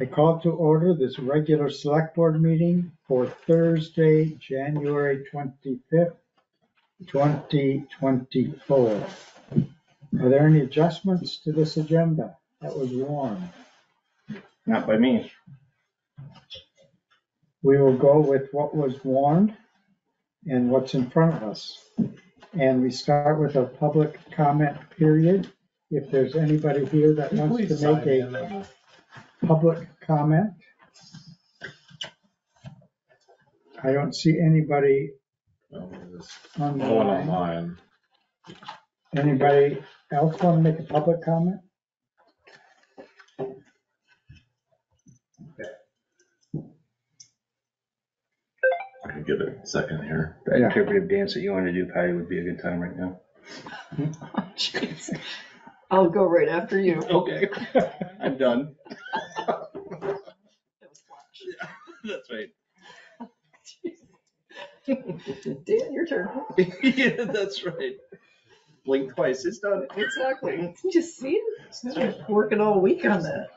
I call to order this regular select board meeting for Thursday, January twenty-fifth, twenty twenty-four. Are there any adjustments to this agenda that was warned? Not by me. We will go with what was warned and what's in front of us. And we start with a public comment period. If there's anybody here that wants to make a public comment. I don't see anybody on the No one line. online. Anybody else want to make a public comment? I can give it a second here. That Yeah. interpretive dance that you want to do, Patty, would be a good time right now. Oh, jeez. I'll go right after you. Okay, I'm done. That was flash. That's right. Dan, your turn. Yeah, that's right. Blink twice, it's done. Exactly. Just see it? It's been Working all week on that.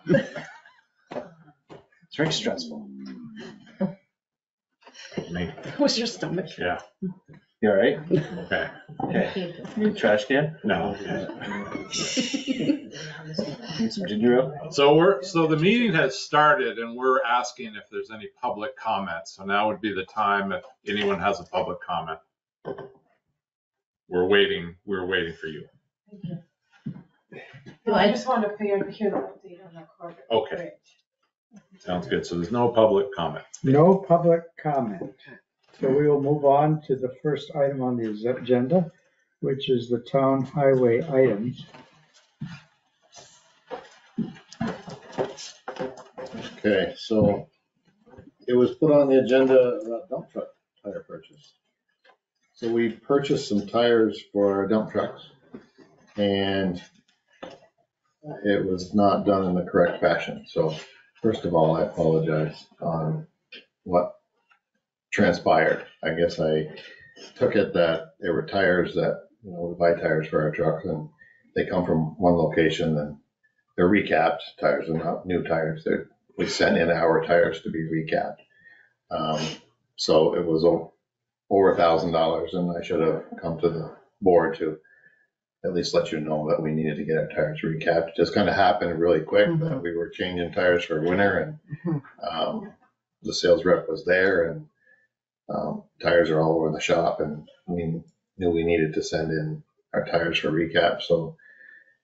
It's very stressful. Me, Was your stomach? yeah, You all right? okay. Okay. Need a trash can? No. Need some ginger ale? So we're, so the meeting has started and we're asking if there's any public comments. So now would be the time if anyone has a public comment. We're waiting, we're waiting for you. No, I just wanted to hear, hear the update on the Corbett Okay. Bridge. Sounds good. So there's no public comment. No public comment. So we will move on to the first item on the agenda, which is the town highway items. Okay, so it was put on the agenda about dump truck tire purchase. So we purchased some tires for our dump trucks and it was not done in the correct fashion. So first of all, I apologize on what transpired. I guess I took it that there were tires that, you know, we buy tires for our trucks and they come from one location and they're recapped tires, they're not new tires. They're we sent in our tires to be recapped. Um, so it was o- over a thousand dollars and I should have come to the board to at least let you know that we needed to get our tires recapped. It Just kind of happened really quick that we were changing tires for winter and, um, the sales rep was there and, um, tires are all over the shop and we knew we needed to send in our tires for recap. So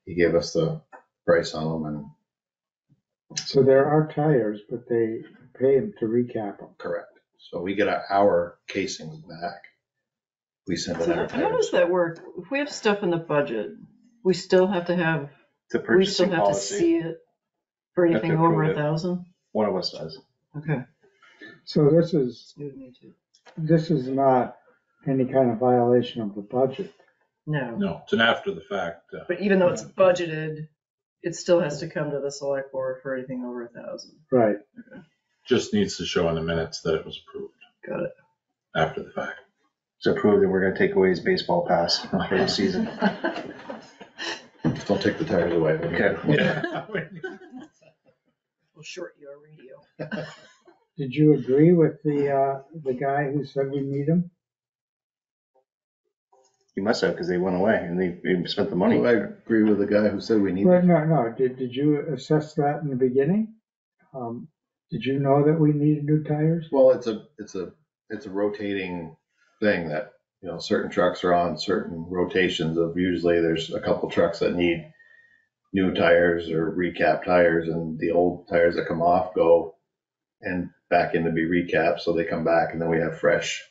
he gave us the price on them and So there are tires, but they pay them to recap them. Correct. So we get our- our casings back. We send it So out. how does that work? If we have stuff in the budget, we still have to have, The we still purchasing have to policy, see it for Have to anything over approve a it. thousand? one of us does. Okay. So this is, It's new to me too. This is not any kind of violation of the budget. No, No, it's an after the fact. uh, but even though it's budgeted, it still has to come to the select board for anything over a thousand. Right. Just needs to show in the minutes that it was approved Got it. after the fact. So prove that we're gonna take away his baseball pass for the season. Don't take the tires away. Okay. Yeah. We'll short you a radio. Did you agree with the, uh, the guy who said we need them? You must have, because they went away and they, they spent the money. I agree with the guy who said we need. Well, no, no, did, did you assess that in the beginning? Um, did you know that we needed new tires? Well, it's a, it's a, it's a rotating thing that, you know, certain trucks are on certain rotations of usually there's a couple trucks that need new tires or recap tires and the old tires that come off go and back in to be recapped. So they come back and then we have fresh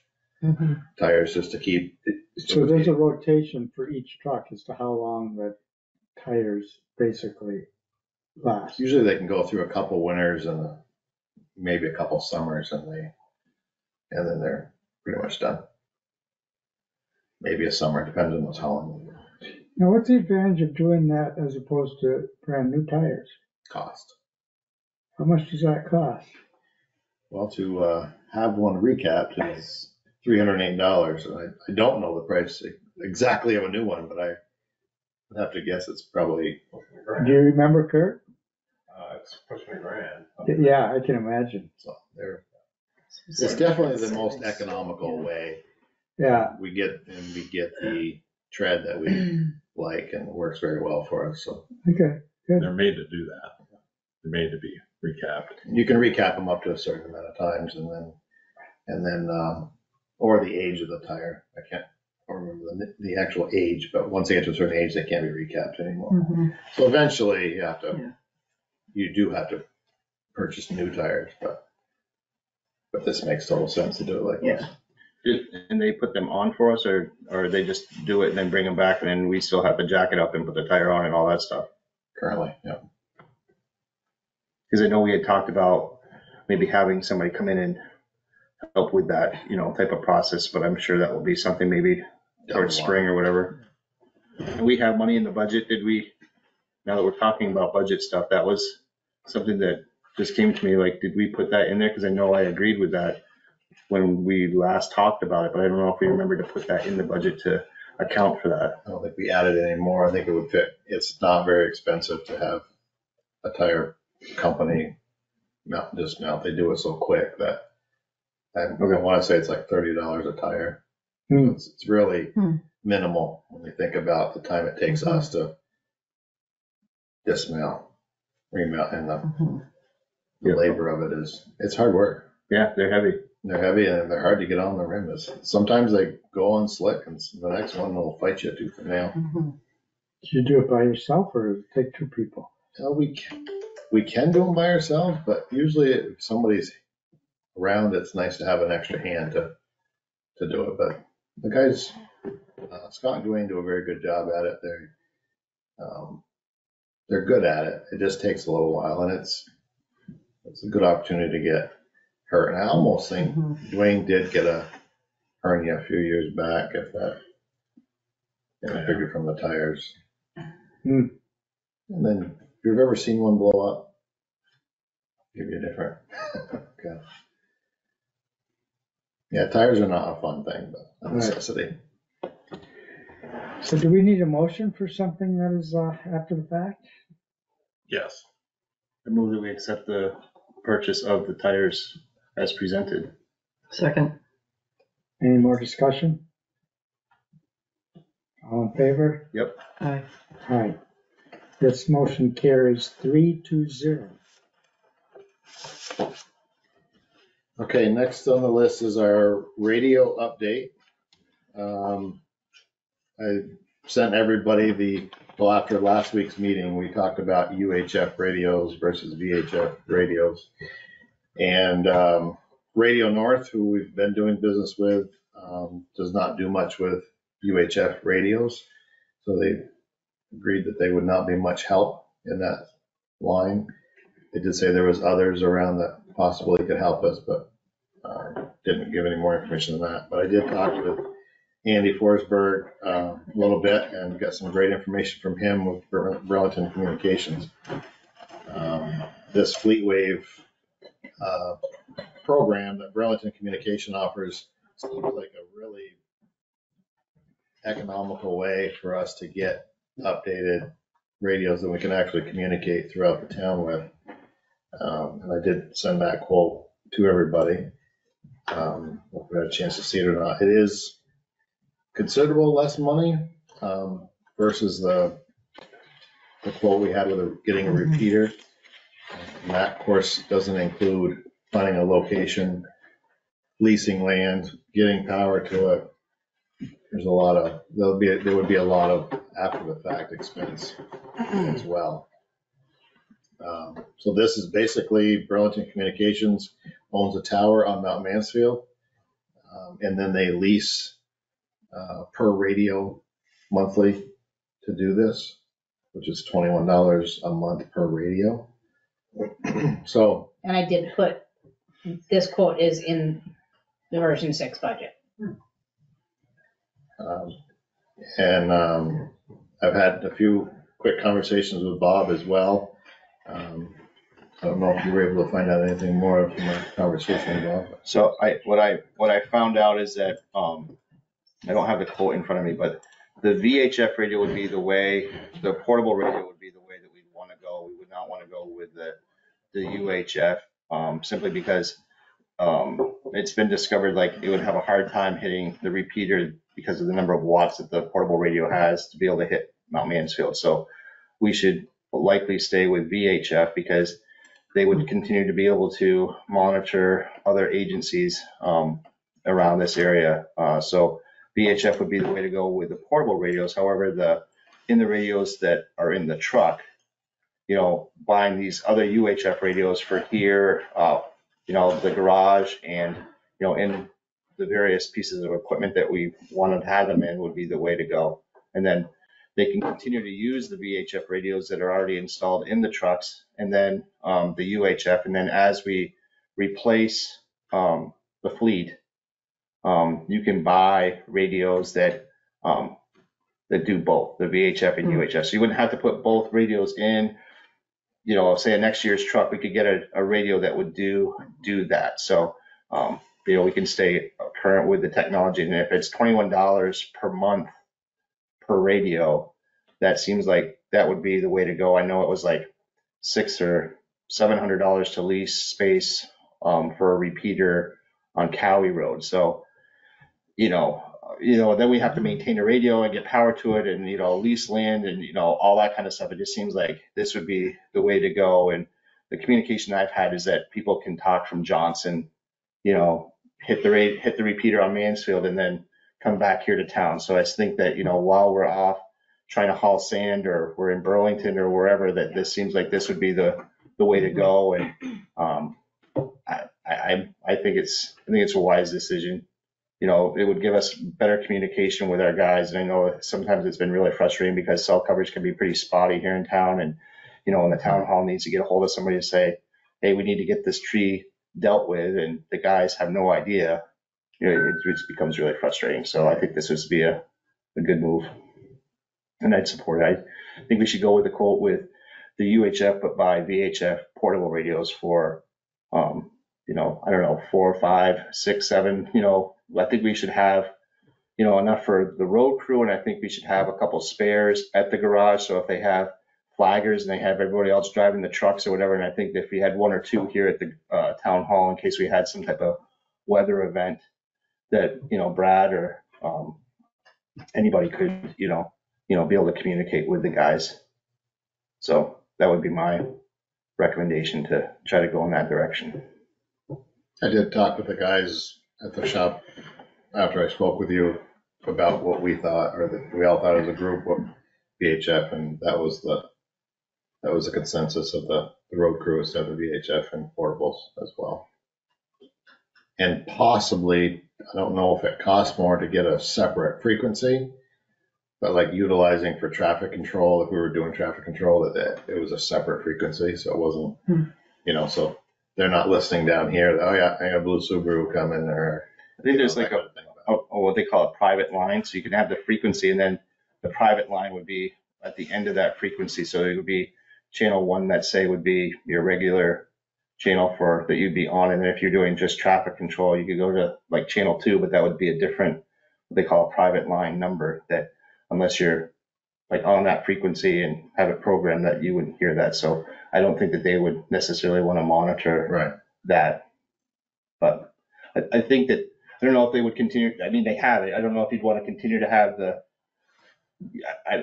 mm-hmm. tires just to keep. So there's a rotation for each truck as to how long the tires basically last. Usually they can go through a couple winters and maybe a couple summers and they, and then they're pretty much done. Maybe a summer, depends on what's hauling Now, what's the advantage of doing that as opposed to brand new tires? cost. How much does that cost? Well, to uh, have one recapped is three hundred and eight dollars. And I, I don't know the price exactly of a new one, but I would have to guess it's probably, Do you remember, Kurt? Uh, That's pushing a grand. Yeah, I can imagine. So they're, it's definitely the most economical way. Yeah, We get, and we get the tread that we like and it works very well for us, so. okay. They're made to do that. They're made to be recapped. You can recap them up to a certain amount of times and then, and then, um, or the age of the tire. I can't remember the, the actual age, but once they get to a certain age, they can't be recapped anymore. Mhm. So eventually you have Yeah. to, you do have to purchase new tires, but, but this makes total sense to do it like this. Did- And they put them on for us or, or they just do it and then bring them back and then we still have to jack it up and put the tire on and all that stuff? Currently, yeah. Because I know we had talked about maybe having somebody come in and help with that, you know, type of process, but I'm sure that will be something maybe towards spring or whatever. And we have money in the budget, did we? Now that we're talking about budget stuff, that was something that just came to me, like, did we put that in there? Because I know I agreed with that when we last talked about it, but I don't know if we remember to put that in the budget to account for that. I don't think we added any more. I think it would fit. It's not very expensive to have a tire company mount, dismount. They do it so quick that I, I want to say it's like thirty dollars a tire. Hmm. It's, it's really Hmm. minimal when you think about the time it takes us to dismount, remount, and the, Mhm. the Yeah. labor of it is, it's hard work. Yeah, they're heavy. They're heavy and they're hard to get on the rim. It's- Sometimes they go on slick and the next one will fight you tooth and nail. Mhm. Did you do it by yourself or take two people? Uh, we can, we can do them by ourselves, but usually if somebody's around, it's nice to have an extra hand to, to do it. But the guys, uh, Scott and Dwayne do a very good job at it. They're, um, they're good at it. It just takes a little while and it's, it's a good opportunity to get hurt. And I almost think Mhm. Dwayne did get a hernia a few years back, if that, you know, figure from the tires. Hmm. And then, if you've ever seen one blow up, give you a different, okay. Yeah, tires are not a fun thing, but a Right. necessity. So do we need a motion for something that is, uh, after the fact? Yes. I move that we accept the purchase of the tires as presented. Second, Any more discussion? All in favor? Yep. Aye. Aye. This motion carries three to zero. Okay, next on the list is our radio update. Um, I sent everybody the, well, after last week's meeting, we talked about UHF radios versus VHF radios. And um, Radio North, who we've been doing business with, um, does not do much with UHF radios. So they agreed that they would not be much help in that line. They did say there was others around that possibly could help us, but uh, didn't give any more information than that. But I did talk with Andy Forsberg uh, a little bit and got some great information from him with Burlington Communications. Um, This Fleet Wave uh, program that Burlington Communication offers seems like a really economical way for us to get updated radios that we can actually communicate throughout the town with. Um, and I did send that quote to everybody. Um, if we had a chance to see it or not. It is considerable less money, um, versus the, the quote we had with a- getting a repeater. And that, of course, doesn't include finding a location, leasing land, getting power to it. There's a lot of, there'll be, there would be a lot of after the fact expense as well. Um, So this is basically Burlington Communications owns a tower on Mount Mansfield. um, And then they lease uh, per radio monthly to do this, which is twenty-one dollars a month per radio. So And I did put, this quote is in the version six budget. Um, And um, I've had a few quick conversations with Bob as well. Um, I don't know if you were able to find out anything more from our conversation with Bob. So I, what I, what I found out is that, um, I don't have the quote in front of me, but the VHF radio would be the way, the portable radio would be the way that we'd want to go. We would not want to go with the the UHF, um, simply because um, it's been discovered like it would have a hard time hitting the repeater because of the number of watts that the portable radio has to be able to hit Mount Mansfield. So we should likely stay with VHF because they would continue to be able to monitor other agencies um, around this area. Uh, So VHF would be the way to go with the portable radios. However, the, in the radios that are in the truck, you know, buying these other UHF radios for here, uh, you know, the garage and, you know, in the various pieces of equipment that we wanted to have them in would be the way to go. And then they can continue to use the VHF radios that are already installed in the trucks and then um, the UHF. And then as we replace um, the fleet, um, you can buy radios that um, that do both, the VHF and Hmm. UHF. So you wouldn't have to put both radios in. You know, say a next year's truck, we could get a, a radio that would do do that. So um, you know, we can stay current with the technology. And if it's twenty-one dollars per month per radio, that seems like that would be the way to go. I know it was like six or seven hundred dollars to lease space um, for a repeater on Cowie Road. So, you know, you know, then we have to maintain a radio and get power to it and, you know, lease land and, you know, all that kind of stuff. It just seems like this would be the way to go. And the communication I've had is that people can talk from Johnson, you know, hit the hit the repeater on Mansfield and then come back here to town. So I think that, you know, while we're off trying to haul sand or we're in Burlington or wherever, that this seems like this would be the, the way to go. And, um, I, I, I think it's, I think it's a wise decision. You know, it would give us better communication with our guys. And I know sometimes it's been really frustrating because cell coverage can be pretty spotty here in town. And, you know, when the town hall needs to get a hold of somebody to say, hey, we need to get this tree dealt with, and the guys have no idea, know, it just becomes really frustrating. So I think this would be a, a good move. And I'd support it. I think we should go with the quote with the UHF, but buy VHF portable radios for, um, you know, I don't know, four, five, six, seven, you know, I think we should have, you know, enough for the road crew, and I think we should have a couple spares at the garage, so if they have flaggers and they have everybody else driving the trucks or whatever, and I think if we had one or two here at the, uh, town hall in case we had some type of weather event, that, you know, Brad or, um, anybody could, you know, you know, be able to communicate with the guys. So that would be my recommendation to try to go in that direction. I did talk with the guys at the shop after I spoke with you about what we thought, or that we all thought as a group, what VHF, and that was the, that was the consensus of the, the road crew, to the VHF and portables as well. And possibly, I don't know if it costs more to get a separate frequency, but like utilizing for traffic control, if we were doing traffic control, that, that it was a separate frequency, so it wasn't, Hmm. you know, so they're not listening down here, oh yeah, I got a blue Subaru coming, or. I think there's you know, like that a, kind of thing. oh, oh, what they call a private line, so you can have the frequency and then the private line would be at the end of that frequency, so it would be channel one that say would be your regular channel for, that you'd be on, and then if you're doing just traffic control, you could go to like channel two, but that would be a different, what they call a private line number, that unless you're like on that frequency and have it programmed, that you wouldn't hear that, so I don't think that they would necessarily want to monitor Right. that. But I, I think that, I don't know if they would continue, I mean, they have it, I don't know if you'd want to continue to have the,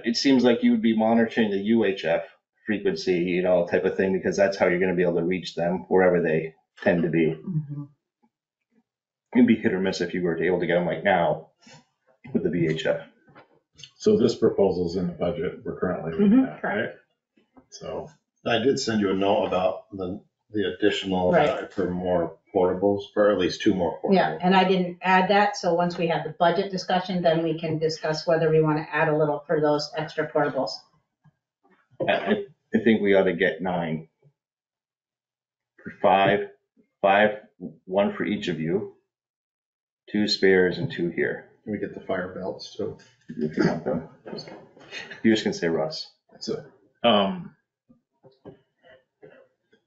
it seems like you would be monitoring the UHF frequency, you know, type of thing, because that's how you're gonna be able to reach them wherever they tend to be. Mhm. It'd be hit or miss if you were able to get them like now with the VHF. So this proposal's in the budget we're currently looking Mhm, at, right? So, I did send you a note about the, the additional, Right. uh, for more portables, for at least two more portables. Yeah, portables. and I didn't add that, so once we have the budget discussion, then we can discuss whether we want to add a little for those extra portables. I, I- I think we ought to get nine. For five, five, one for each of you. Two spares and two here, Can we get the fire belts too? if you want them. You just can say Russ. so, um,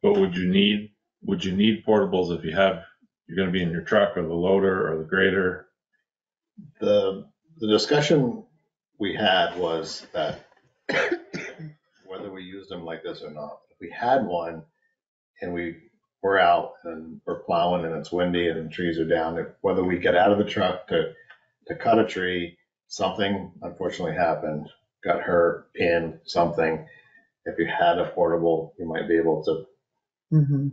but would you need, would you need portables if you have, you're gonna be in your truck or the loader or the grader? The, the discussion we had was that whether we used them like this or not, if we had one and we, we're out and we're plowing and it's windy and the trees are down, if- whether we get out of the truck to, to cut a tree, something unfortunately happened, got hurt, pinned, something. If you had a portable, you might be able to, Mm-hmm.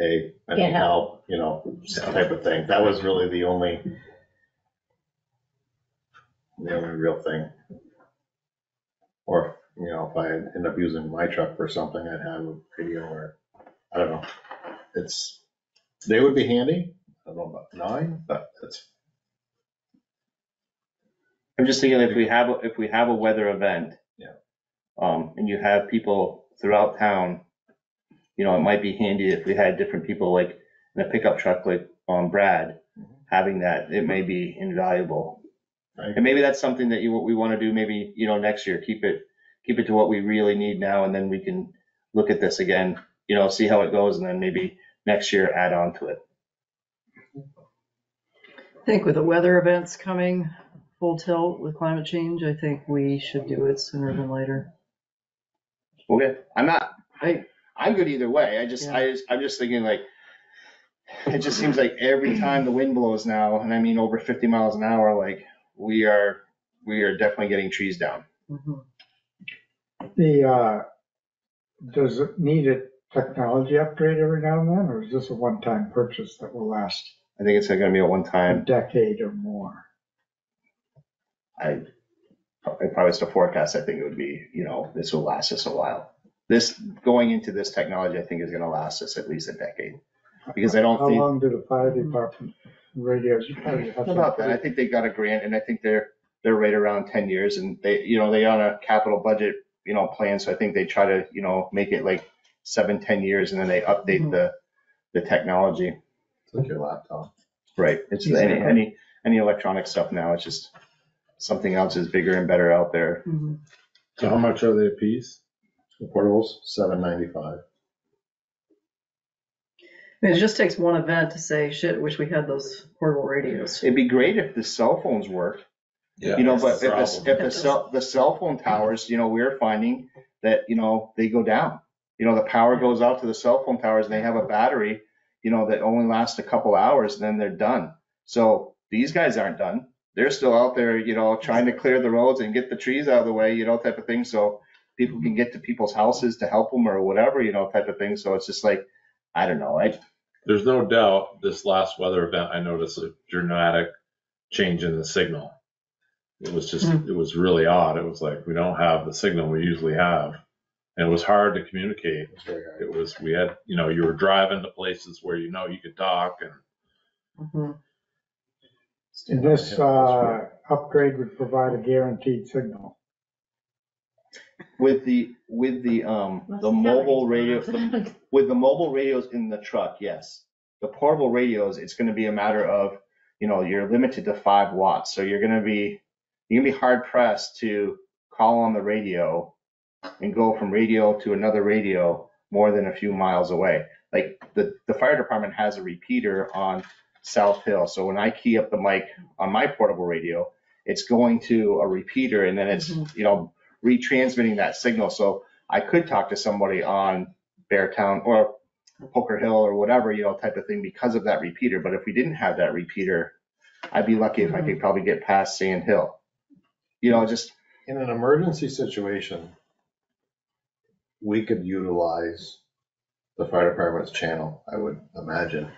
hey, I need Get help, you know, type of thing. That was really the only, the only real thing. Or, you know, if I end up using my truck for something, I'd have a radio or, I don't know. It's, they would be handy. I don't know about nine, but it's, I'm just thinking if we have, a- if we have a weather event. Yeah. Um, and you have people throughout town, you know, it might be handy if we had different people like in a pickup truck like, um, Brad. Having that, it may be invaluable. I- And maybe that's something that you, we wanna do maybe, you know, next year, keep it, keep it to what we really need now, and then we can look at this again, you know, see how it goes, and then maybe next year add on to it. I think with the weather events coming full tilt with climate change, I think we should do it sooner than later. Okay, I'm not, I, I'm good either way. I just, I just, I'm just thinking like, it just seems like every time the wind blows now, and I mean over fifty miles an hour, like, we are, we are definitely getting trees down. mhm. The, uh, does it need a technology upgrade every now and then, or is this a one-time purchase that will last I think it's gonna be a a one-time, decade or more? I, if I was to forecast, I think it would be, you know, this will last us a while. This, going into this technology, I think is gonna last us at least a decade. Because I don't How think, long do the fire department radios? You probably have some about that, I think they got a grant, and I think they're, they're right around ten years, and they, you know, they on a capital budget, you know, plan, so I think they try to, you know, make it like seven, ten years, and then they update Mhm. the, the technology. it's like your laptop. Right, it's any, any, any electronic stuff now, it's just, something else is bigger and better out there. Mhm. So how much are they a piece? The portables, seven ninety-five. I mean, It just takes one event to say, shit, wish we had those portable radios. It'd be great if the cell phones worked, Yeah, You know, that's but the if the, problem. if the cell, the cell phone towers, you know, we're finding that, you know, they go down. You know, the power goes out to the cell phone towers and they have a battery, you know, that only lasts a couple hours and then they're done. So these guys aren't done. They're still out there, you know, trying to clear the roads and get the trees out of the way, you know, type of thing. So people can mm-hmm. get to people's houses to help them or whatever, you know, type of thing. So it's just like, I don't know, I, There's no doubt this last weather event, I noticed a dramatic change in the signal. It was just, it was really odd. It was like, we don't have the signal we usually have. And it was hard to communicate. It's very hard. It was, we had, you know, you were driving to places where you know you could talk and Mhm. And this, uh, upgrade would provide a guaranteed signal. with the, with the, um, the mobile it radio, the With the mobile radios in the truck, yes. The portable radios, it's gonna be a matter of, you know, you're limited to five watts, so you're gonna be, you're gonna be hard pressed to call on the radio and go from radio to another radio more than a few miles away. Like, the, the fire department has a repeater on South Hill, so when I key up the mic on my portable radio, it's going to a repeater and then it's, mm-hmm. you know, retransmitting that signal, so I could talk to somebody on Beartown or Poker Hill or whatever, you know, type of thing because of that repeater. But if we didn't have that repeater, I'd be lucky if I mm-hmm. could probably get past Sand Hill. You know, just, In an emergency situation, we could utilize the fire department's channel, I would imagine.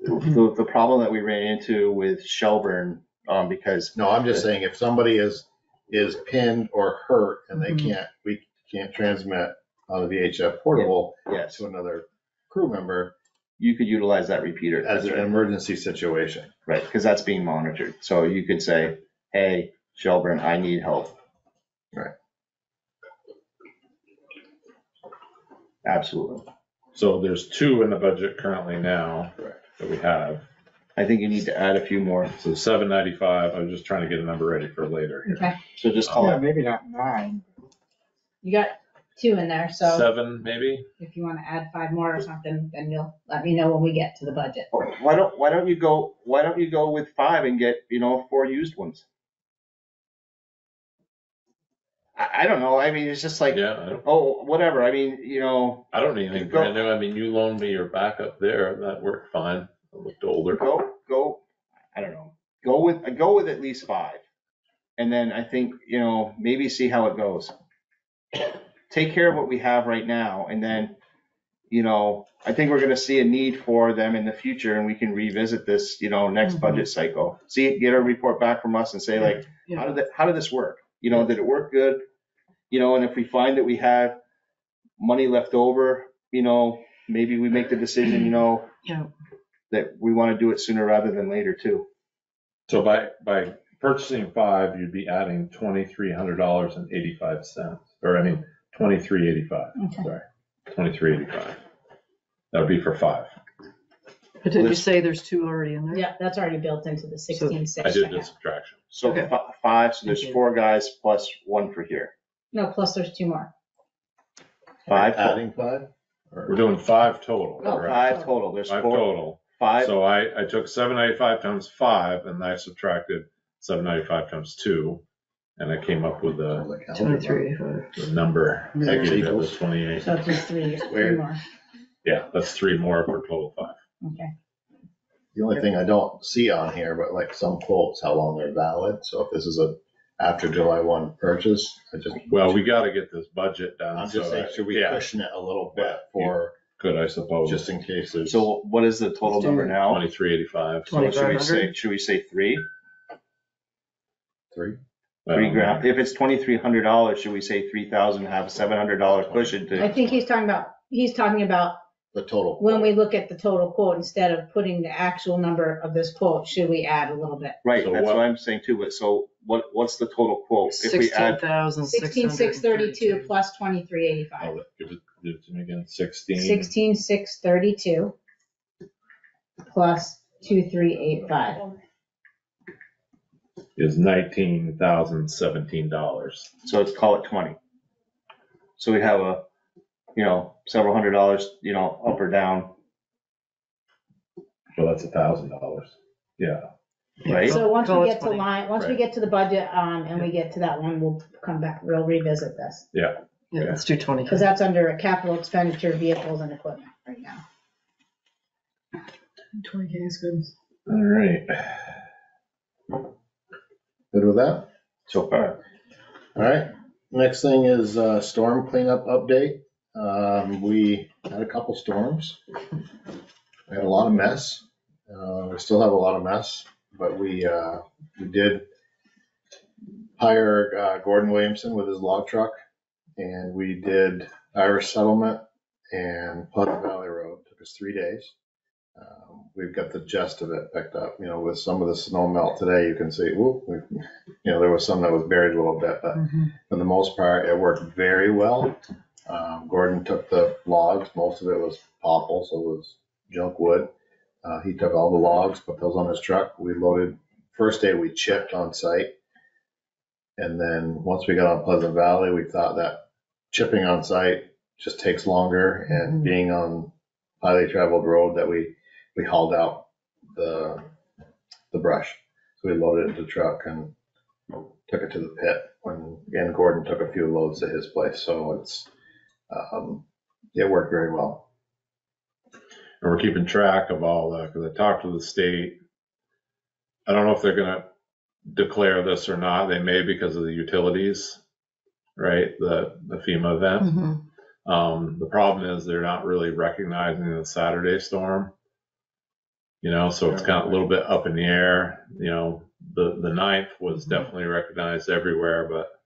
the, the problem that we ran into with Shelburne, um, because, No, I'm just saying if somebody is, is pinned or hurt and they Mhm. can't, we can't transmit on the VHF portable yes, to another crew member you could utilize that repeater. as an right, emergency situation. right, because that's being monitored. So you could say, hey, Shelburne, I need help. Right. Absolutely. so there's two in the budget currently now Correct. that we have. I think you need to add a few more. So seven ninety-five, I'm just trying to get a number ready for later. here. Okay, So just call Yeah, it, maybe not nine. you got two in there, so Seven, maybe? if you wanna add five more or something, then you'll let me know when we get to the budget. why don't, why don't you go, why don't you go with five and get, you know, four used ones? I, I don't know, I mean, it's just like, Yeah, I don't, oh, whatever, I mean, you know, I don't need anything Go- brand new. I mean, you loaned me your backup there. That worked fine. It looked older. go, go, I don't know, go with, go with at least five. And then I think, you know, maybe see how it goes. Take care of what we have right now and then, you know, I think we're gonna see a need for them in the future and we can revisit this, you know, next Mhm. budget cycle. See, get a report back from us and say like, how did that, how did this work? You know, did it work good? You know, and if we find that we have money left over, you know, maybe we make the decision, you know, Yeah. that we want to do it sooner rather than later too. So by, by purchasing five, you'd be adding twenty-three hundred dollars and eighty-five cents, or I mean, twenty-three eighty-five, Okay. sorry, twenty-three eighty-five. That would be for five. But did you say there's two already in there? Yeah, that's already built into the sixteen I did the subtraction. So Okay. fi- five, so there's four guys plus one for here. No, plus there's two more. Five, total. Adding five? We're doing five total, Oh, correct? five total. There's Five four, total. five. So I, I took seven ninety-five times five and I subtracted seven ninety-five times two. And I came up with the. Twenty-three, uh, the number. I Yeah. gave that was Equals. twenty-eight. So it's just three, three Weird. more. Yeah, that's three more for total five. Okay. The only thing I don't see on here, but like some quotes, how long they're valid. So if this is a after July one purchase, I just, Well, we gotta get this budget done. I'm just so saying, I- should we yeah, cushion it a little bit Yeah. for, Could, I suppose. just in case there's. So what is the total Let's do number it. now? Twenty-three eighty-five. So should we 2500? say, should we say three? Three? Three grand. If it's twenty-three hundred dollars, should we say three thousand, have a seven hundred dollar cushion I to? I think he's talking about, he's talking about The total. when we look at the total quote, instead of putting the actual number of this quote, should we add a little bit? Right, So that's what- what I'm saying too, but so what, what's the total quote? If we sixteen add, thousand six Sixteen hundred six thirty-two plus twenty-three eighty-five. Oh, give it, give it to me again. Sixteen. Sixteen six thirty-two plus two three eight five. Is nineteen thousand seventeen dollars. so let's call it twenty. So we have a, you know, several hundred dollars, you know, up or down, Well, that's a thousand dollars. Yeah. right? So once we get to 20. line, once we Right. get to the budget, um, and we get to that one, we'll come back, we'll revisit this. Yeah, let's do twenty. Cause that's under a capital expenditure, vehicles and equipment right now. Twenty K is good. All right. Good with that? So far. All right, next thing is uh, storm cleanup update. Um, We had a couple storms. We had a lot of mess. Uh, We still have a lot of mess, but we, uh, we did hire uh, Gordon Williamson with his log truck. And we did Irish Settlement and Pleasant Valley Road. Took us three days. Um, We've got the gist of it picked up, you know, with some of the snow melt today, you can see, whoop, we you know, there was some that was buried a little bit, but Mhm. for the most part, it worked very well. Um, Gordon took the logs, most of it was popple, so it was junk wood. Uh, he took all the logs, put those on his truck. We loaded, first day we chipped on site. And then once we got on Pleasant Valley, we thought that chipping on site just takes longer and Mhm. being on highly traveled road that we, we hauled out the, the brush. So we loaded it into the truck and took it to the pit when, and Gordon took a few loads to his place, so it's, um, it worked very well. And we're keeping track of all that, because I talked to the state. I don't know if they're gonna declare this or not. They may because of the utilities, right? The, the FEMA event. Mhm. Um, the problem is they're not really recognizing the Saturday storm. You know, so it's kind of a little bit up in the air, you know, the, the ninth was definitely recognized everywhere, but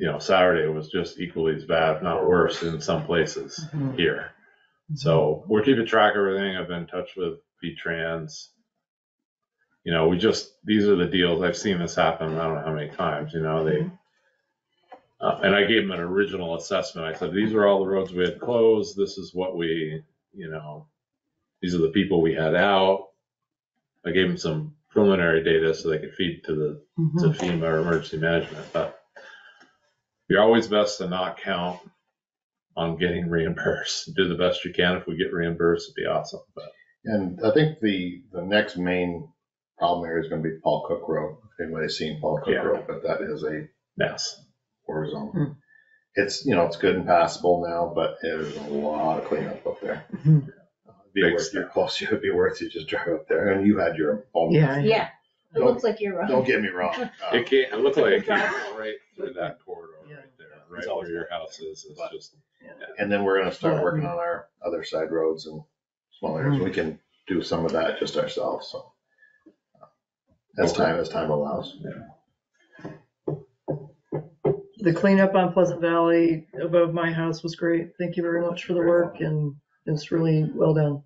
you know, Saturday was just equally as bad, if not worse in some places Mhm. here. So we're keeping track of everything. I've been in touch with V-Trans. You know, we just, these are the deals. I've seen this happen, I don't know how many times, you know, they, uh, and I gave them an original assessment. I said, these are all the roads we had closed. This is what we, you know, these are the people we had out. I gave them some preliminary data so they could feed to the, to Mhm. FEMA or emergency management, but you're always best to not count on getting reimbursed. Do the best you can. If we get reimbursed, it'd be awesome, but And I think the, the next main problem area is gonna be Paul Cook Road. If anybody's seen Paul Cook Yeah. Road, but that is a mess. war Hmm. It's, you know, it's good and passable now, but there's a lot of cleanup up there. Mhm. It'd Be Big worth, you're close, it'd be worth you just drive up there, and you had your own. Yeah. I- Yeah, it looks like you're right. Don't get me wrong. uh, It can't, it looked like it Drive. came right through that corridor right It's always where your house is. It's But- just, And then we're gonna start working on our other side roads and small areas. We mm. can do some of that just ourselves, so. As time, as time allows. The cleanup on Pleasant Valley above my house was great. Thank you very much for the work and it's really well done.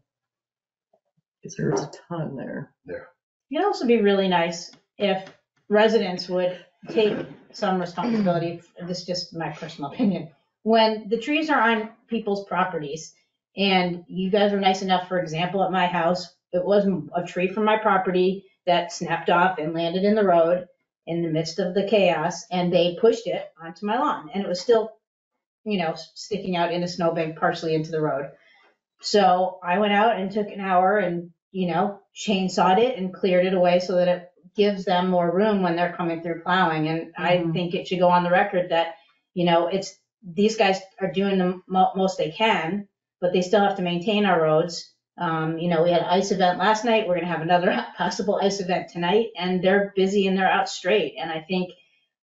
Because there was a ton there. Yeah. It'd also be really nice if residents would take some responsibility, this is just my personal opinion. When the trees are on people's properties and you guys were nice enough, for example, at my house, it wasn't a tree from my property that snapped off and landed in the road in the midst of the chaos and they pushed it onto my lawn and it was still, you know, sticking out in a snowbank partially into the road. So I went out and took an hour and, you know, chainsawed it and cleared it away so that it gives them more room when they're coming through plowing. And I Mhm. think it should go on the record that, you know, it's, these guys are doing the mo- most they can, but they still have to maintain our roads. Um, you know, we had an ice event last night. We're gonna have another possible ice event tonight and they're busy and they're out straight. And I think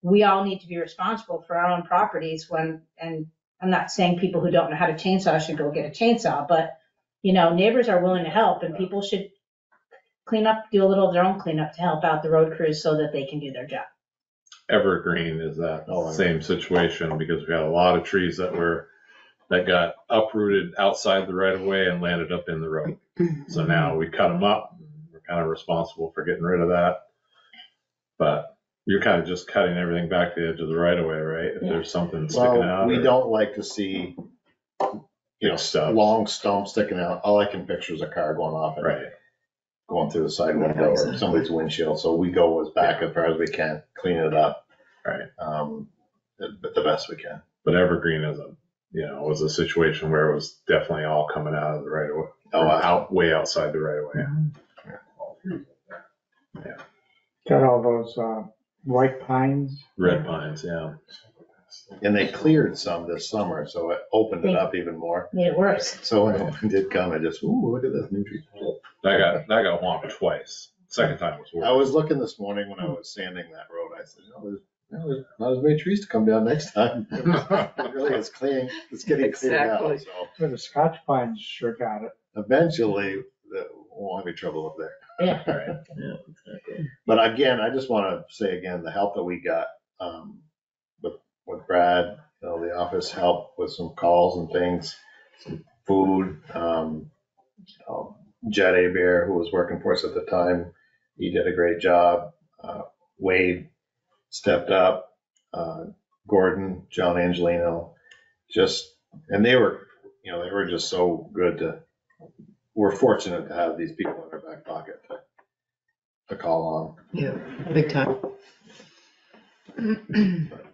we all need to be responsible for our own properties when, and I'm not saying people who don't know how to chainsaw should go get a chainsaw, but, you know, neighbors are willing to help and people should clean up, do a little of their own cleanup to help out the road crews so that they can do their job. Evergreen is that Oh, I- same situation because we had a lot of trees that were, that got uprooted outside the right of way and landed up in the road. So mm-hmm. now we cut them up. We're kind of responsible for getting rid of that. But you're kind of just cutting everything back to the edge of the right of way, right? If there's something sticking Well, out. we or- don't like to see, you know, Big stubs. long stumps sticking out. All I can picture is a car going off and Right. Going through the side window or somebody's windshield. So we go as back as far as we can, clean it up. Right. Um, but the best we can. But Evergreen is a, you know, was a situation where it was definitely all coming out of the right of way. Oh, or wow. out, way outside the right of way. Got all those, uh, white pines. Red pines, yeah. And they cleared some this summer, so it opened it up even more. Made it worse. So when it did come, I just, ooh, look at this new tree. That got, that got whomped twice. Second time was worse. I worse. was looking this morning when I was sanding that road, I said, oh, there's, no, there's not as many trees to come down next time. It really is cleaning, it's getting cleared out, Exactly. so But the scotch pines sure got it. eventually, the- won't have any trouble up there. Yeah. Exactly. But again, I just want to say again, the help that we got, um, with, Brad, you know, the office help with some calls and things, some food, um, um, Jed Abear, who was working for us at the time, he did a great job. Uh, Wade stepped up, uh, Gordon, John Angelino, just, and they were, you know, they were just so good to, we're fortunate to have these people in our back pocket to, to call on. Yeah, big time. But,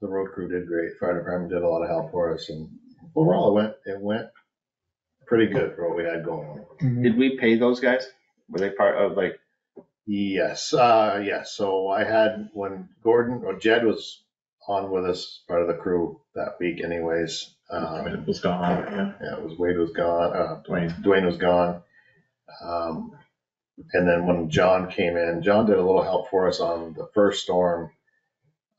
The road crew did great. Fire department did a lot of help for us and overall it went, it went pretty good for what we had going on. Did we pay those guys? Were they part of like, Yes, uh, yes. So I had, when Gordon or Jed was on with us, part of the crew that week anyways. Um, It was gone, yeah. yeah, it was Wade was gone, uh, Dwayne. Dwayne was gone. Um, and then when John came in, John did a little help for us on the first storm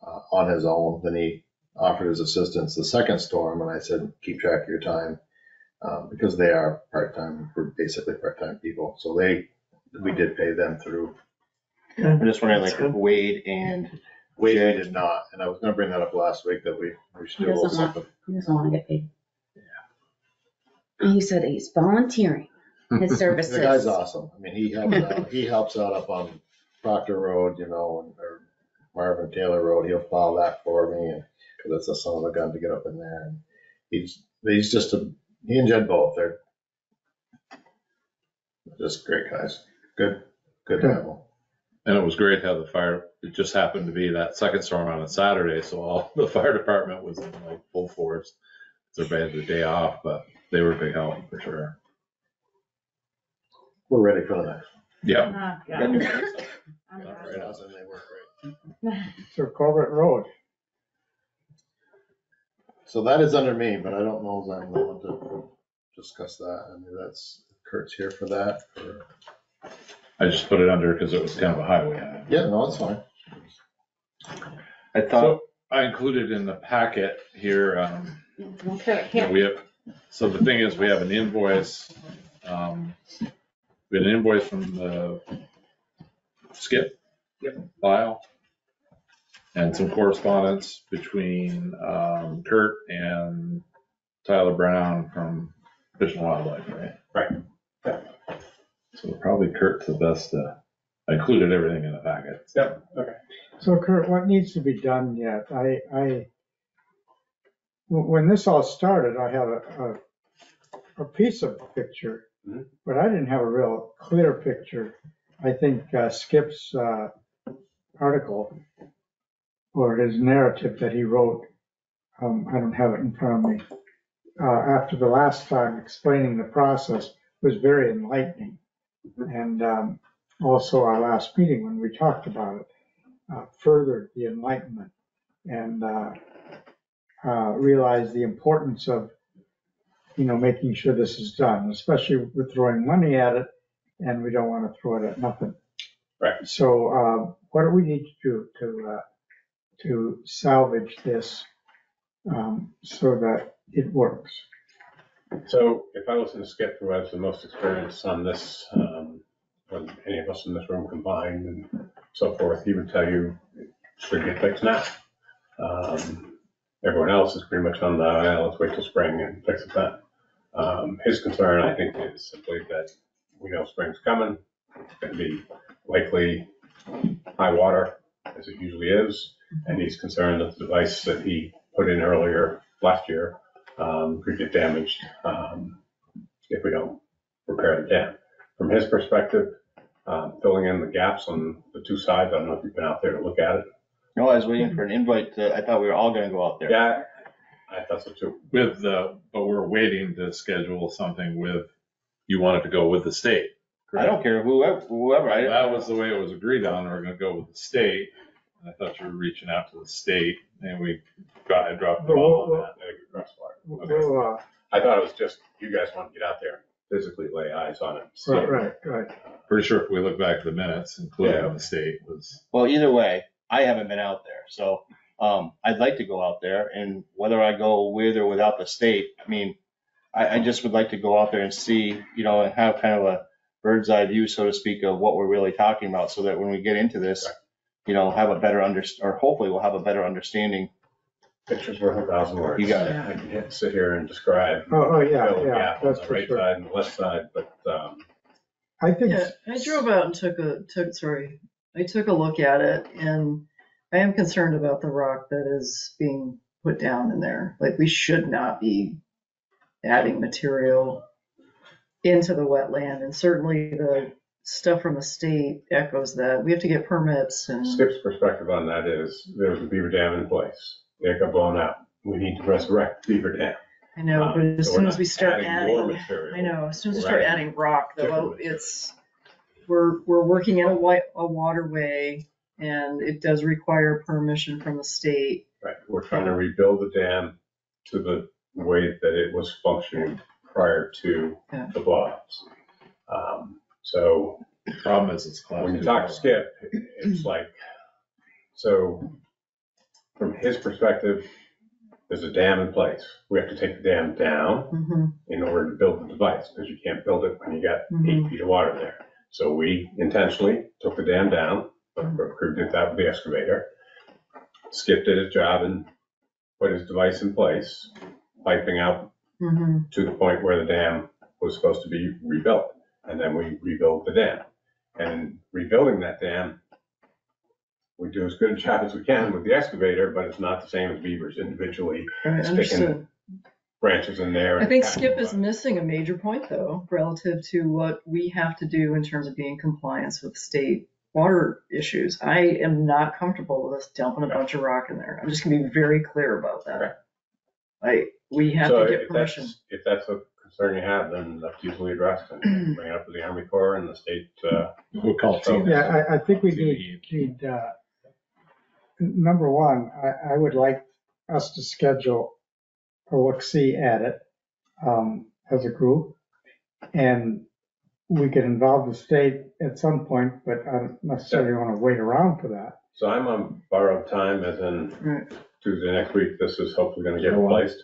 uh, on his own. Then he offered his assistance the second storm, and I said, keep track of your time um, because they are part-time, we're basically part-time people. So they, we did pay them through. I'm just wondering like good. Wade and, Wade we did not, and I was gonna bring that up last week that we, we should do a He doesn't want- something. He doesn't want to get paid. He said he's volunteering his services. The guy's awesome. I mean, he helps out, he helps out up on Proctor Road, you know, and, or Marvin Taylor wrote, He'll plow that for me and, cause it's a son of a gun to get up in there. And he's, he's just a, he and Jed both, they're just great guys. Good, good to have them. And it was great how the fire, it just happened to be that second storm on a Saturday, so all, the fire department was in like full force. So everybody had the day off, but they were a big help for sure. We're ready for the next. Yeah. Uh, yeah. Got Right. glad. And they work great. So Corbett Road, so that is under me, but I don't know if I'm the one to discuss that. I mean, that's, Kurt's here for that, or, I just put it under because it was kind of a highway item. yeah, no, it's fine. I thought, So I included in the packet here, um, Okay, you know, here. we have, so the thing is, we have an invoice, um, we had an invoice from the Skip file. And some correspondence between, um, Kurt and Tyler Brown from Fish and Wildlife, right? Right. So probably Kurt's the best, uh, I included everything in the packet. Yep, okay. So Kurt, what needs to be done yet? I, I, when when this all started, I had a, a, a piece of picture, Mhm. but I didn't have a real clear picture. I think uh, Skip's, uh, article or his narrative that he wrote, um, I don't have it in front of me, uh, after the last time explaining the process was very enlightening. And, um, also our last meeting when we talked about it uh, furthered the enlightenment and uh, uh, realized the importance of, you know, making sure this is done, especially with throwing money at it, and we don't want to throw it at nothing. Right. So uh, what do we need to do to, uh, to salvage this um, so that it works? So if I listen to Skip, who has the most experience on this, um, than any of us in this room combined and so forth, he would tell you it should get fixed now. Um, everyone else is pretty much on the, "Ah, let's wait till spring and fix it then. Um, his concern, I think, is simply that we know spring's coming. It's gonna be likely high water, as it usually is. And he's concerned that the device that he put in earlier last year um, could get damaged um, if we don't repair the dam. From his perspective, um, filling in the gaps on the two sides, I don't know if you've been out there to look at it. no, I was waiting for an invite. to- I thought we were all gonna go out there. Yeah, I thought so too. With the, but we're waiting to schedule something with, you wanted to go with the state. I don't care whoever, whoever. I, That was the way it was agreed on. We're gonna go with the state. And I thought you were reaching out to the state and we got, I dropped the ball on that. I think we crossed wire. Well, uh, I thought it was just, you guys want to get out there physically lay eyes on it. see Right, right, right. Pretty sure if we look back at the minutes, including Yeah. the state was, well, either way, I haven't been out there, so, um, I'd like to go out there and whether I go with or without the state, I mean, I, I just would like to go out there and see, you know, and have kind of a bird's eye view, so to speak, of what we're really talking about, so that when we get into this, you know, have a better under, or hopefully we'll have a better understanding. Picture's worth a thousand words. You got it. I can sit here and describe. Oh, oh, yeah, fill the yeah, gap on that's the for right sure. side and the left side, but, um, I think, Yeah, I drove out and took a, took, sorry, I took a look at it and I am concerned about the rock that is being put down in there. Like, we should not be adding material into the wetland and certainly the stuff from the state echoes that. We have to get permits and, Skip's perspective on that is, there was a beaver dam in place. It got blown out. We need to resurrect beaver dam. I know, but Um, as so soon as we start more adding, material. I know, as soon as we start adding adding rock though, different it's, we're, we're working in a wa, a waterway and it does require permission from the state. Right, we're trying to rebuild the dam to the way that it was functioning prior to Yeah. the blowouts. Um, So problem is it's. class when you talk to. Skip, it's like, so from his perspective, there's a dam in place. We have to take the dam down Mhm, in order to build the device, because you can't build it when you got eight Mhm. feet of water there. So we intentionally took the dam down, approved it that with the excavator. Skip did his job and put his device in place, piping out mhm. to the point where the dam was supposed to be rebuilt. And then we rebuilt the dam. And rebuilding that dam, we do as good a job as we can with the excavator, but it's not the same as beavers individually Right, Sticking understood. branches in there. I and think Skip is missing a major point though, relative to what we have to do in terms of being in compliance with state water issues. I am not comfortable with us dumping a bunch of rock in there. I'm just gonna be very clear about that. Like, we have So to get if permission. that's, if that's a concern you have, then that's easily addressed and bring it up to the Army Corps and the state, uh, We'll call So- team. yeah, I, I think we Team need, need, uh, number one, I, I would like us to schedule a look-see at it, um, as a group. And we could involve the state at some point, but I don't necessarily want to wait around for that. So I'm on borrowed time as in Right. Tuesday next week, this is hopefully gonna get replaced.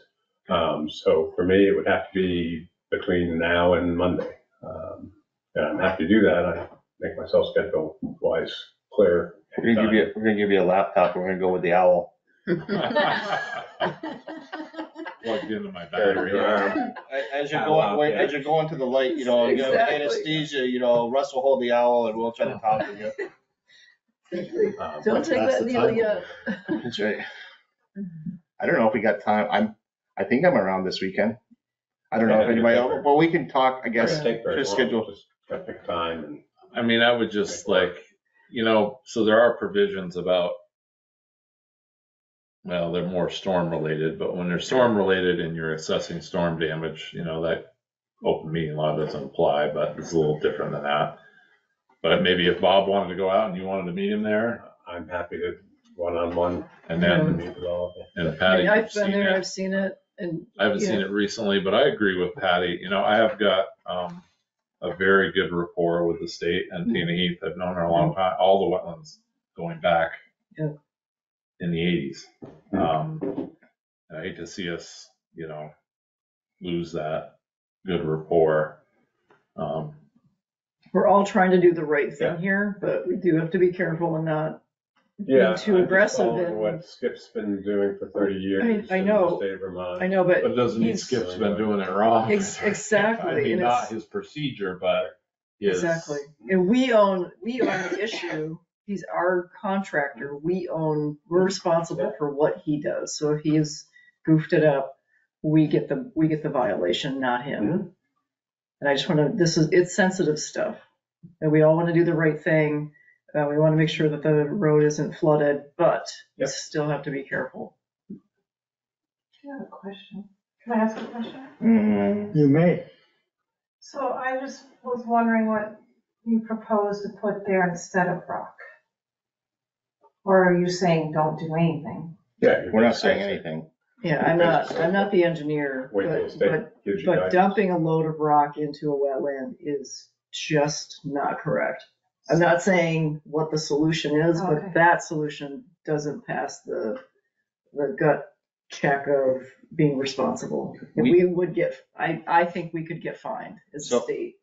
Um, so for me, it would have to be between now and Monday. Um, and I'm happy to do that. I make myself schedule wise clear. We're gonna give you, we're gonna give you a laptop, we're gonna go with the owl. Plugged into my battery. arm. As you're Owl out going, wait, there. as you're going to the light, you know, you have Exactly. anesthesia, you know, Russ will hold the owl and we'll try to talk to you. Um, Don't take That's that the needle time. yet. That's right. I don't know if we got time, I'm, I think I'm around this weekend. I don't know if anybody, else- well, we can talk, I guess, Doesn't take very just long, schedule. Just gotta pick time and. I mean, I would just like, you know, so there are provisions about, well, they're more storm related, but when they're storm related and you're assessing storm damage, you know, that open meeting law doesn't apply, but it's a little different than that. But maybe if Bob wanted to go out and you wanted to meet him there I'm happy to one-on-one and then, meet with all of you. and I Patty, mean, you've I've been seen there, it. I've seen it, and I haven't seen Yeah. it recently, but I agree with Patty. You know, I have got um, a very good rapport with the state and Tina Heath. I've known her a long time, all the wetlands going back Yeah. in the eighties. Um, and I hate to see us, you know, lose that good rapport. Um, we're all trying to do the right Yeah. thing here, but we do have to be careful and not Yeah. be too I'm just aggressive following and- What Skip's been doing for thirty years. I in the know. State of Vermont. I know, but but it doesn't mean he's- Skip's been doing it wrong. Ex- exactly, I mean, and not his procedure, but his. Exactly. And we own, we own the issue. He's our contractor. We own, we're responsible for what he does. So if he has goofed it up, we get the, we get the violation, not him. Mm-hmm. And I just want to, this is, it's sensitive stuff. And we all want to do the right thing. Uh, we want to make sure that the road isn't flooded, but we Yep. still have to be careful. I have a question. Can I ask a question? Mm, You may. So I just was wondering what you propose to put there instead of rock? Or are you saying don't do anything? Yeah. We're not saying anything. Yeah, I'm not, I'm not the engineer, Wait till the but, state but gives you But guidance. dumping a load of rock into a wetland is just not correct. I'm not saying what the solution is, Okay. but that solution doesn't pass the, the gut check of being responsible. And We- we would get, I, I think we could get fined as a state.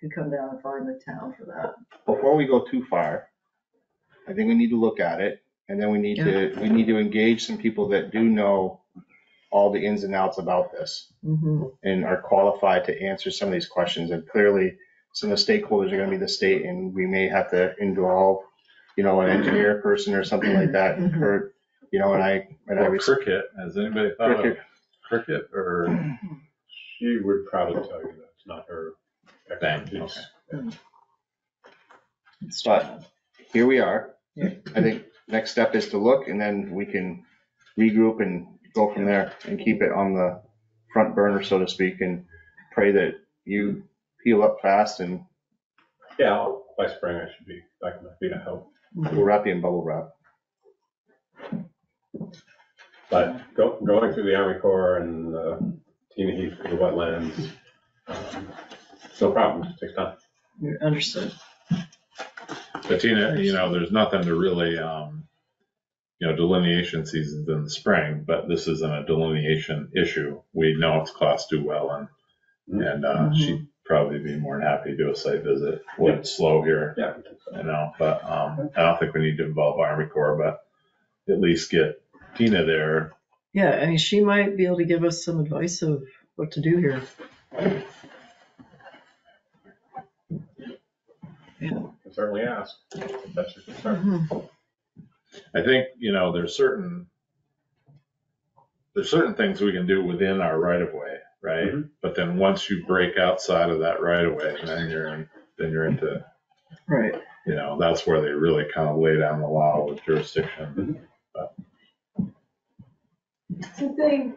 Could come down and fine the town for that. Before we go too far, I think we need to look at it and then we need to, we need to engage some people that do know all the ins and outs about this. Mhm. and are qualified to answer some of these questions. And clearly, some of the stakeholders are gonna be the state, and we may have to involve, you know, an engineer person or something like that, Mhm. Kurt, you know, and I, and I, Or res- cricket, has anybody thought of Cricket. cricket or? She would probably tell you that's not her Bang, expertise. but here we are. Yeah. I think next step is to look, and then we can regroup and go from there, and keep it on the front burner, so to speak, and pray that you heal up fast, and Yeah, I'll- by spring I should be back on my feet, I hope. we'll wrap you in bubble wrap. But go, going through the Army Corps and uh, Tina Heath for the wetlands, um, it's no problem, it just takes time. Understood. But Tina, you know, there's nothing to really, um, you know, delineation season's in the spring, but this isn't a delineation issue. We know it's class two well and, and, uh, Mhm. She'd probably be more than happy to do a site visit when it's slow here, Yeah. I you know, but, um, I don't think we need to involve Army Corps, but at least get Tina there. Yeah, I mean, she might be able to give us some advice of what to do here. Yeah. Can Certainly ask, if that's your concern. Mhm. I think, you know, there's certain, there's certain things we can do within our right of way, right? Mhm. But then once you break outside of that right of way, then you're, in then you're into, Right. you know, that's where they really kind of lay down the law with jurisdiction. Did they,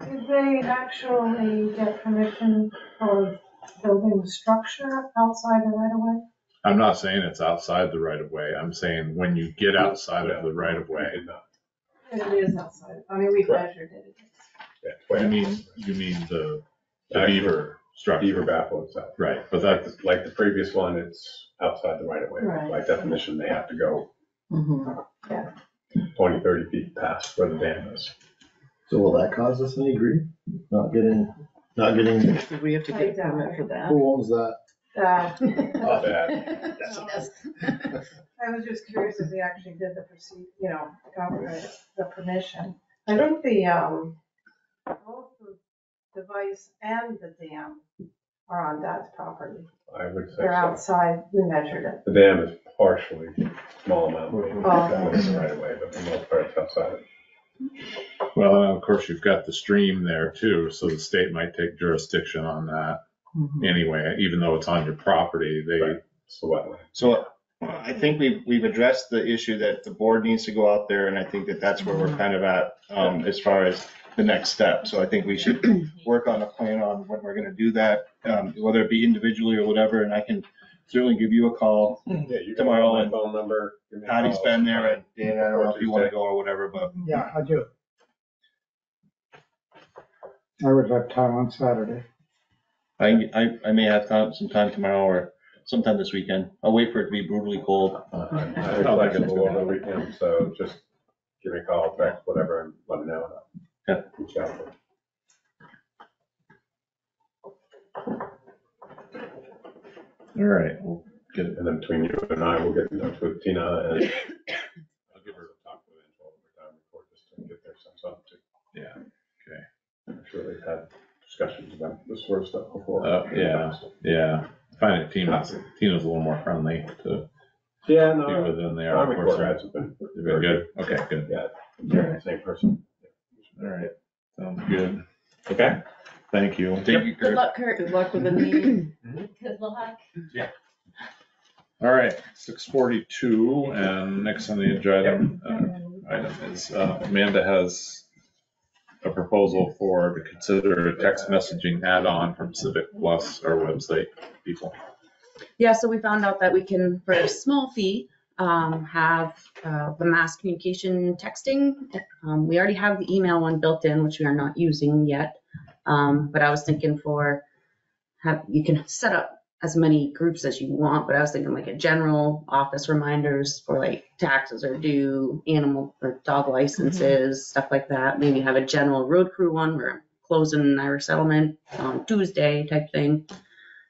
did they actually get permission for building the structure outside the right of way? I'm not saying it's outside the right of way. I'm saying when you get outside of the right of way, It is outside, I mean, we Correct. measured it. Yeah, You twin. mean, you mean the, the beaver structure? Beaver baffle itself. Right, but Like, that's, like the previous one, it's outside the right of way. Right. By definition, they have to go Mhm. 20, 30 feet past where the dam is. So will that cause us any grief? Not getting, not getting, Do we have to get a permit for that? who owns that? Uh, Not bad. She does. I was just curious if we actually did the proceed, you know, got the, the permission. I think the, um, both the device and the dam are on Dad's property. I would say They're so. outside, we measured it. The dam is partially, small amount, Oh. that the right of way, but for the most part, it's outside. well, and of course, you've got the stream there too, so the state might take jurisdiction on that Mhm. anyway, even though it's on your property, they, Right. It's the wetland. So I think we've, we've addressed the issue that the board needs to go out there, and I think that that's where we're kind of at, um, as far as the next step. So I think we should work on a plan on when we're gonna do that, um, whether it be individually or whatever, and I can certainly give you a call. Yeah, you can Tomorrow call my and phone number. give me a Patty's call. been there, and Dan, I don't know if you wanna go or whatever, but Yeah, I do. I would have time on Saturday. I, I, I may have time, some time tomorrow or sometime this weekend. I'll wait for it to be brutally cold. I'm I'm flexible over the weekend, so just give me a call, text, whatever, and let me know. Yeah. Reach out. all right, we'll get it. And then between you and I, we'll get in touch with Tina and I'll give her a talk with Angela over time before just to get their sense on it too. Yeah, okay. I'm sure they've had discussions about this sort of stuff before. Uh, yeah. Yeah, find it Tina's, Tina's a little more friendly to Yeah, be no, with than they are. Army of course. guys have been, They've been good, okay, good, yeah, they're the same person. all right, sounds good, Okay. thank you. Thank you, Good Kurt. luck, Kurt. Good luck with the meeting. Good luck. Yeah. All right, six forty-two, and next on the agenda, uh, item is, uh, Amanda has a proposal for, to consider a text messaging add-on from Civic Plus, our website people. Yeah, so we found out that we can, for a small fee, um, have, uh, the mass communication texting. Um, we already have the email one built in, which we are not using yet. Um, but I was thinking for, have, you can set up as many groups as you want, but I was thinking like a general office reminders for like taxes are due, animal or dog licenses, stuff like that. Maybe have a general road crew one where I'm closing our settlement on Tuesday type thing.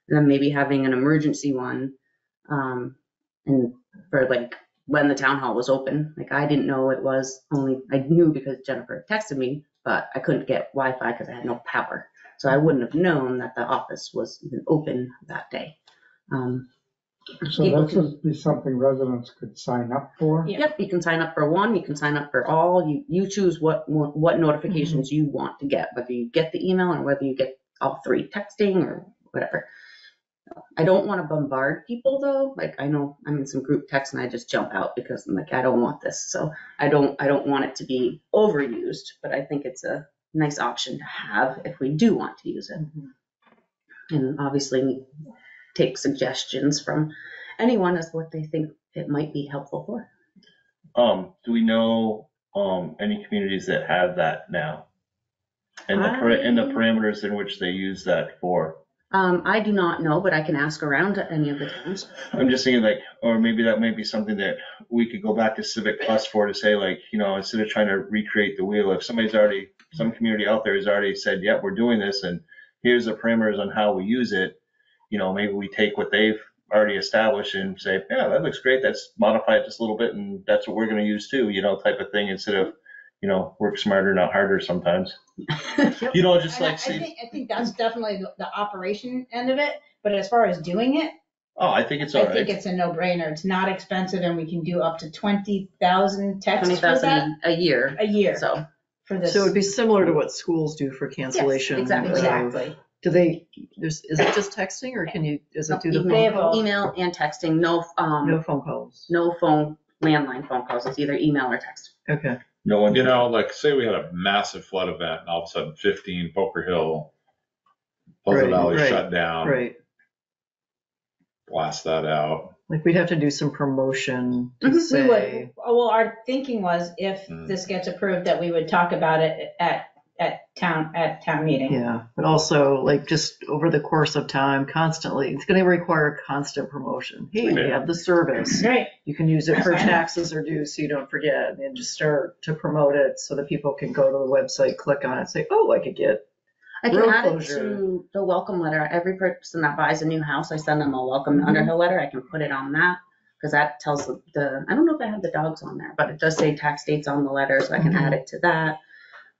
And then maybe having an emergency one, um, and for like when the town hall was open, like I didn't know it was only, I knew because Jennifer texted me, but I couldn't get Wi-Fi because I had no power. So I wouldn't have known that the office was even open that day. Um, So People this would be something residents could sign up for. Yeah. Yep, you can sign up for one, you can sign up for all, you, you choose what, what notifications you want to get, whether you get the email or whether you get all three texting or whatever. I don't want to bombard people though, like I know I'm in some group text and I just jump out because I'm like, I don't want this, so I don't, I don't want it to be overused, but I think it's a nice option to have if we do want to use it. And obviously take suggestions from anyone as what they think it might be helpful for. Um, do we know, um, any communities that have that now? And the, para- and the parameters in which they use that for? Um, I do not know, but I can ask around at any of the towns. I'm just thinking like, or maybe that might be something that we could go back to Civic Plus for to say like, you know, instead of trying to recreate the wheel, if somebody's already, some community out there has already said, yep, we're doing this and here's the parameters on how we use it, you know, maybe we take what they've already established and say, yeah, that looks great, let's modify it just a little bit and that's what we're gonna use too, you know, type of thing, instead of, you know, work smarter, not harder sometimes. You know, just And I I like, see, think, I think that's definitely the- the operation end of it, but as far as doing it, oh, I think it's all I all think right. it's a no-brainer. It's not expensive and we can do up to twenty thousand Twenty texts for that thousand a year, a year so. for this. So it would be similar to what schools do for Yes, cancellation. exactly. of- Exactly. Do they, there's, is it just texting or can you, does it do the phone all- calls? Email and texting, no, um, No phone calls. no phone, landline phone calls, it's either email or text. Okay. No one. You know, like, say we had a massive flood event and all of a sudden fifteen Poker Hill, Pleasant Right, Valley right, shut down, Right. blast that out. Like we'd have to do some promotion to we say, We would, well, our thinking was if Mm. this gets approved, that we would talk about it at at town, at town meeting. Yeah, but also like just over the course of time, constantly, it's gonna require constant promotion. Hey, we Yeah. have the service. Right, You can use it for taxes or dues, so you don't forget, and just start to promote it so that people can go to the website, click on it, say, oh, I could get, I can Road add it closure. to the welcome letter. Every person that buys a new house, I send them a welcome mm-hmm. Underhill letter. I can put it on that. Cause that tells the- the, I don't know if I have the dogs on there, but it does say tax dates on the letter, so I can mm-hmm. add it to that.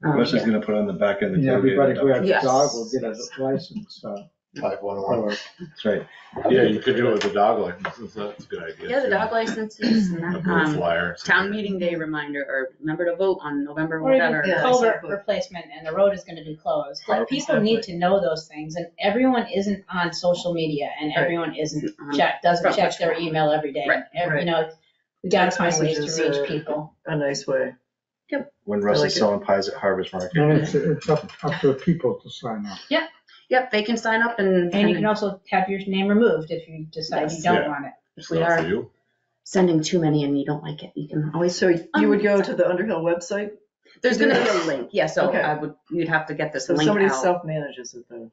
Um, Unless he's gonna put on the back end. of the Yeah, tailgate everybody who has a Yes. dog will get a license, uh, Five one one. or That's right. Yeah, you could do it with the dog license, that's a good idea. Yeah, the too. dog licenses and A that, blue um, flyer. town meeting day reminder, or remember to vote on November or even whatever. Yeah, culvert replacement and the road is gonna be closed. Like, people need to know those things and everyone isn't on social media and Right. everyone isn't Um, check, doesn't Right. check their email every day. Right. Every- Right. You know, we gotta Text find ways messages to reach are- people. a nice way. When I Russ like is it. selling pies at Harvest Market. and it's, it's up, up to people to sign up. Yep, Yep. they can sign up and, And you can also have your name removed if you decide you Yes. don't Yeah. want it. if we not for are you. sending too many and you don't like it, you can always, So you um, would go to the Underhill website, there's gonna be a link. Yeah, so Okay. I would, you'd have to get this so link somebody out. self-manages it though.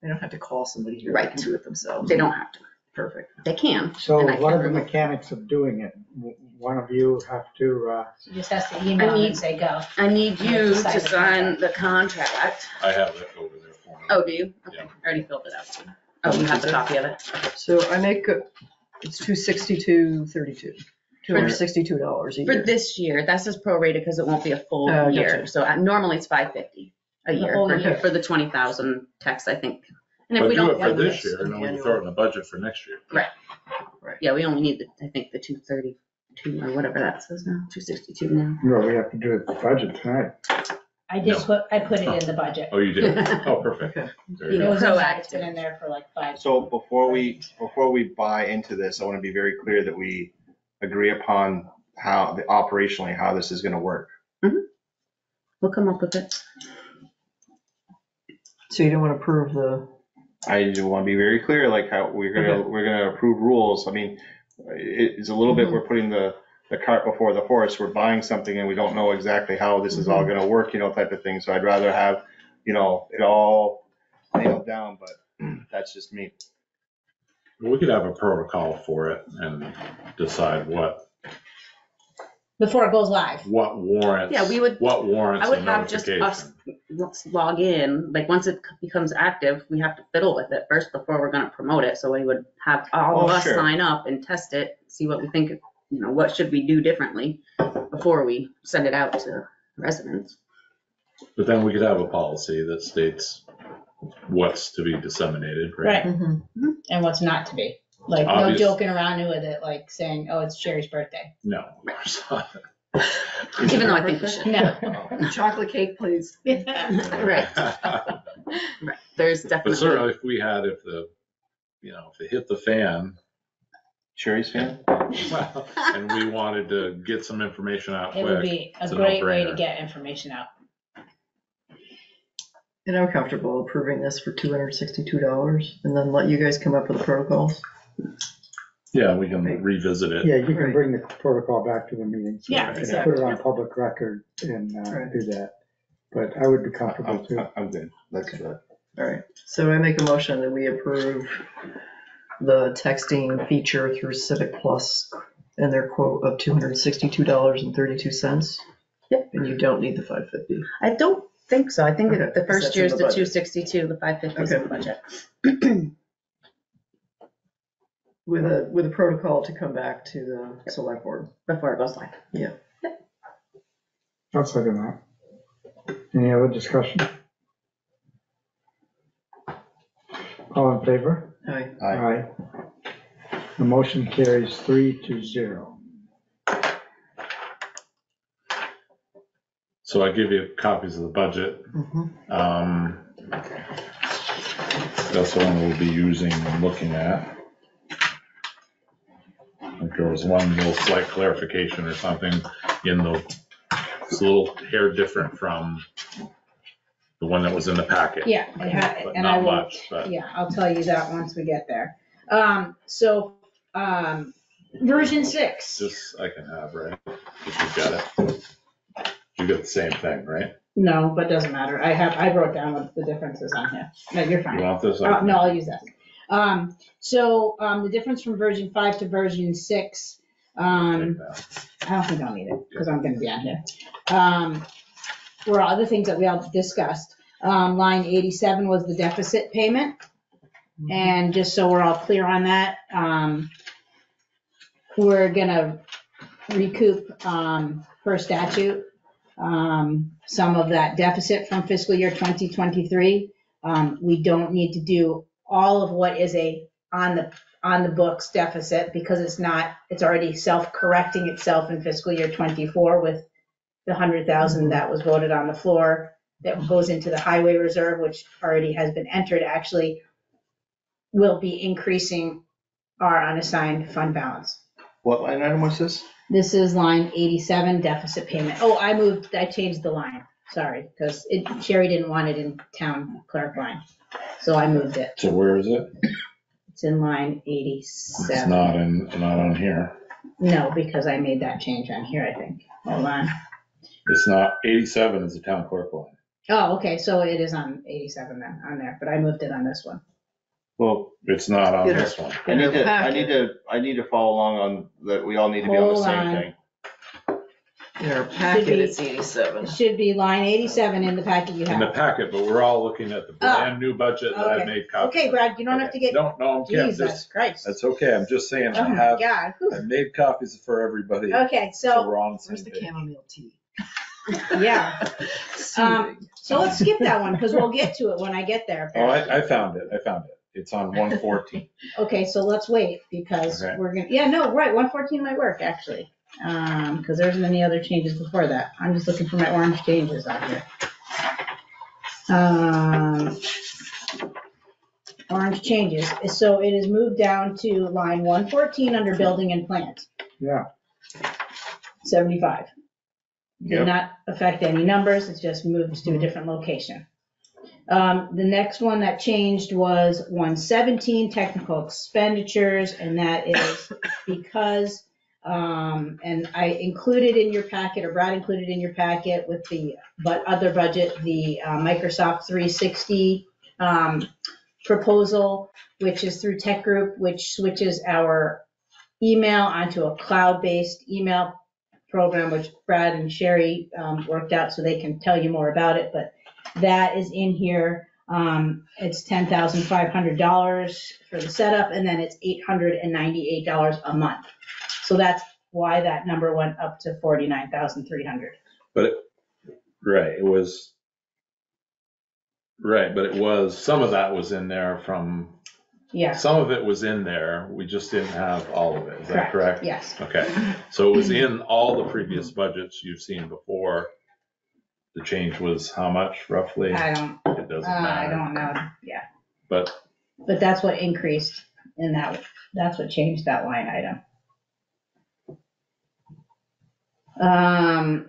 They don't have to call somebody here, they Right. can do it themselves. They don't have to. Perfect. They can. So And I what can are the remove- mechanics of doing it? W- One of you have to, uh, She just has to email I need- and say go. I need You have to sign the sign contract. I have it over there for him. Oh, do you? Okay, Yeah. I already filled it out. Oh, you have the copy of it? So I make, a- it's two sixty-two thirty-two, two hundred sixty-two dollars a For year. this year, that's just prorated because it won't be a full Oh, gotcha. year. So uh, normally it's five fifty a year whole for, year. for the twenty thousand text, I think. And if But we do don't, it for want this this- year, and then we can throw it in the budget for next year. Right. Right. Yeah, we only need, the I think, the two thirty-two or whatever that says now, two sixty-two now. No, we have to do it the budget tonight. I just put, I put it in the oh. budget. Oh, you did? Oh, perfect. Okay. There It go. was in there, Proactive. it's been in there for like five. So before we, before we buy into this, I want to be very clear that we agree upon how, the operationally, how this is going to work. Mm-hmm. We'll come up with it. So you don't want to approve the, I just want to be very clear, like how we're gonna, we're gonna approve rules. I mean, it, it's a little bit, mm-hmm. we're putting the, the cart before the horse. We're buying something and we don't know exactly how this is all mm-hmm. gonna work, you know, type of thing. So I'd rather have, you know, it all nailed down, but mm. that's just me. We could have a protocol for it and decide what, Before it goes live. what warrants. Yeah, we would- What warrants I would a have just us let's log in, like, once it becomes active, we have to fiddle with it first before we're gonna promote it, so we would have all of Oh, us sure. sign up and test it, see what we think, you know, what should we do differently before we send it out to residents. But then we could have a policy that states what's to be disseminated, right? Right. Mhm. And what's not to be. Like, no Obvious- joking around with it, like saying, oh, it's Sherry's birthday. No, of course not. Even though I think we should. No. chocolate cake, please. Right, right, there's But definitely, certainly if we had, if the, you know, if it hit the fan, Sherry's fan? and we wanted to get some information out It would quick, be a it's a great way to no-brainer. get information out. And I'm comfortable approving this for two hundred sixty-two dollars and then let you guys come up with the protocols. Yeah, we can revisit it. Yeah, you can Right. bring the protocol back to the meeting. so Yeah, we can exactly. Put it on public record and, uh, Right. do that. But I would be comfortable I'm, too. I'm good. That's good. All right, so I make a motion that we approve the texting feature through Civic Plus and their quote of two hundred sixty-two dollars and thirty-two cents. Yep. And you don't need the five fifty. I don't think so, I think Okay, that the so first that's in year's the the budget. two sixty-two, the five fifty is in the budget. With a, with a protocol to come back to the select board. Before it goes live. I'll second that. Any other discussion? All in favor? Aye. Aye. The motion carries three to zero. So I give you copies of the budget. Mhm. Um, That's the one we'll be using and looking at. There was one little slight clarification or something in the, it's a little hair different from the one that was in the packet. Yeah, it But and I not will, much, but yeah, I'll tell you that once we get there. Um, so, um, version six. this I can have, right? If you've got it. You got the same thing, right? No, but doesn't matter. I have, I wrote down what the differences on here. No, you're You fine. want this? Uh, no, I'll use that. Um, so, um, the difference from version five to version six, um, I don't think I'll need it, because I'm gonna be on here. Um, were other things that we all discussed. Um, line eighty-seven was the deficit payment. And just so we're all clear on that, um, we're gonna recoup, um, per statute, um, some of that deficit from fiscal year twenty twenty-three. Um, we don't need to do all of what is a, on the, on the books deficit, because it's not, it's already self-correcting itself in fiscal year twenty-four with the hundred thousand that was voted on the floor, that goes into the highway reserve, which already has been entered, actually will be increasing our unassigned fund balance. What line item was this? This is line eighty-seven deficit payment. Oh, I moved, I changed the line, sorry, because it, Sherry didn't want it in town clerk line. So I moved it. So where is it? It's in line It's eighty-seven. not in, not on here. No, because I made that change on here, I think. Hold on. It's not, eighty-seven is the town clerk line. Oh, okay, so it is on eighty-seven then, on there, but I moved it on this one. Well, It's not on this one. I need to, I need to, I need to follow along on that, we all need to be on the Hold same on. thing. In our Should packet, be- it's eighty-seven. Should be line eighty-seven in the packet you have. In the have. packet, but we're all looking at the brand new budget that I made copies. Okay, Brad, you don't have to get, No, no, I'm kidding. Jesus Just- Christ. That's okay. I'm just saying, Oh I my have, God. Whew. I made copies for everybody. Okay, So so, we're on the Where's same the page. chamomile tea? yeah, Um, Soothing. so let's skip that one, because we'll get to it when I get there. Oh, I, I found it. I found it. It's on one fourteen. Okay, so let's wait, because Okay. we're gonna, yeah, no, right, one fourteen might work, actually. Um, because there isn't any other changes before that. I'm just looking for my orange changes out here. Um, orange changes, so it is moved down to line one fourteen under building and plant. Yeah. Seventy-five. Did Yep. not affect any numbers, it just moved to a different location. Um, the next one that changed was one seventeen, technical expenditures, and that is because, um, and I included in your packet, or Brad included in your packet with the, but other budget, the uh, Microsoft three sixty, um, proposal, which is through Tech Group, which switches our email onto a cloud-based email program, which Brad and Sherry um, worked out, so they can tell you more about it, but that is in here. It's ten thousand five hundred dollars for the setup, and then it's eight hundred and ninety-eight dollars a month. So that's why that number went up to forty-nine thousand three hundred. But, it- right, it was, right, but it was, some of that was in there from, Yeah, some of it was in there. We just didn't have all of it. Is that correct, yes. Okay, so it was in all the previous budgets you've seen before. The change was how much roughly? I don't, It doesn't uh, I matter. don't know, yeah. But But that's what increased in that, that's what changed that line item. Um,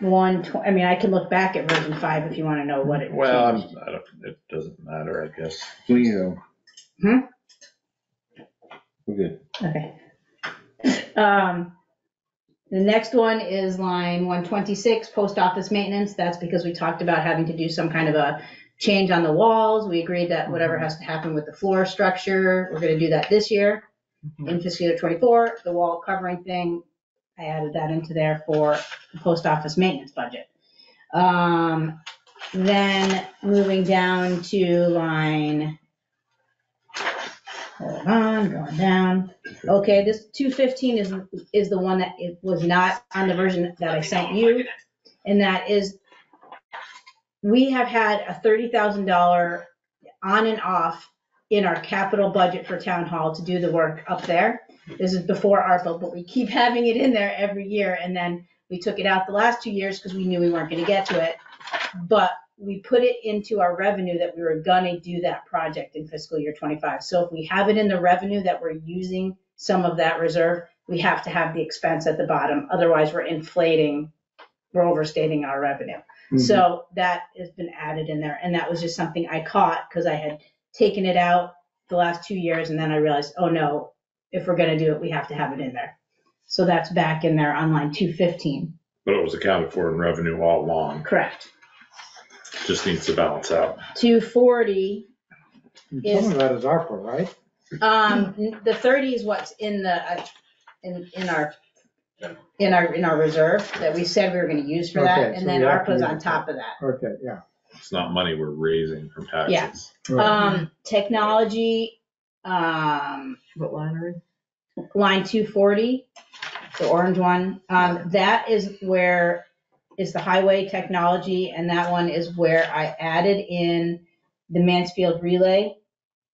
one, tw- I mean, I can look back at version five if you want to know what it Well, I'm, changed. I don't, it doesn't matter, I guess. We, uh, Hmm? We're good. Okay. Um, the next one is line one twenty-six, post office maintenance. That's because we talked about having to do some kind of a change on the walls. We agreed that whatever has to happen with the floor structure, we're gonna do that this year. In fiscal year twenty-four, the wall covering thing, I added that into there for the post office maintenance budget. Um, then moving down to line, hold on, going down. Okay, this two fifteen is, is the one that it was not on the version that I sent you. And that is, we have had a thirty thousand dollar on and off in our capital budget for town hall to do the work up there. This is before ARPA, but we keep having it in there every year, and then we took it out the last two years because we knew we weren't gonna get to it. But we put it into our revenue that we were gonna do that project in fiscal year twenty-five. So if we have it in the revenue that we're using some of that reserve, we have to have the expense at the bottom, otherwise we're inflating, we're overstating our revenue. Mm-hmm. So that has been added in there, and that was just something I caught, because I had taken it out the last two years, and then I realized, oh no, if we're gonna do it, we have to have it in there. So that's back in there on line two fifteen. But it was accounted for in revenue all along, Correct. just needs to balance out. Two forty, And Is- Some of that is ARPA, right? um, the thirty is what's in the, uh, in, in our, in our, in our reserve that we said we were gonna use for that, Okay, so and then we have to ARPA's use on it. top of that. Okay, yeah. It's not money we're raising from Yeah. taxes. Right. Um, technology, um, What line are we? line two forty, the orange one, um, that is where is the highway technology, and that one is where I added in the Mansfield relay.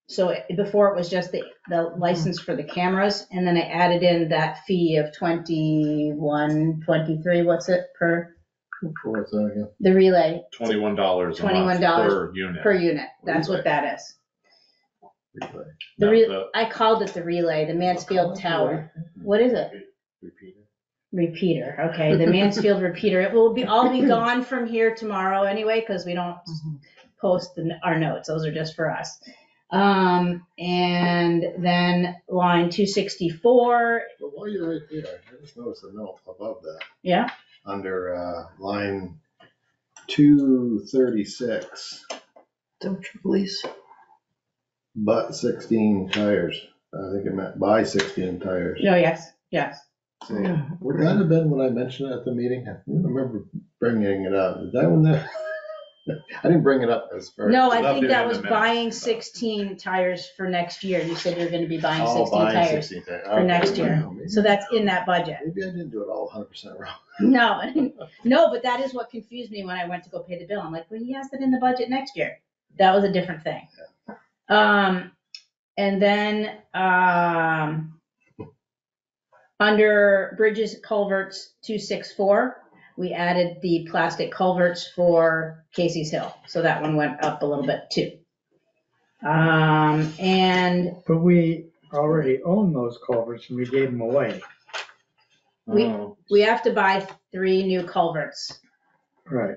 So it- before it was just the, the license for the cameras, and then I added in that fee of twenty-one, twenty-three, what's it per, What's that again? the relay Twenty-one dollars a month $21 per unit. per unit, that's what that is. Replay. The re, the- I called it the relay, the Mansfield Tower, what is it? Repeat it. Repeater, okay, the Mansfield repeater, it will be, all be gone from here tomorrow anyway, because we don't post the- our notes, those are just for us. Um, and then line two sixty-four, But while you're right there, I just noticed a note above that, yeah, under, uh, line two thirty-six, Dump truck lease. But sixteen tires. I think it meant buy sixteen tires. no, yes, yes. See, Would that have been when I mentioned it at the meeting? I don't remember bringing it up. Is that when that? I didn't bring it up as far. No, I think that was buying sixteen tires for next year, you said you were gonna be buying Oh, sixteen buying tires 16 tires. for Okay. next year, Well, maybe- so that's in that budget. Maybe I didn't do it all hundred percent wrong. No, no, but that is what confused me when I went to go pay the bill. I'm like, well, he has it in the budget next year. That was a different thing. Um, and then, um, under bridges culverts two six four, we added the plastic culverts for Casey's Hill. So that one went up a little bit too. Um, and But we already own those culverts and we gave them away. we, Oh, we have to buy three new culverts, Right.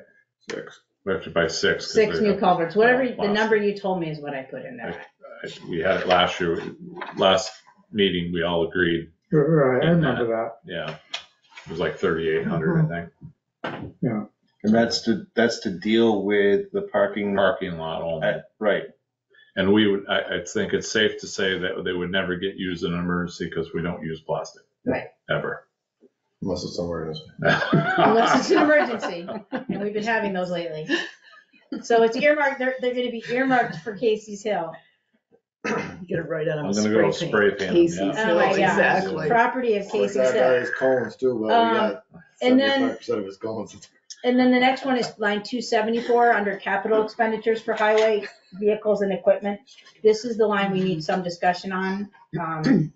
Six. We have to buy six. 'cause six they new culverts, whatever, the Last- number you told me is what I put in there. We had it last year, last meeting, we all agreed, Right, I remember that. yeah. It was like thirty-eight hundred, I mm-hmm. think, And that's to, that's to deal with the parking. parking lot only. at- Right, And we would, I, I think it's safe to say that they would never get used in an emergency because we don't use plastic. Right. Ever. Unless it's somewhere in this. Unless it's an emergency, and we've been having those lately. So it's earmarked, they're, they're gonna be earmarked for Casey's Hill. Get it right on I'm them. gonna go spray paint them, Casey's yeah. Oh my Hill, exactly. Property of Like Casey's that Hill. guy's cones too, but we got and then- seventy-five percent of his cones. And then the next one is line two seventy-four, under capital expenditures for highway vehicles and equipment. This is the line we need some discussion on. Um,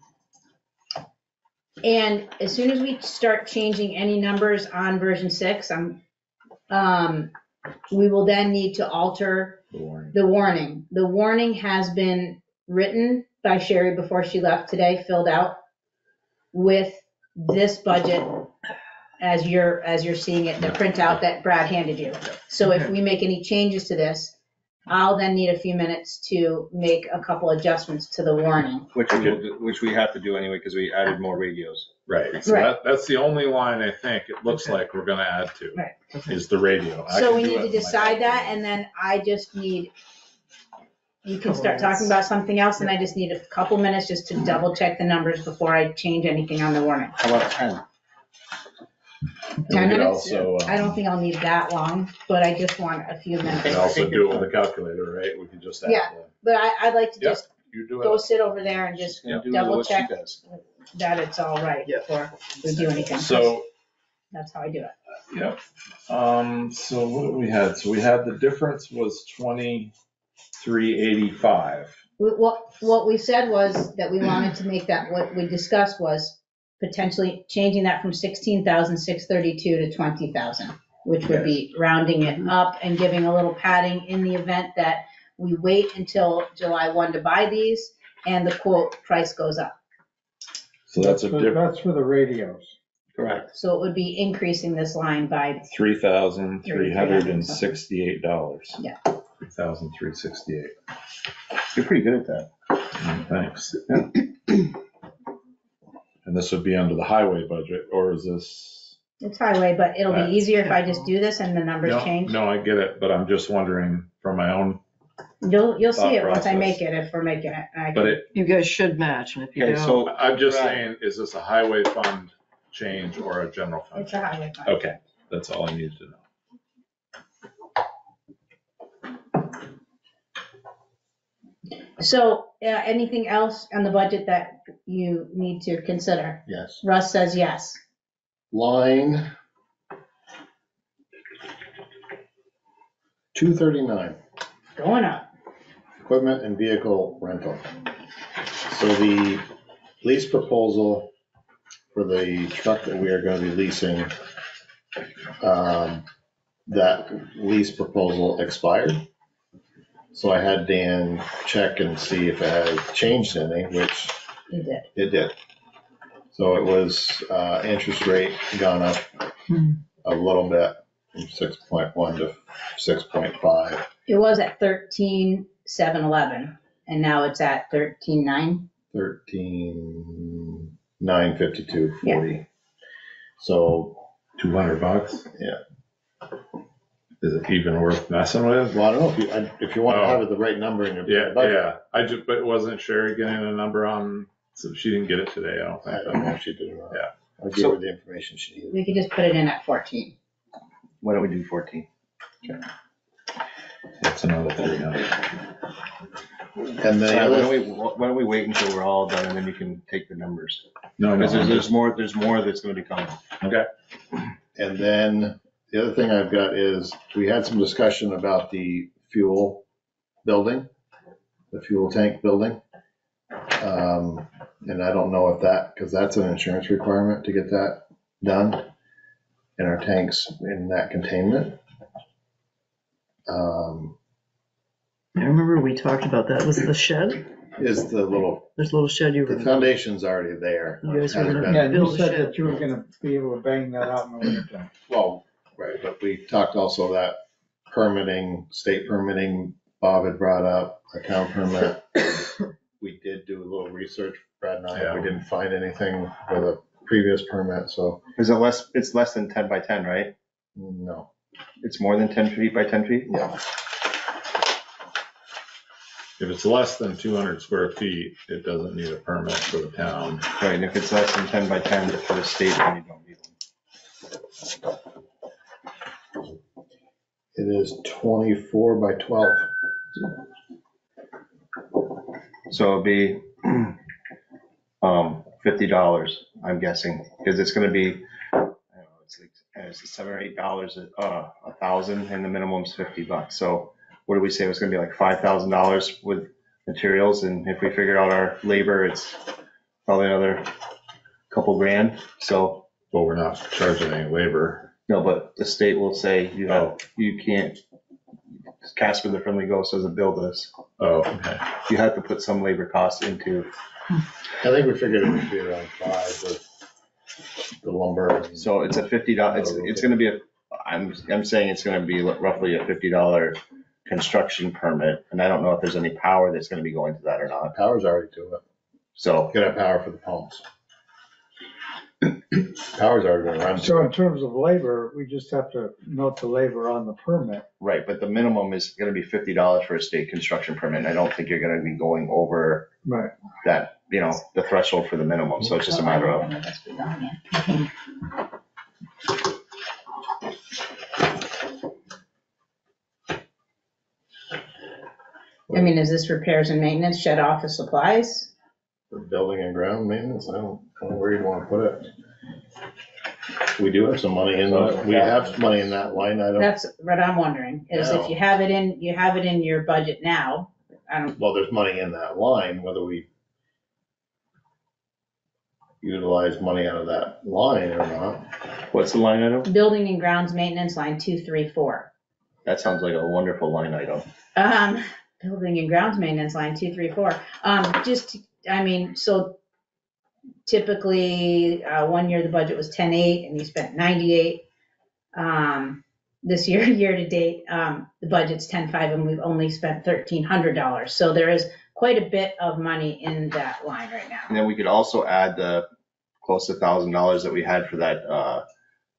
And as soon as we start changing any numbers on version six, I'm, um, we will then need to alter the warning. The warning has been written by Sherry before she left today, filled out with this budget as you're, as you're seeing it, the printout that Brad handed you. So if we make any changes to this, I'll then need a few minutes to make a couple adjustments to the warning. which we, will which we have to do anyway, because we added more radios. Right, so Right. that, that's the only line I think it looks like we're gonna add to, is the radio. I So can we do need it to with decide that, and then I just need, you can start talking about something else, and I just need a couple minutes just to double check the numbers before I change anything on the warning. How about ten? And we Ten could minutes? also, uh, I don't think I'll need that long, but I just want a few We minutes. can also do it with a calculator, right? We could just add Yeah. the, But I, I'd like to Yep. just you do go it. sit over there and just And do double she check does. that it's all right Yeah. before we do anything. So, That's how I do it. Yep. Um, so what do we had? So we had the difference was twenty-three eighty-five. We- What, what we said was that we wanted to make that, what we discussed was potentially changing that from sixteen thousand six thirty-two to twenty thousand, which would be rounding it mm-hmm. up and giving a little padding in the event that we wait until July one to buy these and the quote price goes up. So that's a for- difference, That's for the radios. Correct. So it would be increasing this line by, three thousand three hundred and sixty-eight dollars. Yeah. Three thousand three sixty-eight. You're pretty good at that. Mm, thanks. And this would be under the highway budget, or is this, It's highway, but it'll be easier if I just do this and the numbers No, change. no, I get it, but I'm just wondering for my own, You'll, you'll see it once I process. make it, if we're making it. I but can- it, You guys should match, and if you Okay, don't, so I'm just Right. saying, is this a highway fund change or a general fund? It's a highway fund. Okay, that's all I needed to know. So, uh, anything else on the budget that you need to consider? Yes. Russ says yes. Line two thirty-nine, Going up. equipment and vehicle rental. So the lease proposal for the truck that we are gonna be leasing, um, that lease proposal expired. So I had Dan check and see if it had changed any, which You did. It did. So it was, uh, interest rate gone up Hmm. a little bit from six point one to six point five. It was at thirteen, seven, eleven, and now it's at thirteen, nine. Thirteen, nine fifty-two forty. So, Two hundred bucks? Yeah. Is it even worth messing with? well, I don't know if you, I- if you want to oh. have it the right number in your Yeah, budget. yeah, I just, but wasn't Sherry getting a number on, so she didn't get it today, I don't I don't know if she did or not. Yeah. I'll give her the information she needed. We could just put it in at fourteen. why don't we do fourteen? That's another three hundred. And the Why don't we, why don't we wait until we're all done and then you can take the numbers? No, no, Because there's, I'm there's more, there's more that's gonna be coming. okay, and then the other thing I've got is, we had some discussion about the fuel building, the fuel tank building. Um, and I don't know if that, because that's an insurance requirement to get that done in our tanks in that containment. Um, I remember we talked about that. Was it the shed? is the little, There's a little shed you the foundation's already there. You guys were Hasn't gonna- been- Yeah, you said that you were gonna be able to bang that out in the winter. Well, right, but we talked also that permitting, state permitting, Bob had brought up, a town permit. We did do a little research, Brad and I, Yeah. we didn't find anything with a previous permit, so Is it less, it's less than ten by ten, right? no. It's more than ten feet by ten feet? Yeah. if it's less than two hundred square feet, it doesn't need a permit for the town. Right, and if it's less than ten by ten for the state, then you don't need one. It is twenty-four by twelve. So it'll be, um, fifty dollars, I'm guessing, because it's gonna be, I don't know, it's like, uh, it's seven or eight dollars, uh, a thousand, and the minimum's fifty bucks, so what do we say, it was gonna be like five thousand dollars with materials, and if we figure out our labor, it's probably another couple grand, so, But we're not charging any labor. No, but the state will say, you have, oh. you can't, Casper the Friendly Ghost doesn't build this, Oh, okay. you have to put some labor costs into I think we figured it would be around five with the lumber. and- So it's a fifty dollar, it's, oh, it's gonna be a, I'm, I'm saying it's gonna be roughly a fifty dollar construction permit, and I don't know if there's any power that's gonna be going to that or not, Power's already to it. so. Get a power for the pumps. Power's already gonna run. So in terms of labor, we just have to note the labor on the permit. Right, but the minimum is gonna be fifty dollars for a state construction permit, and I don't think you're gonna be going over Right. that, you know, the threshold for the minimum, so it's just a matter of, I mean, is this repairs and maintenance, shed office supplies? For building and ground maintenance, I don't, I don't know where you'd wanna put it. We do have some money in, that, we have some money in that line item. That's what I'm wondering, is if you have it in, you have it in your budget now, I don't, Well, there's money in that line, whether we utilize money out of that line or not. what's the line item? building and grounds maintenance, line two, three, four. That sounds like a wonderful line item. Um, building and grounds maintenance, line two, three, four. Um, just, I mean, so typically, uh, one year the budget was ten eight and you spent ninety-eight. Um, this year, year to date, um, the budget's ten five and we've only spent thirteen hundred dollars. So there is quite a bit of money in that line right now. And then we could also add the close to thousand dollars that we had for that, uh,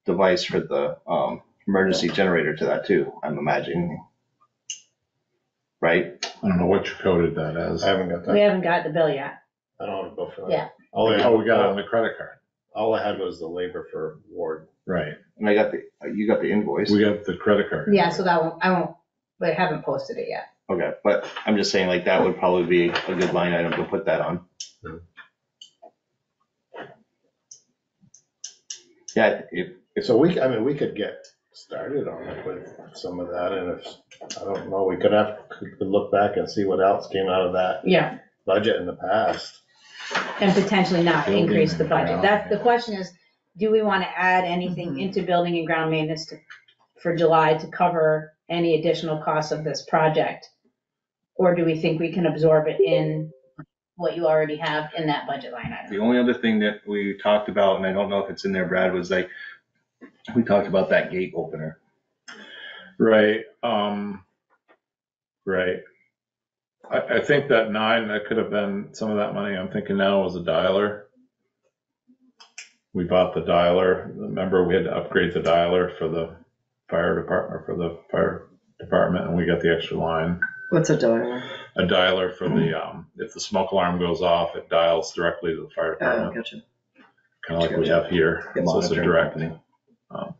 device for the, um, emergency generator to that too, I'm imagining. Right? I don't know what you coded that as. I haven't got that. We haven't got the bill yet. I don't have a bill for that. Yeah. All I, Oh, we got it on the credit card. Uh, all I had was the labor for Ward. Right. And I got the, you got the invoice. We got the credit card. Yeah, so that won't, I won't, but I haven't posted it yet. Okay, but I'm just saying like that would probably be a good line item to put that on. Yeah, if, So we, I mean, we could get started on it with some of that, and if, I don't know, we could have, could look back and see what else came out of that Yeah. budget in the past. And potentially not Building increase the and budget. ground That, the question is, do we want to add anything mm-hmm. into building and ground maintenance to, for July to cover any additional costs of this project? Or do we think we can absorb it in what you already have in that budget line item? the only other thing that we talked about, and I don't know if it's in there, Brad, was like, we talked about that gate opener. Right, um, right. I, I think that nine, that could have been, some of that money I'm thinking now was a dialer. We bought the dialer, remember we had to upgrade the dialer for the fire department, for the fire department, and we got the extra line. What's a dialer? A dialer for the, um, if the smoke alarm goes off, it dials directly to the fire Oh, department, gotcha. kind of like we have here. So it's a Monitoring direct. Company. um,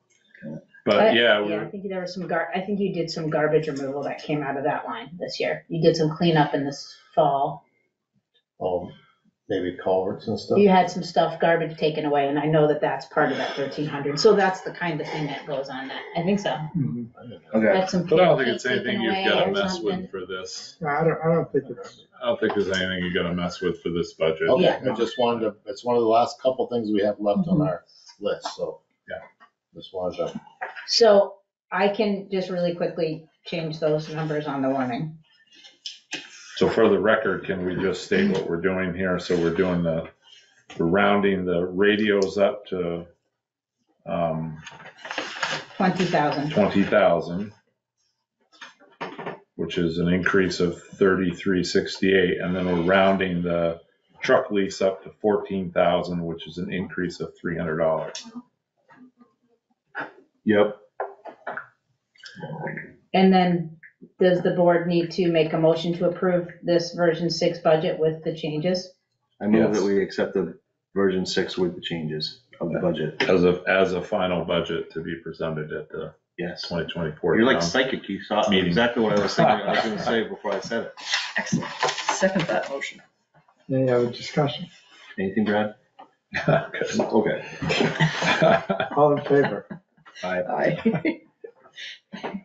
Okay. But I- yeah, we Yeah, I think there was some gar, I think you did some garbage removal that came out of that line this year. You did some cleanup in this fall. Um, maybe culverts and stuff. You had some stuff, garbage taken away, and I know that that's part of that thirteen hundred. So that's the kind of thing that goes on that. I think so. Mhm. Okay. That's some. But I don't think it's anything you've got to mess something. with for this. I don't, I don't think it's, I don't think there's anything you gotta mess with for this budget. Okay, Yeah. I just wanted to, it's one of the last couple things we have left on Mhm. our list, so. Yeah. Just wanted So I can just really quickly change those numbers on the warning. So for the record, can we just state what we're doing here? So we're doing the, we're rounding the radios up to um, Twenty thousand. twenty thousand, which is an increase of thirty-three sixty-eight, and then we're rounding the truck lease up to fourteen thousand, which is an increase of three hundred dollars. Yep. And then does the board need to make a motion to approve this version six budget with the changes? I move Yes. that we accept the version six with the changes of the budget. As a, as a final budget to be presented at the Yes. twenty twenty-four. You're like psychic, you saw Meeting. exactly what I was thinking, I was gonna say before I said it. Excellent. Second that motion. any other discussion? Anything, Brad? Okay. All in favor? Aye.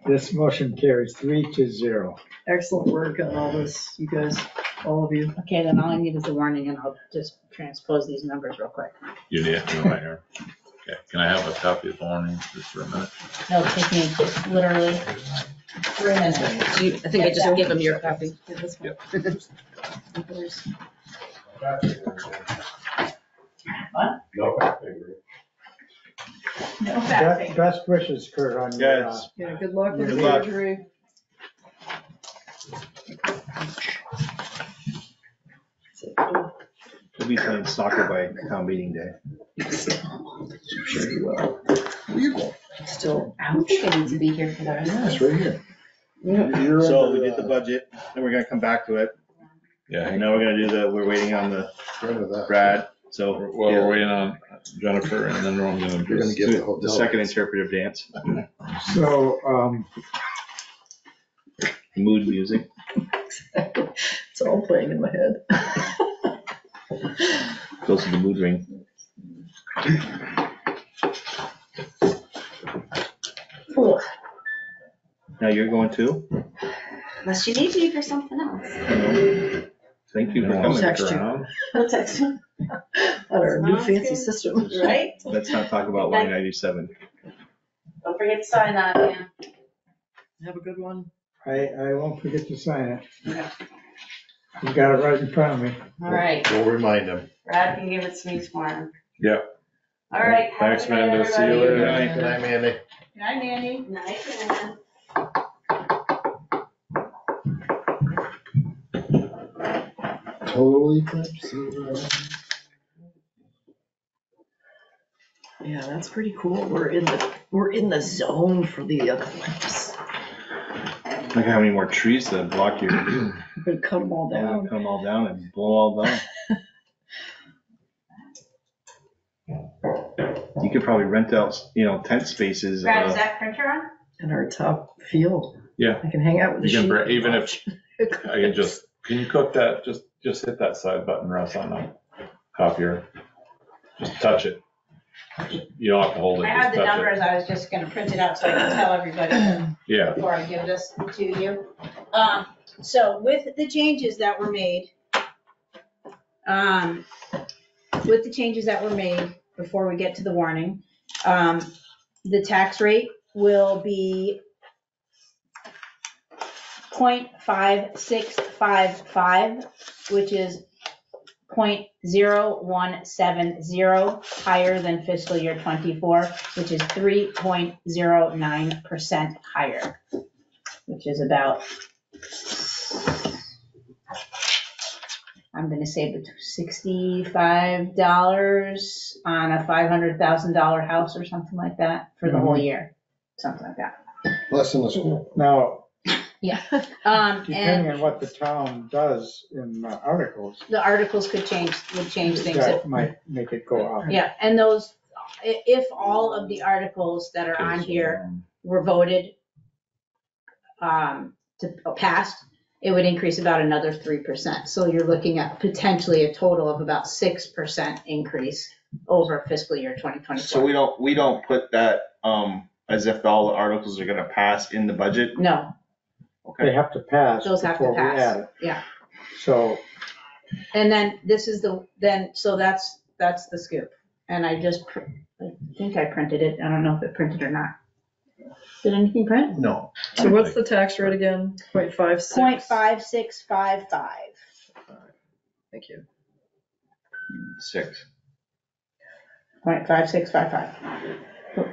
This motion carries three to zero. Excellent work on all this, you guys, all of you. Okay, then all I need is a warning and I'll just transpose these numbers real quick. You need it right here. Okay, can I have a copy of the warning just for a minute? It'll take me just literally three minutes. You- I think I just gave them your copy. Yeah, this one. No, Best best wishes, Kurt, on your, uh, Yes. Yeah, good luck with the Good luck. surgery. We'll be playing soccer by town meeting day. Sure you will. Still, I don't think I need to be here for that. yeah, it's right here. You're So under, we did the uh, budget, and we're gonna come back to it, Yeah. and now we're gonna do the, we're waiting on the you're under that. Brad, so. Well, we're waiting on Jennifer and then we're gonna You're gonna do. give the The second interpretive dance, so, um, mood music. it's all playing in my head. goes to the mood ring. Now you're going too? Unless you need me for something else. Thank you for wanna coming. Text you. around? I'll text you. On our new Sounds fancy good. system. Right? Let's not talk about line ninety-seven. Don't forget to sign that, man. Have a good one. I, I won't forget to sign it. You got it right in front of me. All right, We'll remind him. Brad can give it to me tomorrow. Yep. All right. have a Thanks, good night, Amanda. See you everybody. later. Good night, good night, Mandy. Good night, Mandy. Night, man. Totally. Yeah, that's pretty cool. We're in the, we're in the zone for the eclipse. Look how many more trees that block your, We're gonna cut them all cut down. them all down and blow all down. You could probably rent out, you know, tent spaces. Brad, is uh, that printer on? In our top field. Yeah. I can hang out with the You can sheep. bring- even if- I can just, can you cook that? Just, just hit that side button, Russ, on the copier. Just touch it. You don't have to hold it, I just have the touch it. numbers, I was just gonna print it out so I can tell everybody Yeah, before I give this to you. Um, so with the changes that were made, um, with the changes that were made before we get to the warning, um, the tax rate will be point five six five five, which is point zero one seven zero higher than fiscal year twenty-four, which is three point zero nine percent higher, which is about, I'm gonna say bet- sixty-five dollars on a five hundred thousand dollar house or something like that for the whole mm-hmm. year, something like that. Less than the school. Now, Um, depending on what the town does in uh, articles, the articles could change, would change things. if- that might make it go up. Yeah, and those, i- if all of the articles that are on here were voted um, to, passed, it would increase about another three percent. So you're looking at potentially a total of about six percent increase over fiscal year twenty So we don't, we don't put that, um, as if all the articles are gonna pass in the budget? No, They Okay, have to pass those have to before we add pass, it. yeah. So And then this is the, then, so that's, that's the scoop. And I just, pr- I think I printed it. I don't know if it printed or not. Did anything print? No. So what's the tax rate again? Point five six? Point five six five five. Thank you. six. Point five six five five,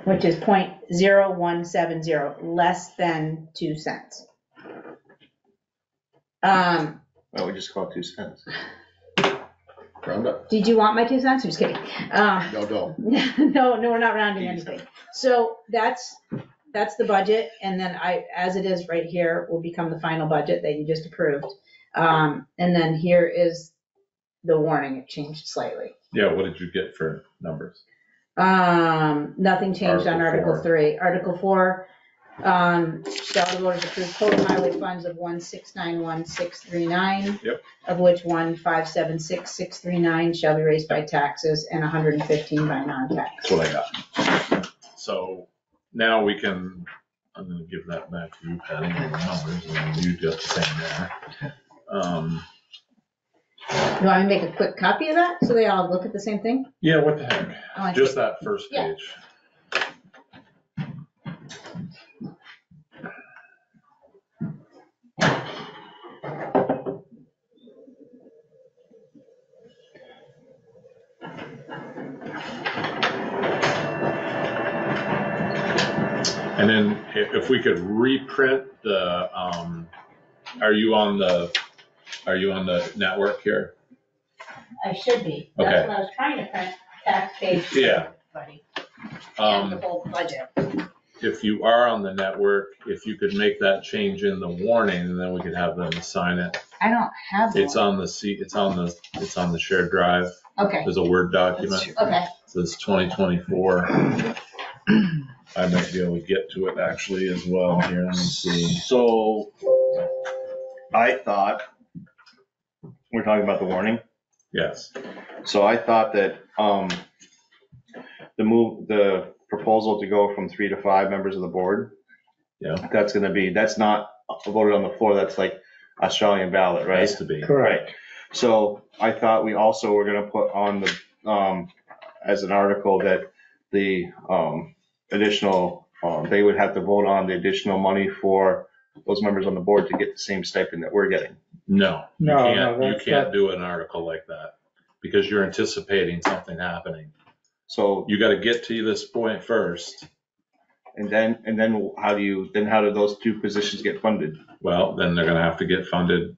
which is point zero one seven zero, less than two cents. Um, Why don't we just call it two cents? Round up. did you want my two cents? I'm just kidding. Uh, No, don't. No, no, we're not rounding anything. So that's, that's the budget, and then I, as it is right here, will become the final budget that you just approved. Um, and then here is the warning, it changed slightly. yeah, what did you get for numbers? Um, nothing changed on Article Article four. three. Article four, um, shall the voters approve total highway funds of one six nine one six three nine? Yep. Of which one five seven six six three nine shall be raised by taxes and hundred and fifteen by non-tax. That's what I got. So now we can, I'm gonna give that back to you, Patty, on the numbers, and then you got the same there. Um, Do I make a quick copy of that so they all look at the same thing? yeah, what the heck? Oh, I Just that first Yeah. page. And then if, if we could reprint the, um, are you on the, are you on the network here? I should be. Okay. That's what I was trying to print, tax page. for Yeah. everybody, And the Um, whole budget. if you are on the network, if you could make that change in the warning, and then we could have them sign it. I don't have It's one. on the seat, it's on the, it's on the shared drive. Okay, There's a Word document, okay. says twenty twenty-four. I might be able to get to it actually as well here, let me see. So, I thought, we're talking about the warning, Yes, so I thought that, um, the move, the proposal to go from three to five members of the board. Yeah. That's gonna be, that's not voted on the floor, that's like Australian ballot, right? has to be. Correct. So I thought we also were gonna put on the, um, as an article that the, um, additional, um, they would have to vote on the additional money for those members on the board to get the same stipend that we're getting. No, you No, no, can't, you that's- can't that- do an article like that, because you're anticipating something happening. So, You gotta get to this point first. and then, and then how do you, then how do those two positions get funded? Well, then they're gonna have to get funded.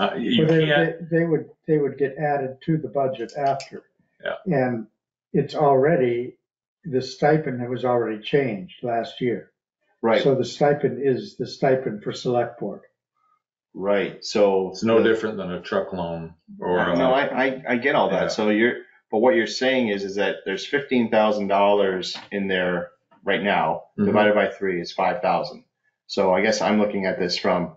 Uh, You But they, can't, they- they would, they would get added to the budget after. Yeah. And it's already the stipend that was already changed last year. Right, So the stipend is the stipend for select board. right, so. It's no different than a truck loan or. No, I, I, I get all Yeah. that. So you're, but what you're saying is, is that there's fifteen thousand dollars in there right now, Mhm. divided by three is five thousand. So I guess I'm looking at this from,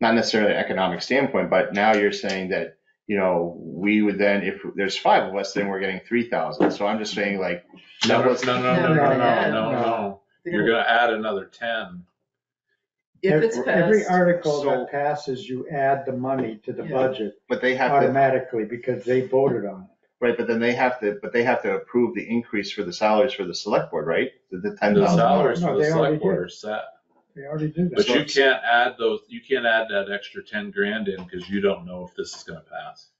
not necessarily an economic standpoint, but now you're saying that, you know, we would then, if there's five of us, then we're getting three thousand. So I'm just saying like, No, that no, was, no, no, no, No, no, no, no, no. You're gonna add another ten. If it's Every passed, article So- that passes, you add the money to the Yeah. budget but they have to, automatically because they voted on it. right, but then they have to, but they have to approve the increase for the salaries for the select board, right? The, the ten The thousand. salaries No, for the they already select board are set. They already did But you can't add those, you can't add that extra ten grand in because you don't know if this is gonna pass.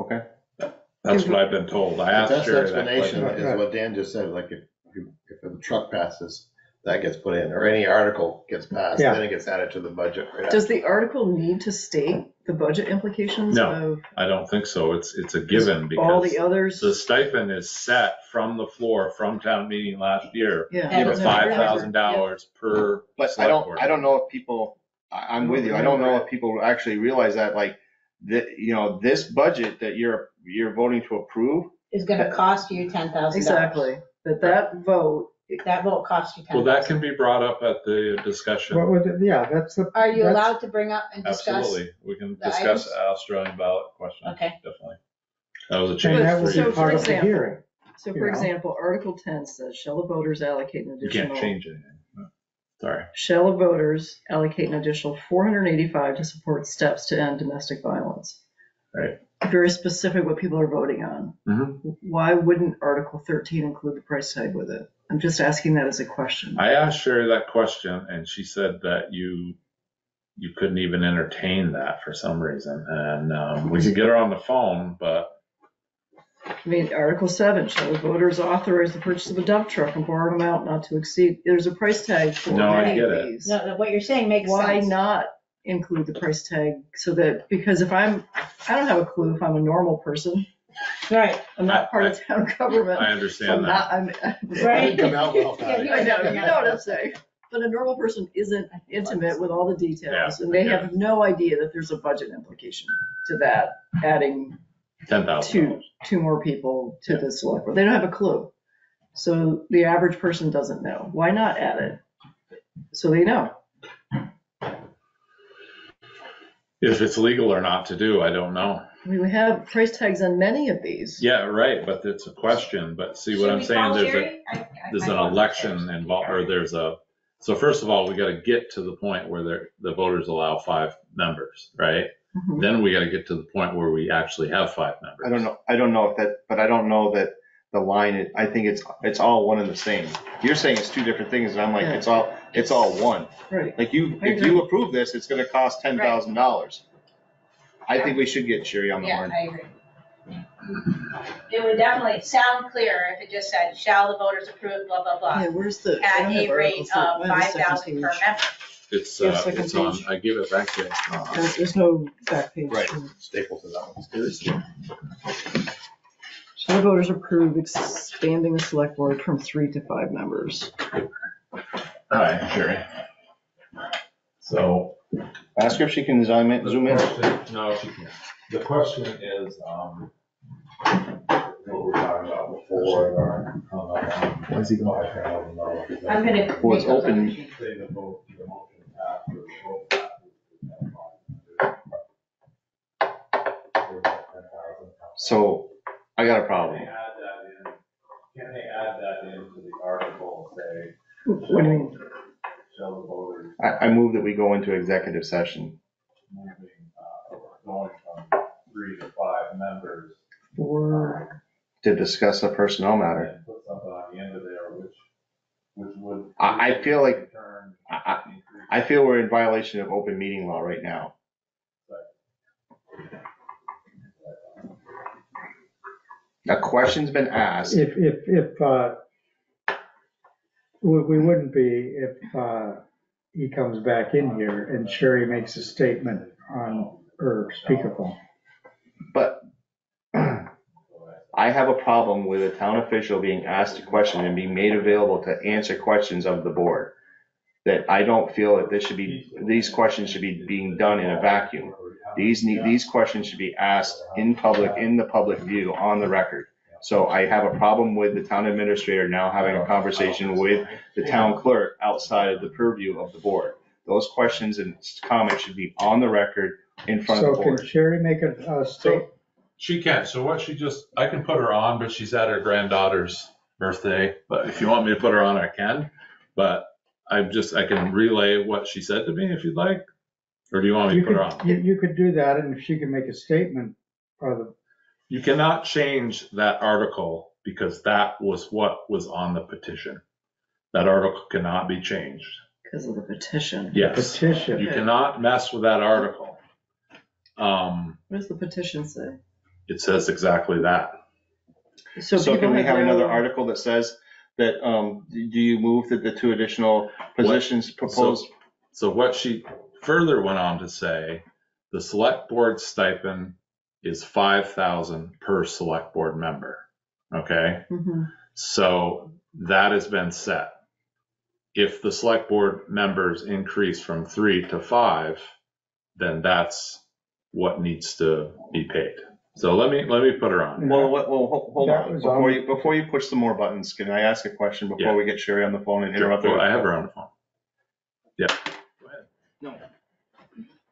Okay. That's what I've been told. I asked That's the Sherry that explanation, question. is what Dan just said, like if, you- if a truck passes, that gets put in, or any article gets passed, Yeah. then it gets added to the budget. right does the article need to state the budget implications No. of I don't think so. It's, it's a given all because the others? the stipend is set from the floor, from town meeting last year. Yeah. Yeah, At it's five never- thousand dollars per But I select don't, board. I don't know if people, I, I'm with you, I don't know if people actually realize that, like, that, you know, this budget that you're, you're voting to approve, Is gonna cost you ten thousand dollars. Exactly, that that vote, That won't cost you ten Well, thousand. that can be brought up at the discussion. What would, it- yeah, that's the. Are you that's- allowed to bring up and discuss? Absolutely. We can the discuss? Australian ballot question. Okay. Definitely. That was a And change that for will So, be for part of the example, hearing. so for know. example, Article ten says, shall the voters allocate an You additional? can't change anything. No. Sorry. Shall the voters allocate an additional four hundred and eighty-five to support steps to end domestic violence? Right. Very specific what people are voting on. Mhm. Why wouldn't Article thirteen include the price tag with it? I'm just asking that as a question. I asked Sherry that question and she said that you, you couldn't even entertain that for some reason. And, um, we could get her on the phone, but I mean, Article seven, shall the voters authorize the purchase of a dump truck and borrowed amount not to exceed, there's a price tag for No, I many get of it. these. No, no, what you're saying makes sense. Why not include the price tag so that, because if I'm, I don't have a clue if I'm a normal person, Right, I'm not part of town government. I I'm understand that. not, I'm. Right. Come out well, Yeah, Patty. you- I know, you know what I'm saying. But a normal person isn't intimate with all the details and they have no idea that there's a budget implication to that, adding Ten thousand two, dollars. two more people to the select board. They don't have a clue. So the average person doesn't know. Why not add it? So they know. If it's legal or not to do, I don't know. I mean, we have price tags on many of these. Yeah, right, but it's a question, but see what Should I'm we saying, call there's a, Sherry? I- I there's might an want to election involved, or there's a, so first of all, we gotta get to the point where there, the voters allow five members, right? Mhm. Then we gotta get to the point where we actually have five members. I don't know, I don't know if that, but I don't know that the line, is- I think it's, it's all one and the same. You're saying it's two different things, and I'm like, Yeah. it's all, it's all one. Right. Like you, I if agree. you approve this, it's gonna cost ten thousand dollars. I think we should get Sherry on the Yeah, horn. I agree. It would definitely sound clearer if it just said, shall the voters approve, blah, blah, blah, Yeah, where's the? I at don't a rate Article thir- of I have the five second thousand per page. member. It's, Yeah, uh, second it's on, page. I give it back to you. Uh, There's, there's no back page. Right. to it. Staple to that one. Shall the voters approve expanding the select board from three to five members? Hi, Sherry. So. Ask her if she can zoom in, zoom in. No, she can't. The question is, um, what we were talking about before, Why is he going? I'm gonna. Well, it's open. other. Say the vote, the motion passed, vote passes. So I got a Can problem. they add that in, can they add that into the article, and say, What do you mean? shall the voters I, I move that we go into executive session. moving, uh, going from three to five members, For, to discuss a personnel matter. and put something on the end of there which, which would. I- I feel like- Return I, I, increase. I feel we're in violation of open meeting law right now. A question's been asked. If, if, if, uh, we, we wouldn't be if, uh, he comes back in here and Sherry makes a statement on her speakerphone. But I, I have a problem with a town official being asked a question and being made available to answer questions of the board. That I don't feel that this should be, these questions should be being done in a vacuum. These need, these questions should be asked in public, in the public view, on the record. So I have a problem with the town administrator now having a conversation with the town clerk outside of the purview of the board. Those questions and comments should be on the record in front of So the can board. Sherry make a, a state, She can, so what she just, I can put her on, but she's at her granddaughter's birthday, but if you want me to put her on, I can. But I'm just, I can relay what she said to me if you'd like, or do you want me you to put could, her on? you, you could do that, and if she can make a statement, or the, You cannot change that article because that was what was on the petition. That article cannot be changed. Because of the petition. Yes, petition. you cannot mess with that article. Um, What does the petition say? it says exactly that. So So can we have no- another article that says that, um, do you move that the two additional positions proposed? So what she further went on to say, the select board stipend is five thousand per select board member. Okay, Mhm. so that has been set. If the select board members increase from three to five, then that's what needs to be paid. So let me, let me put her on. Well, what, well, ho- hold That on, was before on- you, before you push some more buttons, can I ask a question Yeah. before we get Sherry on the phone and interrupt her? Well, I have her on the phone. Yeah. Go ahead. No.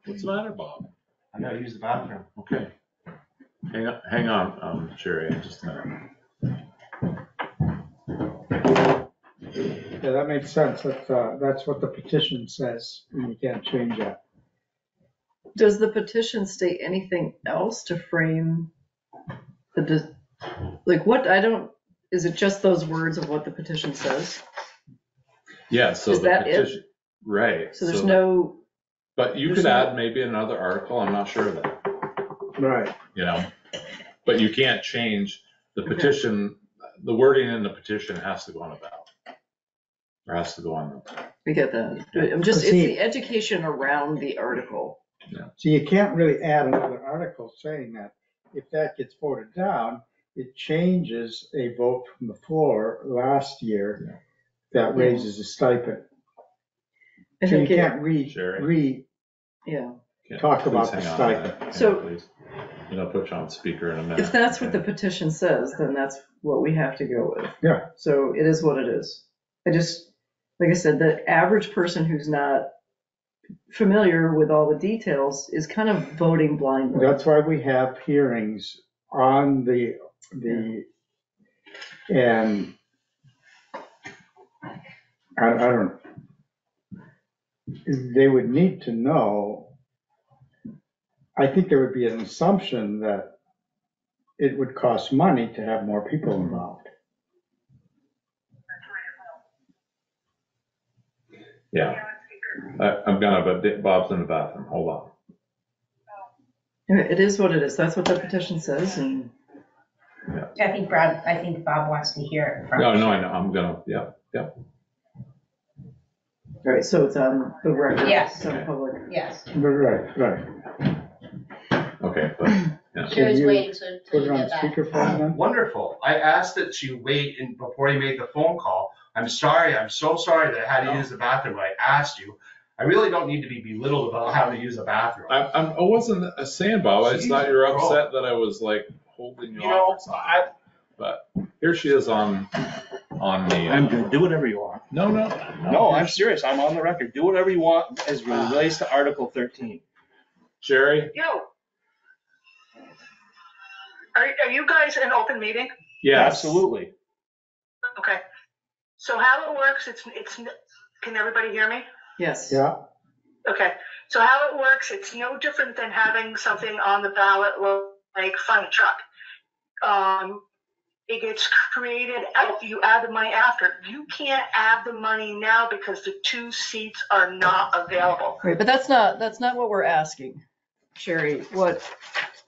What's the matter, Bob? I gotta use the bathroom. Okay. Hang on, hang on, um, Sherry, just a minute. Yeah, that makes sense, that's, uh, that's what the petition says, and you can't change that. Does the petition state anything else to frame the, dis- like what, I don't, is it just those words of what the petition says? Yeah, so Is the that it? petition, right. So there's no, But you there's could no- add maybe another article, I'm not sure of that, Right. you know? But you can't change the Okay. petition, the wording in the petition has to go on a ballot. Or has to go on, we get that. I'm just, it's See- the education around the article. So you can't really add another article saying that. If that gets voted down, it changes a vote from the floor last year that raises the stipend. I So you think it- can't re, Sherry? re, Yeah, yeah, Talk please about the on a stipend. minute. So- please. You know, put you on speaker in a minute. if that's what the okay? petition says, then that's what we have to go with. Yeah. So it is what it is. I just, like I said, the average person who's not familiar with all the details is kind of voting blindly. that's why we have hearings on the, the, and I, I don't, they would need to know, I think there would be an assumption that it would cost money to have more people mm-hmm. involved. Yeah. I, I'm gonna, but Bob's in the bathroom, hold on. Oh. It is what it is. That's what the petition says and I think Brad, I think Bob wants to hear it from. No, no, I know, I'm gonna, yeah, yeah. All right, so it's on the record. Yes. It's on public. Yes, Right, right. Okay, but, yeah. Sherry's you waiting to, Put it on get back. speakerphone then? Wonderful. I asked that she wait and before you made the phone call. I'm sorry, I'm so sorry that I had to use the bathroom. I asked you. I really don't need to be belittled about how to use a bathroom. I, I'm, I wasn't a saying, Bob, I just thought you were upset that I was like holding you You know, off or something. I, But here she is on, on the. uh, I'm good, do whatever you want. No, no. No, I'm serious, I'm on the record, do whatever you want as relates to Article thirteen. Jerry? Yo. Are, are you guys in open meeting? Yes. Absolutely. Okay. So how it works, it's, it's, can everybody hear me? Yes. Yeah, Okay. So how it works, it's no different than having something on the ballot like fund truck. Um, it gets created, after you add the money after. You can't add the money now because the two seats are not available. Right, but that's not, that's not what we're asking, Sherry. What,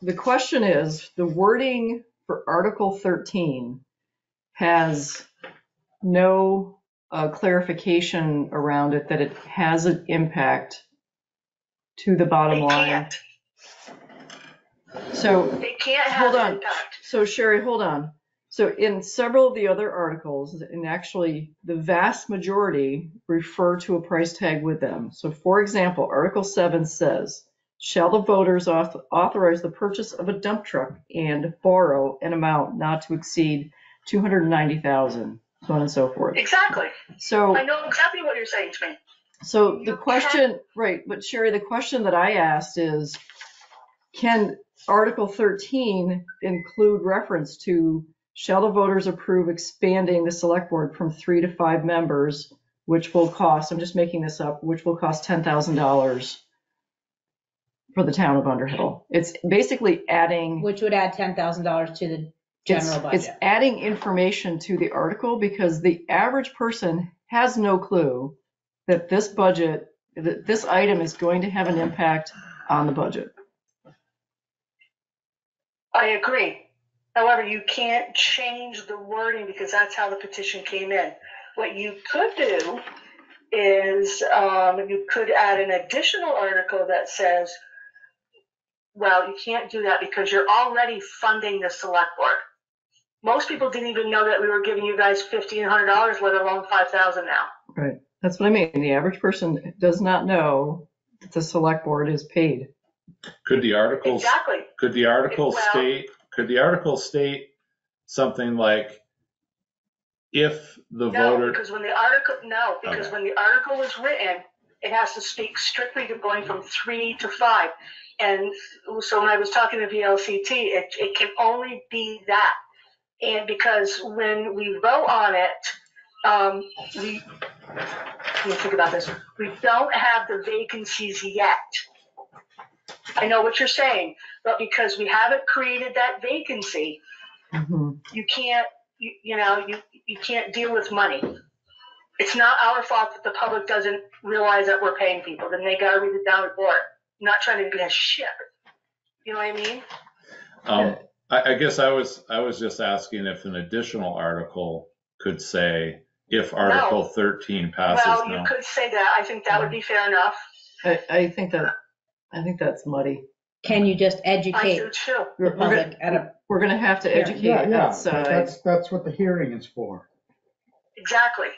the question is, the wording for Article 13 has no clarification around it that it has an impact to the bottom They line. can't, So, they can't have Hold on. impact. so Sherry, hold on. So in several of the other articles, and actually the vast majority refer to a price tag with them. So for example, Article 7 says, shall the voters authorize the purchase of a dump truck and borrow an amount not to exceed 290,000? So on and so forth. Exactly. So. I know exactly what you're saying to me. So the question, right, but Sherry, the question that I asked is, can Article thirteen include reference to shall the voters approve expanding the select board from three to five members, which will cost, I'm just making this up, which will cost ten thousand dollars for the town of Underhill? It's basically adding. Which would add ten thousand dollars to the It's- general It's budget. adding information to the article because the average person has no clue that this budget, that this item is going to have an impact on the budget. I agree. However, you can't change the wording because that's how the petition came in. What you could do is, um, you could add an additional article that says, well, you can't do that because you're already funding the select board. Most people didn't even know that we were giving you guys fifteen hundred dollars, let alone five thousand now. Right. That's what I mean. The average person does not know that the select board is paid. Could the articles, Exactly. could the article Well- state, could the article state something like, if the No, voter, because when the article, no, because Okay. when the article is written, it has to speak strictly to going from three to five. And so when I was talking to VLCT, it, it can only be that. And because when we vote on it, um, we, let me think about this, we don't have the vacancies yet. I know what you're saying, but because we haven't created that vacancy, Mhm. you can't, you, you know, you, you can't deal with money. It's not our fault that the public doesn't realize that we're paying people, then they gotta read the down report. I'm not trying to be a shit. You know what I mean? um, I, I guess I was, I was just asking if an additional article could say, if Article thirteen passes Well, you now. could say that, I think that would be fair enough. I, I think that, I think that's muddy. Can you just I educate do too. the We're, we're gonna- public at a, we're gonna have to Yeah. educate Yeah, yeah, outside. that's, that's what the hearing is for. Exactly.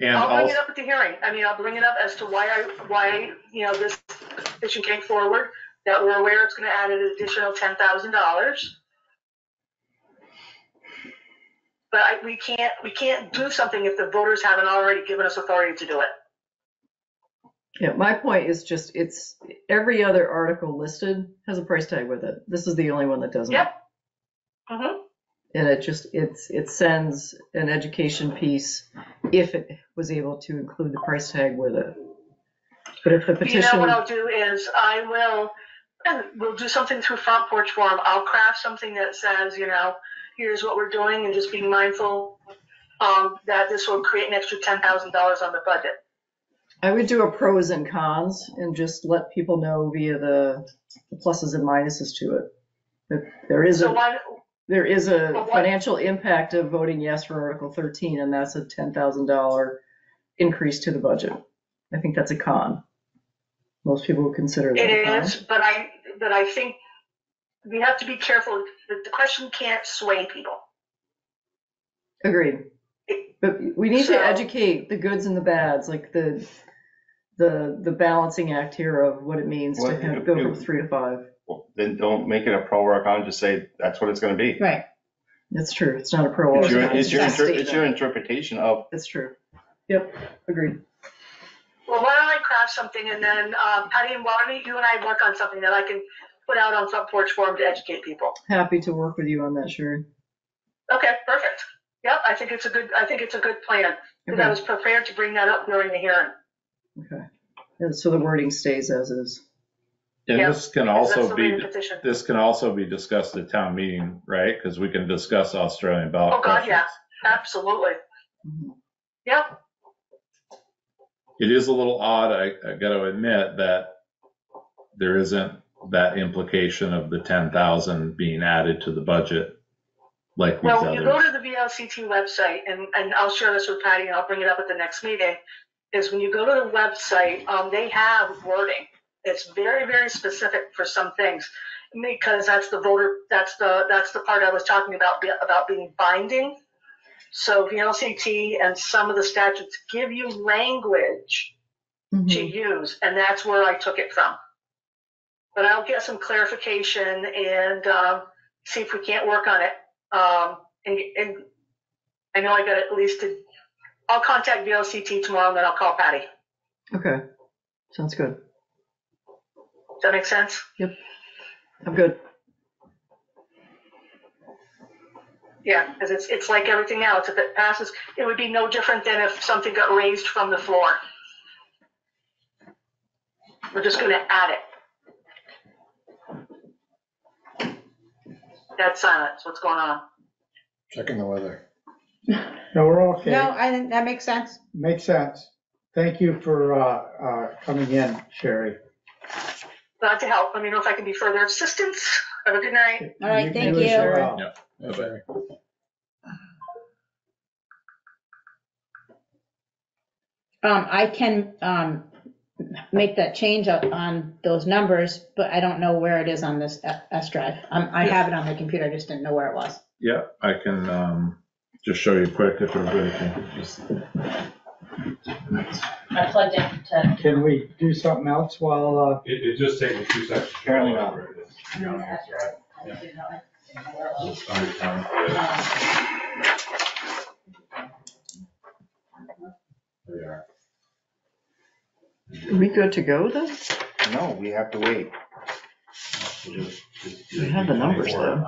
And I'll bring also, it up at the hearing. I mean, I'll bring it up as to why I, why, you know, this petition came forward, that we're aware it's gonna add an additional ten thousand dollars. But I, we can't, we can't do something if the voters haven't already given us authority to do it. Yeah, my point is just, it's, every other article listed has a price tag with it. This is the only one that doesn't. Yep. Mm-hmm. And it just, it's, it sends an education piece if it was able to include the price tag with it. But if the petition. You know what I'll do is I will, we'll do something through Front Porch Forum. I'll craft something that says, you know, here's what we're doing and just being mindful um, that this will create an extra ten thousand dollars on the budget. I would do a pros and cons and just let people know via the the pluses and minuses to it. That there is So a, one, there is a financial impact of voting yes for Article thirteen, and that's a ten thousand dollar increase to the budget. I think that's a con. Most people would consider that a con. is, but I, but I think we have to be careful that the question can't sway people. Agreed. But we need to educate the goods and the bads, like the, the, the balancing act here of what it means to Well, have- go from three to five. Well, Then don't make it a pro or a con, just say that's what it's gonna be. right, That's true. It's not a pro or It's your, con, it's your, inter- it's your interpretation of, It's true. Yep, agreed. Well, why don't I craft something and then, um, Patty and Bonnie, you and I work on something that I can put out on Front Porch Forum to educate people. Happy to work with you on that, Sherry. Okay, perfect. Yep, I think it's a good, I think it's a good plan. Because I was prepared to bring that up during the hearing. Okay. And so the wording stays as is. and Yeah, this can also be, petition- this can also be discussed at town meeting, right? Because we can discuss Australian ballot Oh, God, yeah, questions. absolutely. Mhm. Yep, It is a little odd, I, I gotta admit, that there isn't that implication of the ten thousand being added to the budget like well, when you go others. to the VLCT website, and, and I'll share this with Patty and I'll bring it up at the next meeting, is when you go to the website, um, they have wording. It's very, very specific for some things. because that's the voter, that's the, that's the part I was talking about, be- about being binding. So VLCT and some of the statutes give you language to Mhm. use, and that's where I took it from. But I'll get some clarification and um, see if we can't work on it. Um, and, and I know I got at least to, I'll contact VLCT tomorrow, and then I'll call Patty. Okay, sounds good. Does that make sense? Yep. I'm good. Yeah, because it's, it's like everything else. If it passes, it would be no different than if something got raised from the floor. We're just gonna add it. Dead silence. What's going on? Checking the weather. No, we're all okay. No, I think that makes sense. Makes sense. Thank you for, uh, uh, coming in, Sherry. Glad to help. Let me know if I can be further assistance. Have a good night. All right, thank you. well. Yeah. Yeah, Sherry. Um, I can, um, make that change up on those numbers, but I don't know where it is on this S drive. Um, I have it on my computer, I just didn't know where it was. Yeah, I can, um, just show you quick if everybody can just. I plugged in to. Can we do something else while, uh, It, it just takes me two seconds. Apparently not. There you are. Are we good to go then? No, we have to wait. We have the numbers though.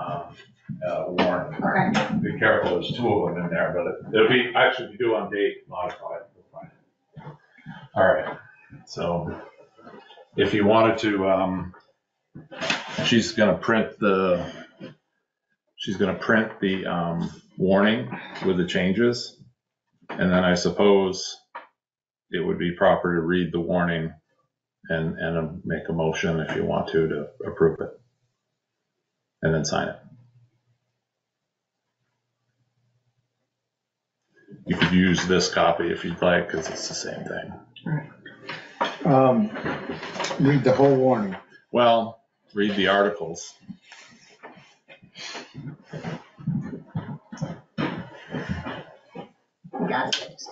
Uh, warrant. Be careful, there's two of them in there, but it- it'll be, actually, be due on date modified. we'll find it. All right, so if you wanted to, um, she's gonna print the, she's gonna print the, um, warning with the changes. And then I suppose it would be proper to read the warning and, and uh, make a motion if you want to, to approve it. And then sign it. You could use this copy if you'd like, because it's the same thing. um, read the whole warning? Well, read the articles. Got it.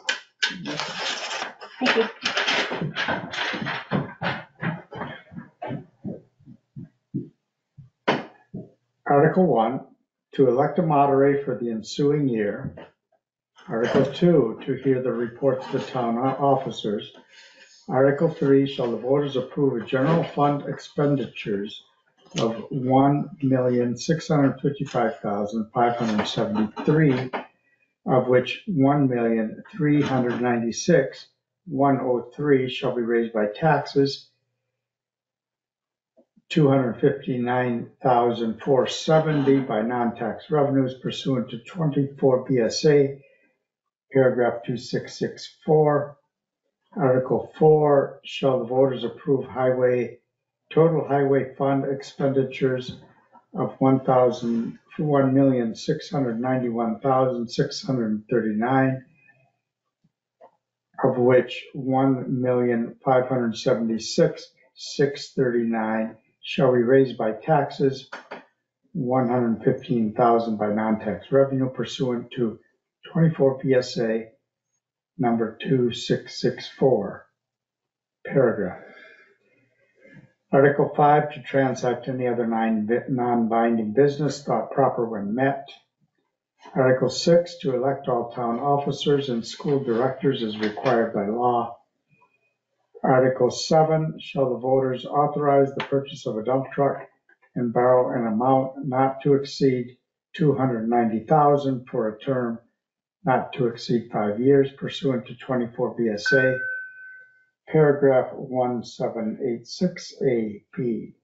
Thank you. Article one, to elect a moderator for the ensuing year. Article two, to hear the reports of the town officers. Article three, shall the voters approve a general fund expenditures of one million, six hundred fifty-five thousand, five hundred seventy-three, of which one million, three hundred ninety-six, one oh three shall be raised by taxes, two hundred fifty-nine thousand four seventy by non-tax revenues pursuant to twenty-four VSA, paragraph two six six four. Article four, shall the voters approve highway, total highway fund expenditures of one thousand, one million, six hundred ninety-one thousand, six hundred and thirty-nine, of which one million, five hundred seventy-six, six thirty-nine shall be raised by taxes, one hundred fifteen thousand by non-tax revenue pursuant to twenty-four VSA number two six six four, paragraph. Article five, to transact any other non-binding business thought proper when met. Article six, to elect all town officers and school directors as required by law. Article seven, shall the voters authorize the purchase of a dump truck and borrow an amount not to exceed two hundred ninety thousand for a term not to exceed five years pursuant to twenty-four VSA, paragraph one seven eight six A P.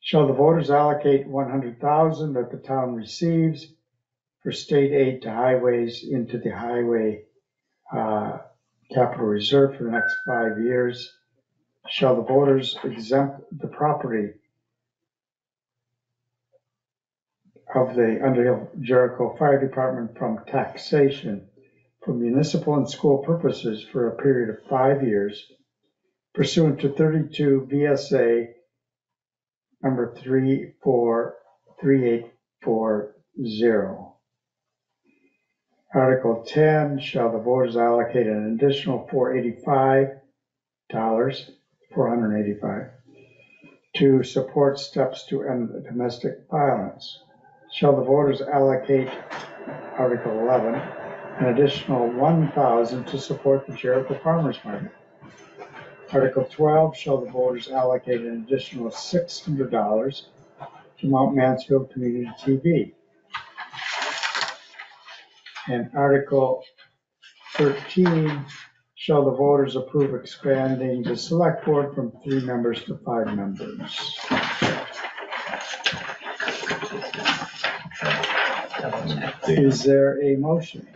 Shall the voters allocate one hundred thousand that the town receives for state aid to highways into the highway uh, capital reserve for the next five years? Shall the voters exempt the property of the Underhill Jericho Fire Department from taxation for municipal and school purposes for a period of five years pursuant to thirty-two VSA number three, four, three, eight, four, zero. Article ten, shall the voters allocate an additional four eighty-five dollars, four hundred and eighty-five, to support steps to end domestic violence? Shall the voters allocate, Article eleven, an additional one thousand to support the Jericho Farmers Market? Article twelve, shall the voters allocate an additional six hundred dollars to Mount Mansfield Community TV? And Article thirteen, shall the voters approve expanding the select board from three members to five members? Is there a motion?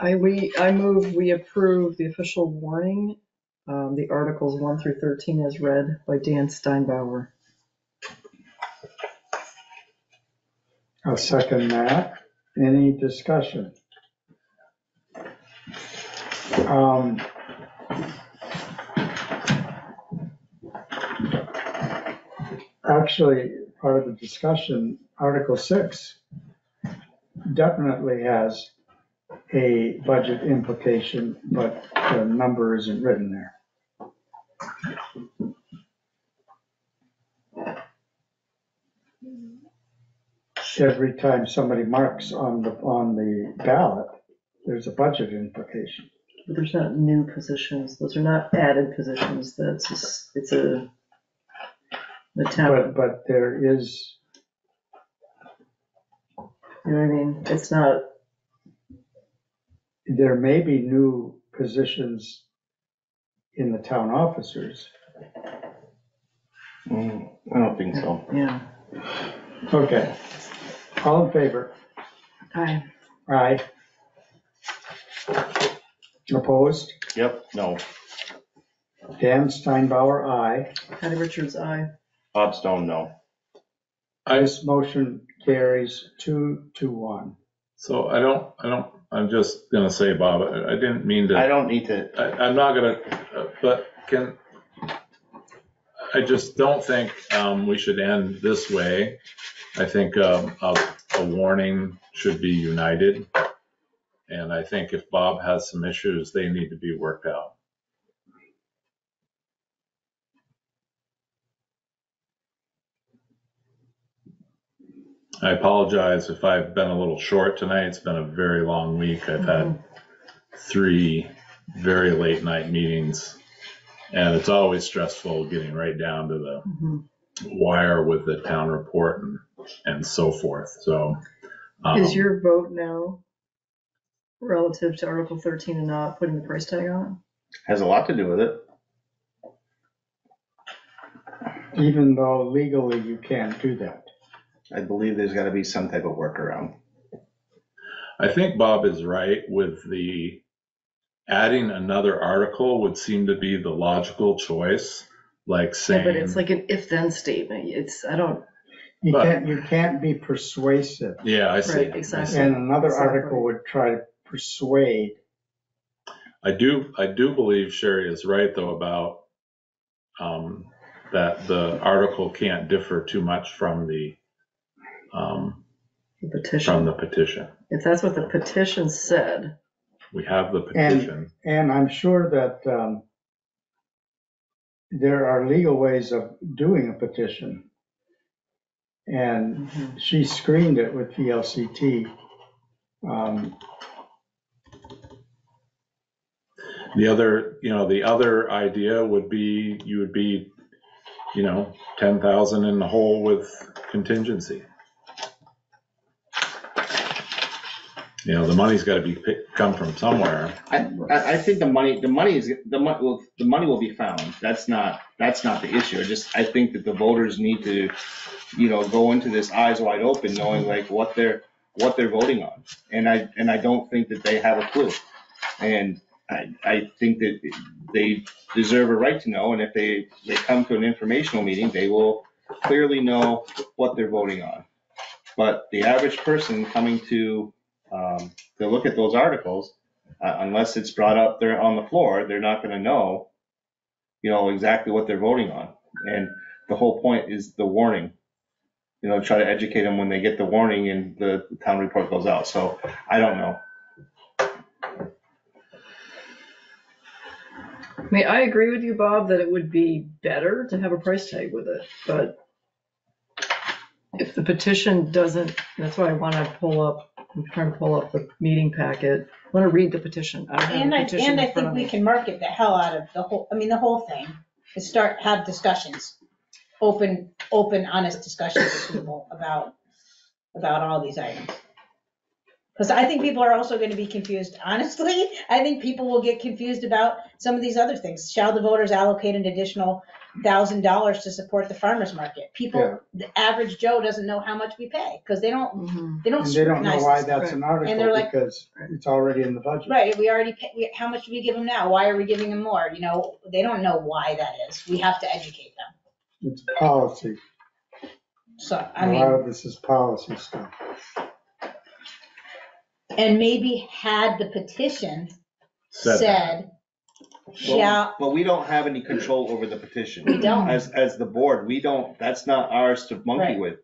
I, we, I move we approve the official warning, um, the articles one through thirteen as read by Dan Steinbauer. I'll second that. Any discussion? Um, Actually, part of the discussion, Article six definitely has a budget implication, but the number isn't written there. Every time somebody marks on the, on the ballot, there's a budget implication. But there's not new positions, those are not added positions, that's just, it's a, the town, But, but there is, you know what I mean? It's not, there may be new positions in the town officers. Mm, I don't think so. yeah. Okay. All in favor? Aye. Aye. Opposed? Yep, no. Dan Steinbauer, aye. Patty Richards, aye. Bob Stone, no. This motion carries two to one. So I don't, I don't, I'm just gonna say, Bob, I I didn't mean to. I don't need to, I, I'm not gonna, uh, but can, I just don't think, um, we should end this way. I think, um, a, a warning should be united. And I think if Bob has some issues, they need to be worked out. I apologize if I've been a little short tonight. It's been a very long week. I've had three very late night meetings. And it's always stressful getting right down to the Mhm. wire with the town report and, and so forth. So. um, Is your vote now relative to Article thirteen and not putting the price tag on has a lot to do with it. Even though legally you can't do that. I believe there's gotta be some type of workaround. I think Bob is right with the adding another article would seem to be the logical choice, like it? Yeah, but it's like an if-then statement, it's, I don't, You But- can't, you can't be persuasive. yeah, I see. right, exactly. And another Exactly. article would try to persuade. I do, I do believe Sherry is right though about um, that the article can't differ too much from the um, The from petition, the petition. if that's what the petition said, We have the petition. And I'm sure that um, there are legal ways of doing a petition. And Mhm. she screened it with VLCT. Um, The other, you know, the other idea would be, you would be, you know, ten thousand in the hole with contingency. You know, the money's gotta be, pick- come from somewhere. I, I, I think the money, the money is, the money will, the money will be found. That's not, that's not the issue. I just, I think that the voters need to, you know, go into this eyes wide open, knowing like what they're, what they're voting on. And I, and I don't think that they have a clue. And I, I think that they deserve a right to know, and if they, they come to an informational meeting, they will clearly know what they're voting on. But the average person coming to, um, to look at those articles, uh, unless it's brought up there on the floor, they're not gonna know, you know, exactly what they're voting on. And the whole point is the warning. You know, try to educate them when they get the warning and the town report goes out. So I don't know. I mean, I agree with you, Bob, that it would be better to have a price tag with it, but if the petition doesn't, that's why I want to pull up, I'm trying to pull up the meeting packet. I want to read the petition. I don't have And the I, petition and I in front think of we me. can market the hell out of the whole, I mean, the whole thing, and start, have discussions. Open, open, honest discussions with people about, about all these items. Because I think people are also gonna be confused, honestly, I think people will get confused about some of these other things. Shall the voters allocate an additional thousand dollars to support the farmer's market? Yeah. People, the average Joe doesn't know how much we pay, because they don't, Mhm. they don't And they don't know scrutinize why this. that's an they're article, like- because it's already in the budget. Right, we already, pay- we- how much do we give them now? Why are we giving them more? You know, they don't know why that is. We have to educate them. It's policy. So, I A lot mean, of this is policy stuff. and maybe had the petition Said that. said, shall, But we don't have any control over the petition. we don't, As, as the board, we don't, that's not ours to monkey Right. with.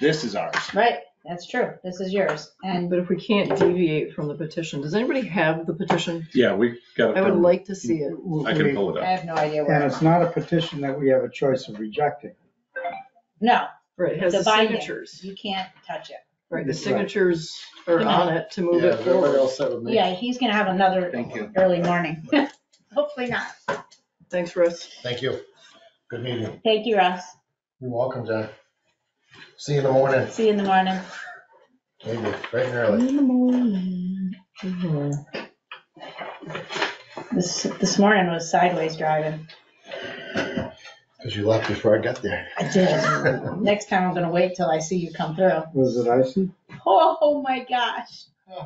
This is ours. right, that's true. This is yours. And But if we can't deviate from the petition, does anybody have the petition? Yeah, we got I would it. like to see it. I can pull it I up. have no idea And where. it's not a petition that we have a choice of rejecting. No, Right, it has It's the a binding. signatures. you can't touch it. Right, the signatures are on it to move Yeah, it is everybody forward. else set with me? Yeah, he's gonna have another Thank you. early morning. Hopefully not. Thanks, Russ. Thank you. Good meeting. Thank you, Russ. You're welcome, John. See you in the morning, See you in the morning. maybe, bright and early. In the morning. This, this morning was sideways driving. Because you left before I got there. I did. Next time I'm gonna wait till I see you come through. Was it icy? Oh my gosh.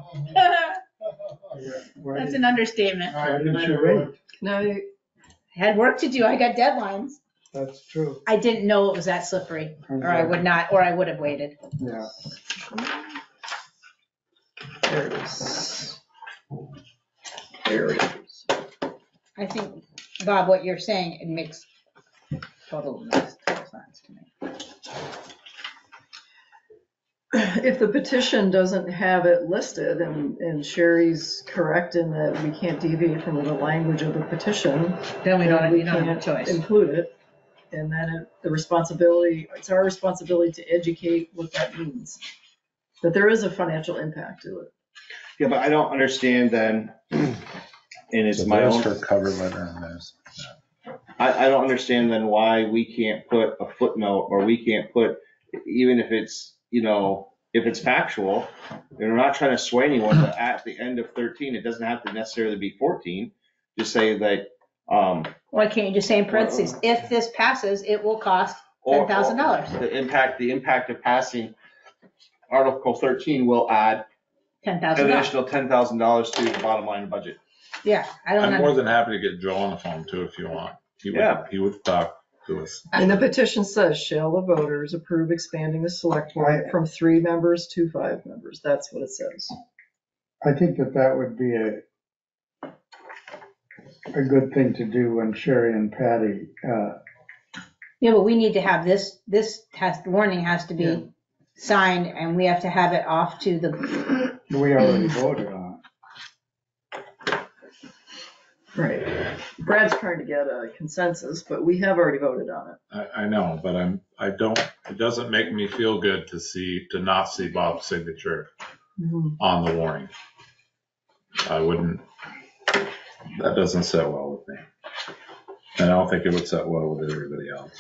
Why That's did- an understatement. Why didn't you wait? No, I had work to do. I got deadlines. That's true, I didn't know it was that slippery, or I would not, or I would have waited. yeah. there it is. There it is. I think, Bob, what you're saying, it makes total makes total sense to me. If the petition doesn't have it listed and, and Sherry's correct in that we can't deviate from the language of the petition, Then we don't, then we don't have a choice. include it. And then it- the responsibility, it's our responsibility to educate what that means. That there is a financial impact to it. Yeah, but I don't understand then, and it's So my there's own, her cover letter and there's. I, I don't understand then why we can't put a footnote or we can't put, even if it's, you know, if it's factual, and we're not trying to sway anyone, but at the end of thirteen, it doesn't have to necessarily be fourteen. Just say that, um. Why can't you just say in parentheses, if this passes, it will cost or- $10,000. The impact, the impact of passing Article thirteen will add ten an thousand dollars? additional ten thousand dollars to the bottom line of the budget. Yeah, I don't I'm more know. than happy to get Joe on the phone too, if you want. He would, Yeah. he would talk to us. And the petition says, shall the voters approve expanding the select board from three members to five members? That's what it says. I think that that would be a, a good thing to do when Sherry and Patty, uh, Yeah, but we need to have this, this has, the warning has to Yeah. be signed and we have to have it off to the, we already voted on. Right. Brad's trying to get a consensus, but we have already voted on it. I, I know, but I'm, I don't, it doesn't make me feel good to see, to not see Bob's signature mm-hmm. on the warning. I wouldn't, that doesn't sit well with me. And I don't think it would sit well with everybody else.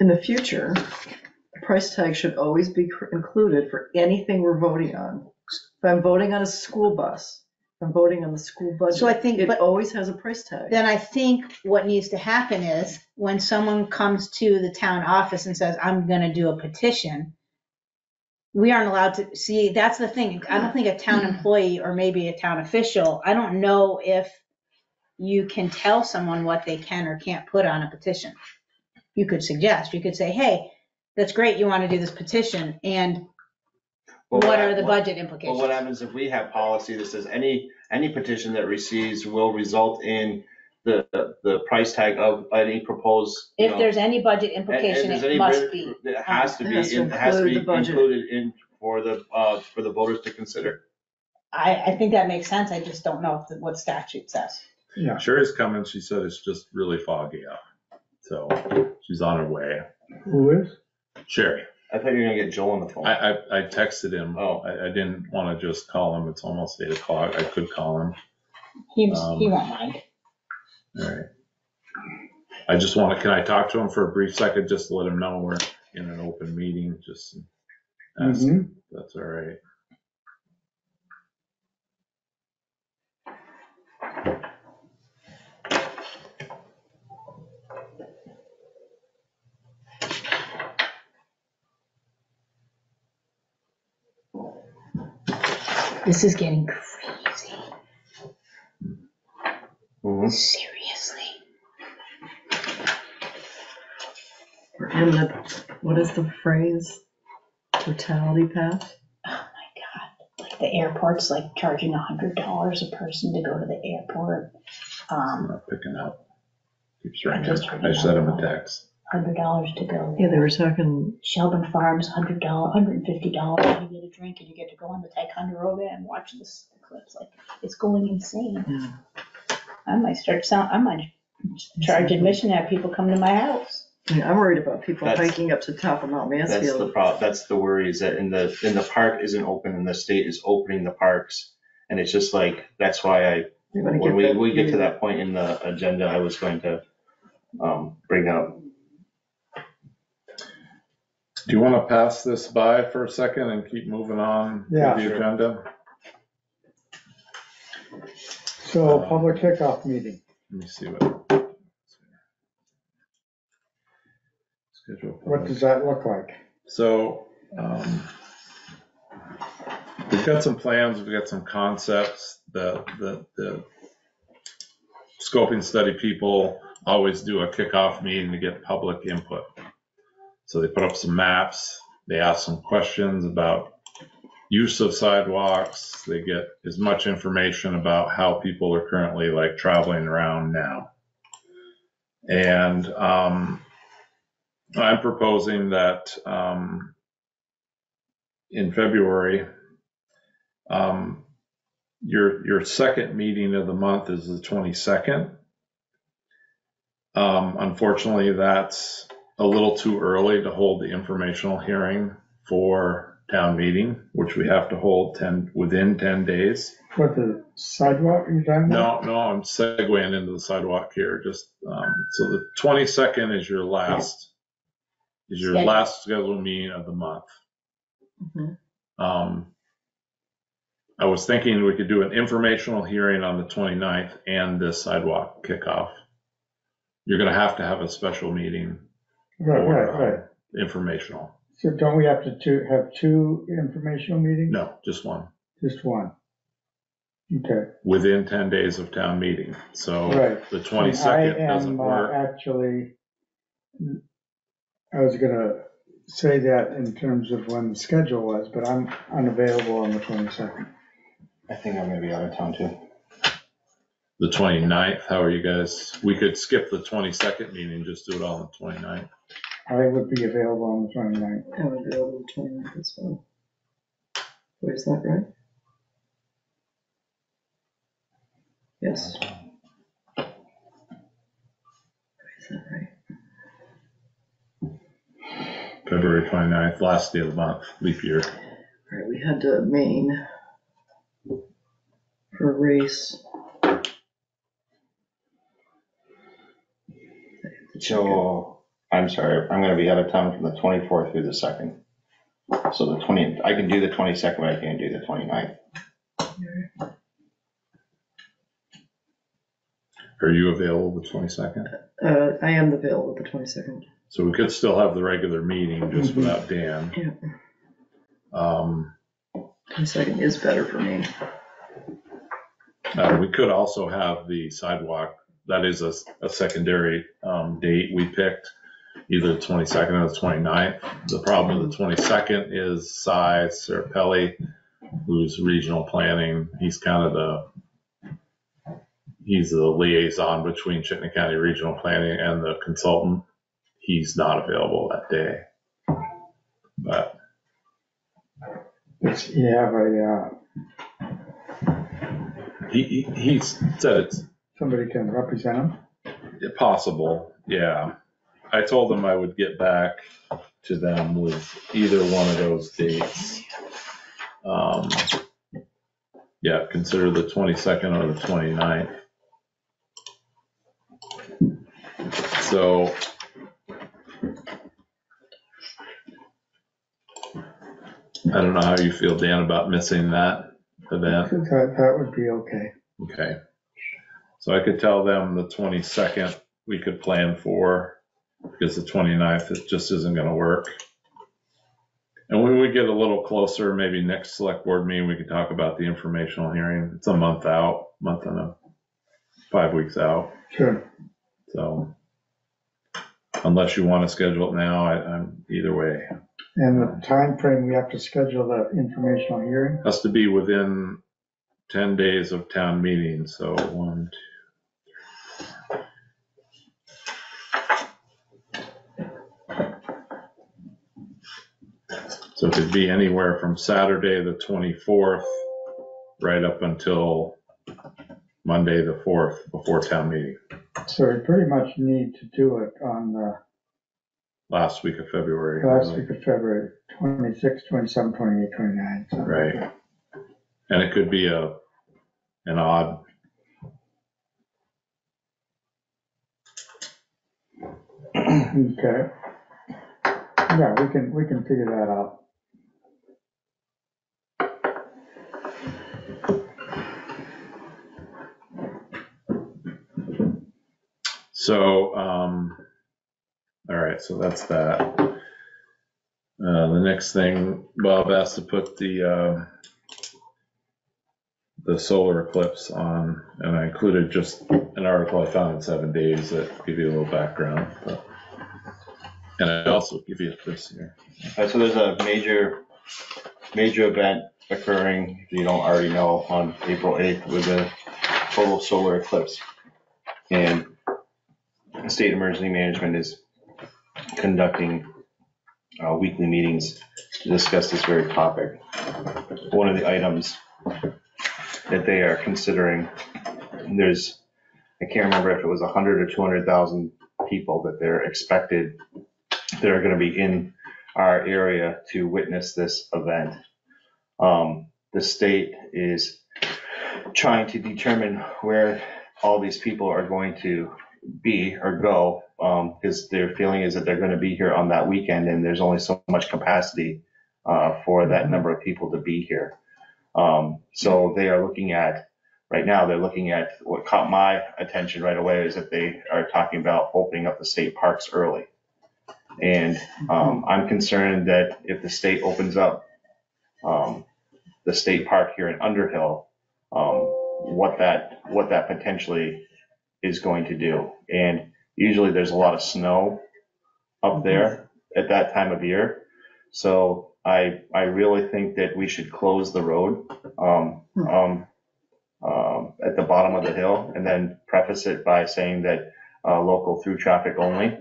In the future, price tag should always be cr- included for anything we're voting on. If I'm voting on a school bus, if I'm voting on the school budget. So I think- It but- always has a price tag. then I think what needs to happen is when someone comes to the town office and says, I'm gonna do a petition, we aren't allowed to, see, that's the thing. I don't think a town mm-hmm. employee or maybe a town official, I don't know if you can tell someone what they can or can't put on a petition. You could suggest, you could say, hey, that's great, you wanna do this petition, and Well, what what- are the what- budget But implications? what happens if we have policy that says any, any petition that receives will result in the, the price tag of any proposed, you If know, there's any budget and- and implication, there's it any must bit- be. It has to It be, has to it has to be include the budget. included in for the, uh, for the voters to consider. I, I think that makes sense. I just don't know if the- what statute says. Yeah, Sherry's coming. She said it's just really foggy out. So she's on her way. who is? Sherry, I thought you were gonna get Joel on the phone. I, I, I texted him. Oh. I, I didn't want to just call him. It's almost eight o'clock. I could call him. He, was- he Um, won't mind. All right. I just want to, can I talk to him for a brief second, just to let him know we're in an open meeting, just ask Mhm. if that's all right. This is getting crazy. Mhm. Seriously. We're in the, what is the phrase? Totality path? Oh my God. Like the airport's like charging a hundred dollars a person to go to the airport. I'm Um, not picking up. Keeps ringing. just I sent him a about text. Hundred dollars to go. Yeah, they were talking, Shelburne Farms, hundred dollar, hundred and fifty dollars, you get a drink and you get to go on the Ticonderoga and watch this eclipse, like, it's going insane. Yeah. I might start sound, I might charge admission, to have people come to my house. I mean, I'm worried about people That's- hiking up to the top of Mount That's the Mansfield. prob, that's the worry is that in the, in the park isn't open and the state is opening the parks. And it's just like, that's why I, They wanna when we, that- we get to that point in the agenda, I was going to, um, bring up. Do you want to pass this by for a second and keep moving on with Yeah. the agenda? So public kickoff meeting. Let me see what. Schedule. What does that look like? So, um, we've got some plans, we've got some concepts, the, the, the scoping study people always do a kickoff meeting to get public input. So they put up some maps, they ask some questions about use of sidewalks, they get as much information about how people are currently like traveling around now. And, um, I'm proposing that, um, in February, um, your, your second meeting of the month is the 22nd. Um, unfortunately, that's a little too early to hold the informational hearing for town meeting, which we have to hold 10, within 10 days. For the sidewalk you're talking about? No, no, I'm segueing into the sidewalk here, just, um, so the twenty-second is your last, is your Schedule. last scheduled meeting of the month. Mhm. Um, I was thinking we could do an informational hearing on the 29th and this sidewalk kickoff. You're gonna have to have a special meeting Right, for, right, right. um, informational. So don't we have to two, have two informational meetings? No, just one, Just one? Okay, within ten days of town meeting, so right. the twenty-second I doesn't am uh, work. actually, I was gonna say that in terms of when the schedule was, but I'm unavailable on the twenty-second. I think I'm gonna be out of town too. The 29th, how are you guys? We could skip the 22nd meeting, just do it on the 29th. I would be available on the 29th. I would be able to twenty minutes as well. Wait, is that right? Yes. Is that right? February 29th, last day of the month, leap year. All right, we had to Maine for a race. So, I'm sorry, I'm gonna be out of town from the twenty-fourth through the second. So the twenty, I can do the twenty-second, but I can't do the 29th. Are you available the 22nd? Uh, I am available the twenty-second. So we could still have the regular meeting just Mhm. without Dan. Yeah, Um, twenty-second is better for me. uh, we could also have the sidewalk, that is a, a secondary, um, date we picked. either the twenty-second or the 29th. The problem with the twenty-second is Cy Serpelli, who's regional planning. He's kind of the, he's the liaison between Chittenden County Regional Planning and the consultant. He's not available that day. But Does he have a, uh, he, he, he said it's somebody can represent him? Possible, yeah. I told them I would get back to them with either one of those dates. Um, yeah, consider the twenty-second or the 29th. So. I don't know how you feel, Dan, about missing that event. That, that would be okay. Okay. So I could tell them the twenty-second we could plan for, because the 29th it just isn't gonna work. And when we get a little closer, maybe next select board meeting, we could talk about the informational hearing. It's a month out, month and a, five weeks out, Sure. so. Unless you wanna schedule it now, I, I'm, either way, And the time frame we have to schedule the informational hearing? has to be within ten days of town meeting, so one, So it could be anywhere from Saturday, the 24th, right up until Monday, the 4th, before town meeting, So we pretty much need to do it on the last week of February. last week of February, 26, 27, 28, 29. something like Right. that. And it could be a, an odd, Okay. Yeah, we can, we can figure that out. So, um, all right, so that's that. Uh, the next thing, Bob asked to put the, uh, the solar eclipse on, and I included just an article I found in seven days that give you a little background, but. And I also give you this here. Uh, so there's a major, major event occurring, if you don't already know, on April 8th with a total solar eclipse. And State Emergency Management is conducting uh, weekly meetings to discuss this very topic. One of the items that they are considering, there's, I can't remember if it was 100 or 200,000 people that they're expected that are going to be in our area to witness this event. Um, the state is trying to determine where all these people are going to be or go, um, because their feeling is that they're going to be here on that weekend and there's only so much capacity uh, for that number of people to be here. Um, so they are looking at, right now, they're looking at, what caught my attention right away is that they are talking about opening up the state parks early. And um, I'm concerned that if the state opens up um, the state park here in Underhill, um, what that, what that potentially is going to do. And usually there's a lot of snow up there at that time of year. So I, I really think that we should close the road um, um, um, at the bottom of the hill and then preface it by saying that uh, local through traffic only.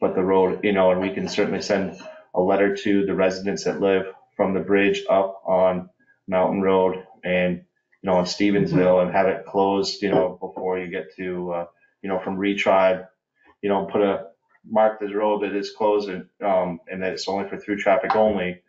But the road, you know, and we can certainly send a letter to the residents that live from the bridge up on Mountain Road and, you know, in Stevensville and have it closed, you know, before you get to, uh, you know, from Retribe, you know, put a, mark this road that is closed and, um, and that it's only for through traffic only.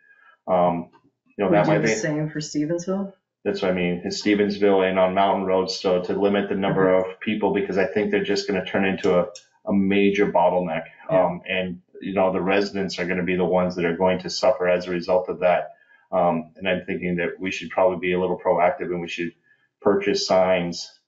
Um, you know, We that do might the be. same for Stevensville? That's what I mean, in Stevensville and on Mountain Road, so to limit the number of people, because I think they're just gonna turn into a, a major bottleneck. Um, and, you know, the residents are gonna be the ones that are going to suffer as a result of that. Um, and I'm thinking that we should probably be a little proactive and we should purchase signs,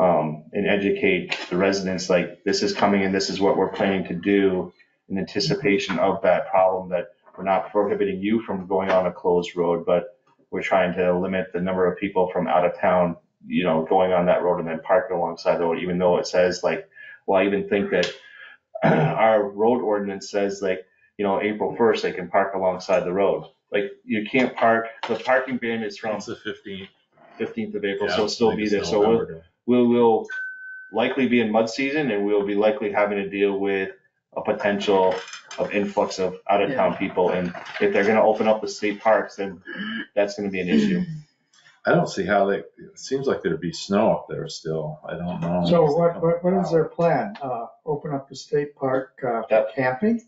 um, and educate the residents, like, this is coming and this is what we're planning to do in anticipation of that problem, that we're not prohibiting you from going on a closed road, but we're trying to limit the number of people from out of town, you know, going on that road and then parking alongside the road, even though it says like, well, I even think that our road ordinance says like, you know, April first, they can park alongside the road. Like, you can't park, the parking ban is from It's the fifteenth. fifteenth of April, so it'll still be there, so we'll. We will likely be in mud season and we'll be likely having to deal with a potential of influx of out of town people. And if they're gonna open up the state parks, then that's gonna be an issue. I don't see how they, it seems like there'd be snow up there still. I don't know. So what, what, what is their plan? Uh, open up the state park, uh, for Yep. camping?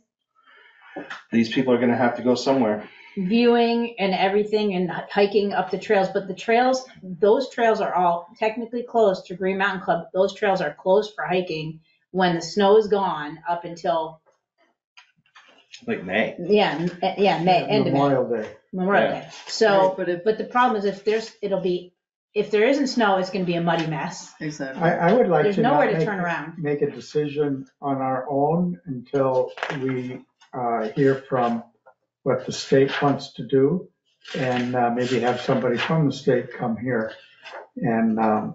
These people are gonna have to go somewhere. Viewing and everything and hiking up the trails, but the trails, those trails are all technically closed to Green Mountain Club. Those trails are closed for hiking when the snow is gone up until, Like May. yeah, m- yeah, May, end of May, Memorial Day. Memorial Yeah. Day. So, Right, But if, but the problem is if there's, it'll be, if there isn't snow, it's gonna be a muddy mess. exactly. I, I would like There's to not nowhere to make, turn around. make a decision on our own until we, uh, hear from what the state wants to do. And, uh, maybe have somebody from the state come here and, um,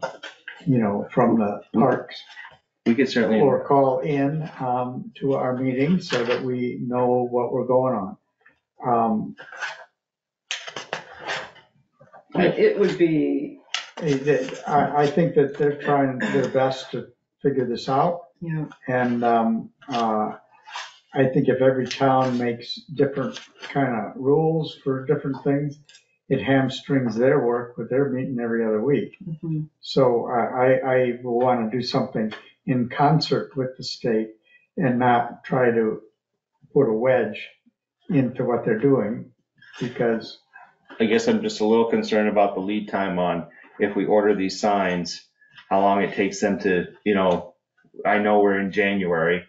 you know, from the parks We could certainly, or call in, um, to our meeting so that we know what we're going on. Um, It it would be, I, I think that they're trying their best to figure this out. you know, And, um, uh, I think if every town makes different kind of rules for different things, it hamstrings their work, but they're meeting every other week. mhm. So I, I, I want to do something in concert with the state and not try to put a wedge into what they're doing because I guess I'm just a little concerned about the lead time on if we order these signs, how long it takes them to, you know, I know we're in January,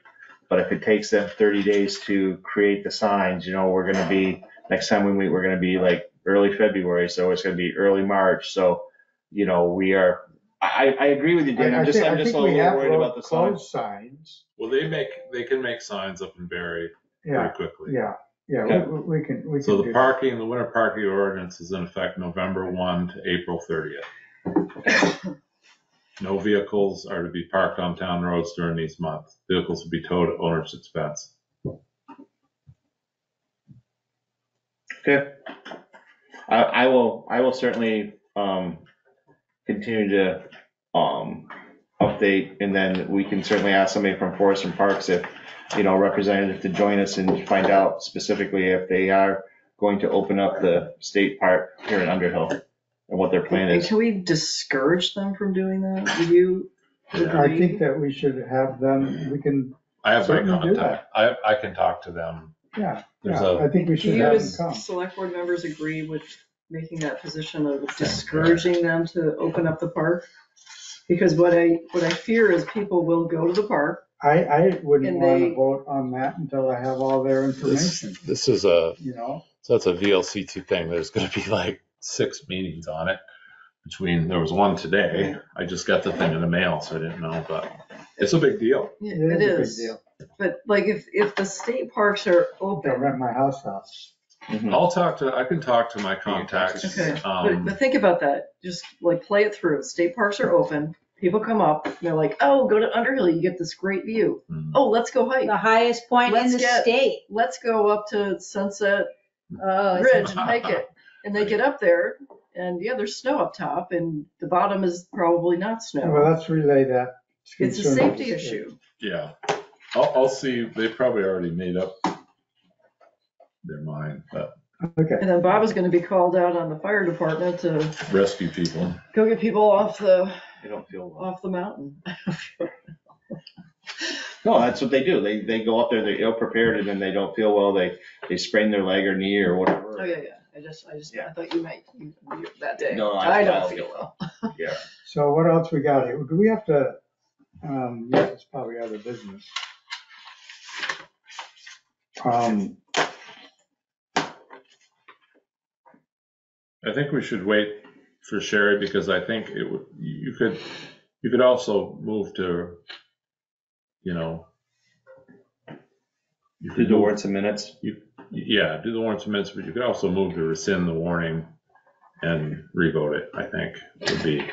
but if it takes them thirty days to create the signs, you know, we're gonna be, next time we meet, we're gonna be like early February, so it's gonna be early March, so, you know, we are, I, I agree with you, Dan, I I'm just, think, I'm just a think we little have worried about the signs. closed signs. Well, they make, they can make signs up in Barre Yeah, pretty quickly. yeah, yeah, Okay. we, we can, we So the do that. parking, the winter parking ordinance is in effect November one to April thirtieth. No vehicles are to be parked on town roads during these months. Vehicles will be towed at owner's expense. Okay. I, I will, I will certainly, um, continue to, um, update and then we can certainly ask somebody from Forest and Parks if, you know, representative to join us and find out specifically if they are going to open up the state park here in Underhill and what their plan And is. can we discourage them from doing that? Do you Yeah. I think that we should have them, we can, I have my Certainly do contact. I, I can talk to them. yeah, There's yeah, a, I think we Do should you have them as come. select board members agree with making that position of discouraging them to open up the park? Because what I, what I fear is people will go to the park. I, I wouldn't And want they- to vote on that until I have all their this, information, this is a, you know? so that's a VLCT thing. There's gonna be like six meetings on it. Between, there was one today. I just got the thing in the mail, so I didn't know, but it's a big deal. It a big is. deal. But like if, if the state parks are They'll open, rent my house out. Mhm. I'll talk to, I can talk to my contacts. okay, but, Um, but think about that. Just like play it through. State parks are open. People come up, they're like, oh, go to Underhill, you get this great view. mm. Oh, let's go hike. The highest point in Let's the get- state. Let's go up to Sunset Oh, Ridge and hike it. And they get up there and yeah, there's snow up top and the bottom is probably not snow. Well, let's relay that. It's a concern safety state. issue. Yeah, I'll, I'll see, they probably already made up their mind, but Okay, And then Bob is gonna be called out on the fire department to rescue people. go get people off the, They don't feel well. off the mountain. No, that's what they do. They, they go up there, they're ill prepared and then they don't feel well. They, they sprain their leg or knee or whatever. Oh, yeah, yeah. I just, I just, I thought you meant you, you- that day. No, I- I don't I'll- feel well. Yeah. so what else we got here? Do we have to, um, yeah, it's probably other business. Um, I think we should wait for Sherry because I think it would, you could, you could also move to, you know. You Do could the move- warrants and minutes. Yeah, do the warrants and minutes, but you could also move to rescind the warning and revote it, I think would be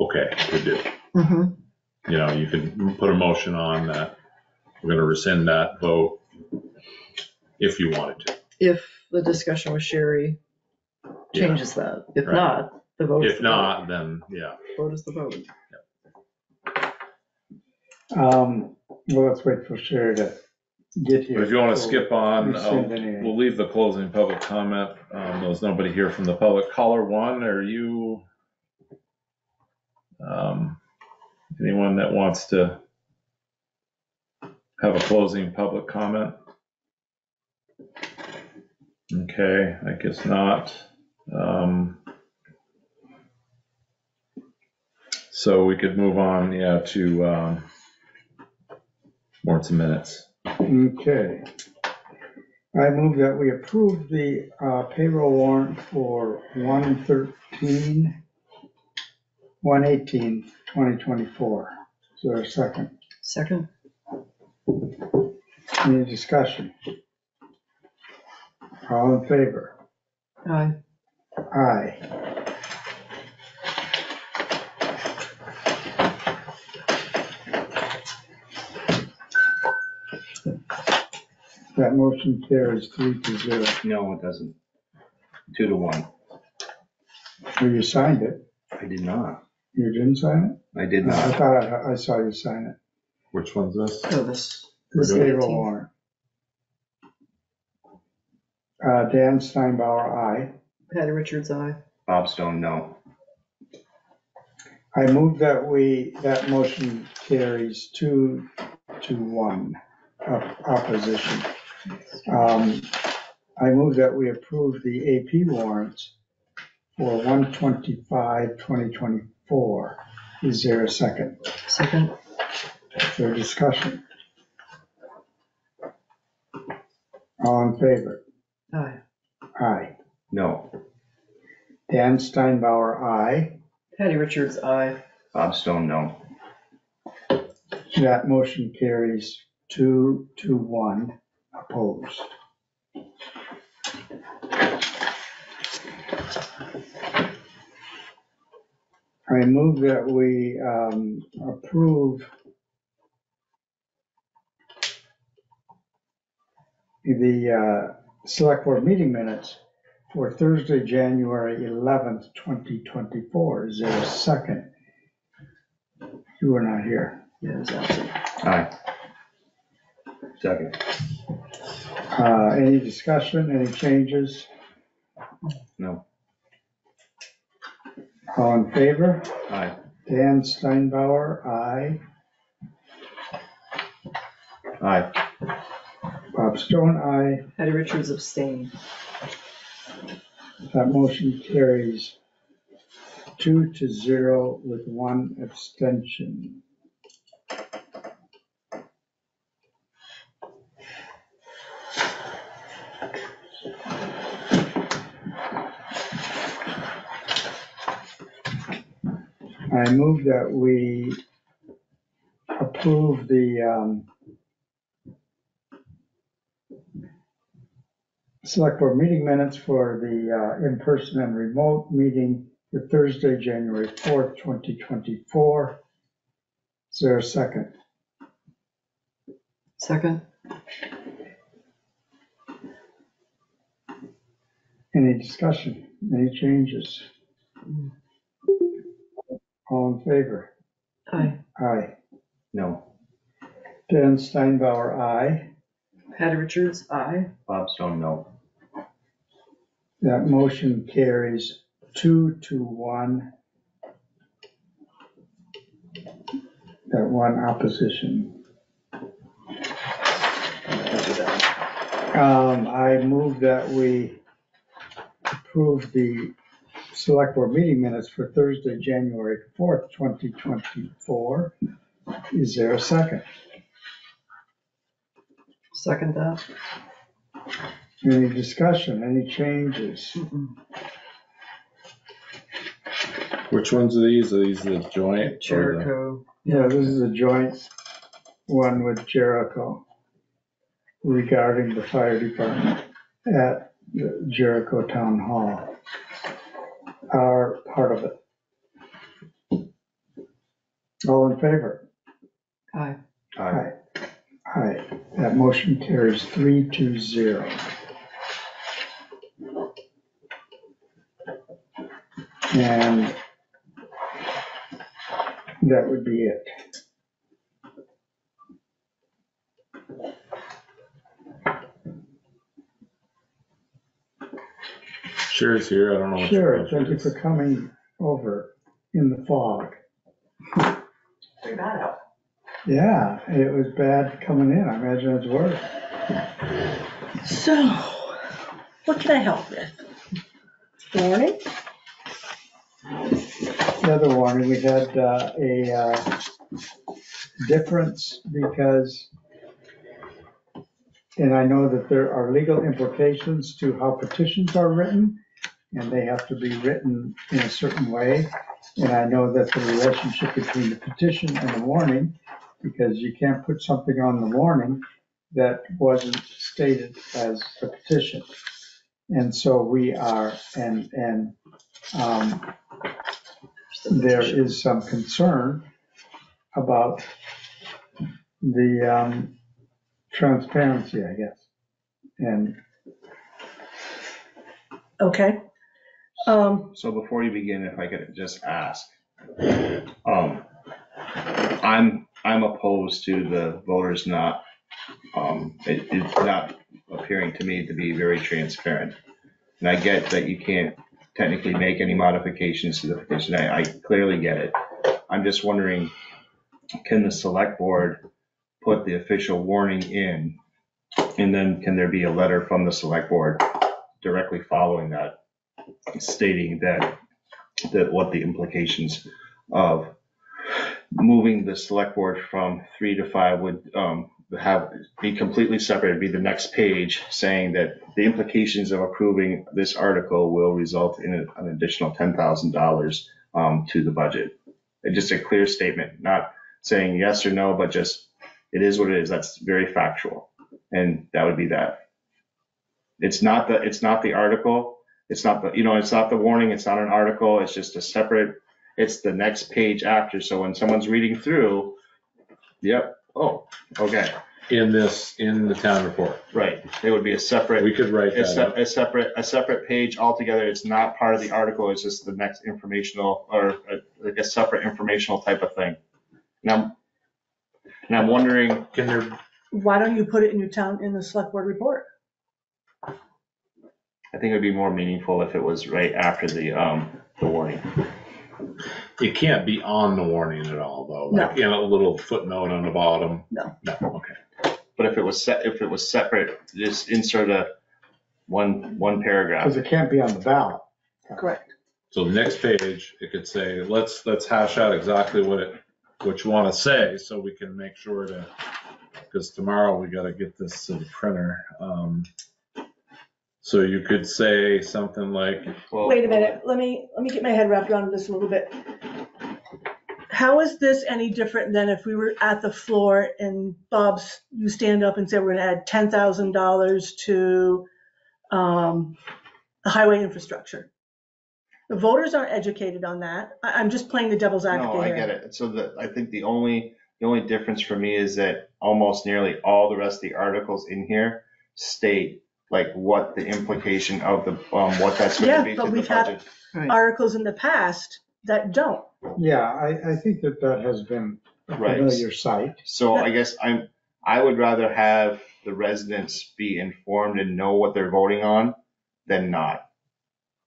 okay to do. Mhm. You know, you could put a motion on that we're gonna rescind that vote if you wanted to. If the discussion with Sherry Yeah. changes that. If Right. not, the vote is If the vote. not, then, yeah. Vote is the vote. Um, well, let's wait for Sherry to get here. But if you wanna skip on, uh, we'll leave the closing public comment. Um, there's nobody here from the public. Caller one, are you? Um, anyone that wants to have a closing public comment? Okay, I guess not. Um, so we could move on, yeah, to, um, warrants and minutes. Okay. I move that we approve the uh, payroll warrant for 113, 118, 2024. Is there a second? Second, Any discussion? All in favor? aye. Aye. That motion carries three to zero. No, it doesn't. Two to one. Well, You signed it. I did not. You didn't sign it? I it? did I not. thought I, I saw you sign it. Which one's this? So this, This is payroll 18. warrant. Uh, Dan Steinbauer, aye. Patty Richards, aye. Bob Stone, no. I move that we, that motion carries two to one op- opposition. Um, I move that we approve the AP warrants for 125, 2024. Is there a second? Second, Is there discussion? All in favor? aye. Aye. No. Dan Steinbauer, aye. Patty Richards, aye. Bob Stone, no. That motion carries two to one opposed. I move that we um, approve the uh, select board meeting minutes for Thursday, January 11th, 2024. Is there a second? You are not here. It's absent. Aye. Second. Uh, Any discussion, any changes? No. All in favor? Aye. Dan Steinbauer, aye. Aye. Bob Stone, aye. Patty Richards abstain. That motion carries two to zero with one abstention. I move that we approve the um, select board meeting minutes for the uh, in-person and remote meeting for Thursday, January 4th, 2024. Is there a second? Second, Any discussion? Any changes? All in favor? aye. Aye. No. Dan Steinbauer, aye. Patty Richards, aye. Bob Stone, no. That motion carries two to one. That one opposition. Um, I move that we approve the select board meeting minutes for Thursday, January fourth, twenty twenty-four. Is there a second? Second that. Any discussion, any changes? Which ones are these? Are these the joint? or the- Jericho, Yeah, this is a joint one with Jericho regarding the fire department at the Jericho Town Hall. Are part of it. All in favor? aye. Aye. right, that motion carries three to zero. And that would be it. Sherry's here, I don't know. what Sure, pleasure thank you is. for coming over in the fog. Figure that out. Yeah, it was bad coming in, I imagine it's worse. So, what can I help with? Morning? The other one, we had uh, a uh, difference because, and I know that there are legal implications to how petitions are written, and they have to be written in a certain way. And I know that the relationship between the petition and the warning, because you can't put something on the warning that wasn't stated as a petition. And so we are, and, and um, there is some concern about the um, transparency, I guess. And Okay. Um, So before you begin, if I could just ask, um, I'm, I'm opposed to the voters not, um, it, it's not appearing to me to be very transparent. And I get that you can't technically make any modifications to the petition, I, I clearly get it. I'm just wondering, can the select board put the official warning in? And then can there be a letter from the select board directly following that? Stating that, that what the implications of moving the select board from three to five would um, have, be completely separate, be the next page saying that the implications of approving this article will result in an additional ten thousand dollars um, to the budget. And Just a clear statement, not saying yes or no, but just, it is what it is. That's very factual. And that would be that. It's not the, it's not the article. It's not the, you know, it's not the warning, it's not an article, it's just a separate, it's the next page after. So when someone's reading through, yep, oh, okay, In this, in the town report, right. It would be a separate, we could write a that se- up. a separate, a separate page altogether. It's not part of the article, it's just the next informational or uh, like a separate informational type of thing. Now, I'm, and I'm wondering, Can there, why don't you put it in your town, in the select board report? I think it would be more meaningful if it was right after the, um, the warning. it can't be on the warning at all, though, like in a little footnote on the bottom? No. No, okay. But if it was set, if it was separate, just insert a one, one paragraph. because it can't be on the ballot. Correct. So the next page, it could say, let's, let's hash out exactly what it, what you want to say, so we can make sure to, because tomorrow we gotta get this to the printer. Um, So you could say something like, Well, Wait a minute, let me, let me get my head wrapped around this a little bit. How is this any different than if we were at the floor and Bob's, you stand up and say, we're gonna add ten thousand dollars to, um, the highway infrastructure? The voters aren't educated on that. I, I'm just playing the devil's advocate No, I here. get it. So the, I think the only, the only difference for me is that almost nearly all the rest of the articles in here state like what the implication of the, um, what that's gonna be but to the we've had- budget. Articles in the past that don't. Yeah, I, I think that that has been a Right. familiar sight. So I guess I'm, I would rather have the residents be informed and know what they're voting on than not.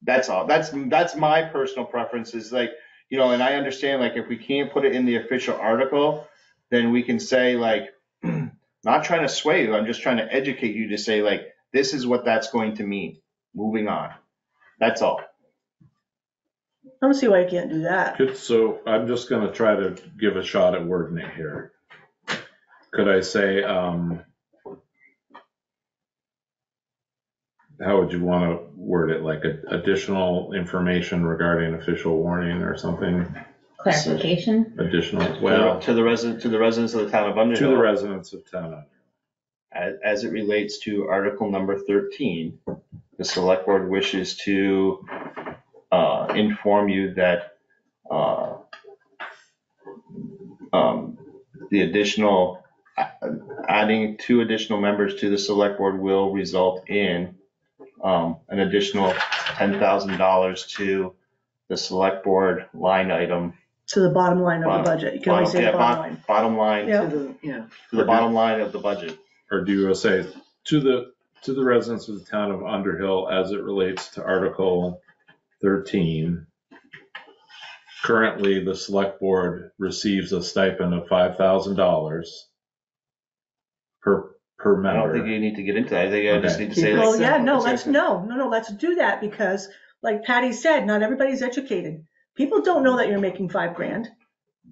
That's all. That's, that's my personal preference is like, you know, and I understand like if we can't put it in the official article, then we can say like, not trying to sway you, I'm just trying to educate you to say like, this is what that's going to mean. Moving on. That's all. I don't see why you can't do that. could, so I'm just gonna try to give a shot at wording it here. Could I say, um, how would you want to word it? Like a- additional information regarding official warning or something? Clarification? Additional, well, To the resident, to the residents of the town of Underhill. to the residents of town. As, as it relates to Article number 13, the select board wishes to uh, inform you that uh, um, the additional, adding two additional members to the select board will result in um, an additional ten thousand dollars to the select board line item. To the bottom line of the budget. You can only say Yeah, the bottom line. Bottom line, Yeah. To the, yeah. to the bottom line of the budget. Or do you say to the, to the residents of the town of Underhill as it relates to Article thirteen? Currently, the select board receives a stipend of five thousand dollars per, per member. I don't think you need to get into that. I think I just need to say Well, like, yeah, no, let's, no, no, no, let's do that because like Patty said, not everybody's educated. People don't know that you're making five grand.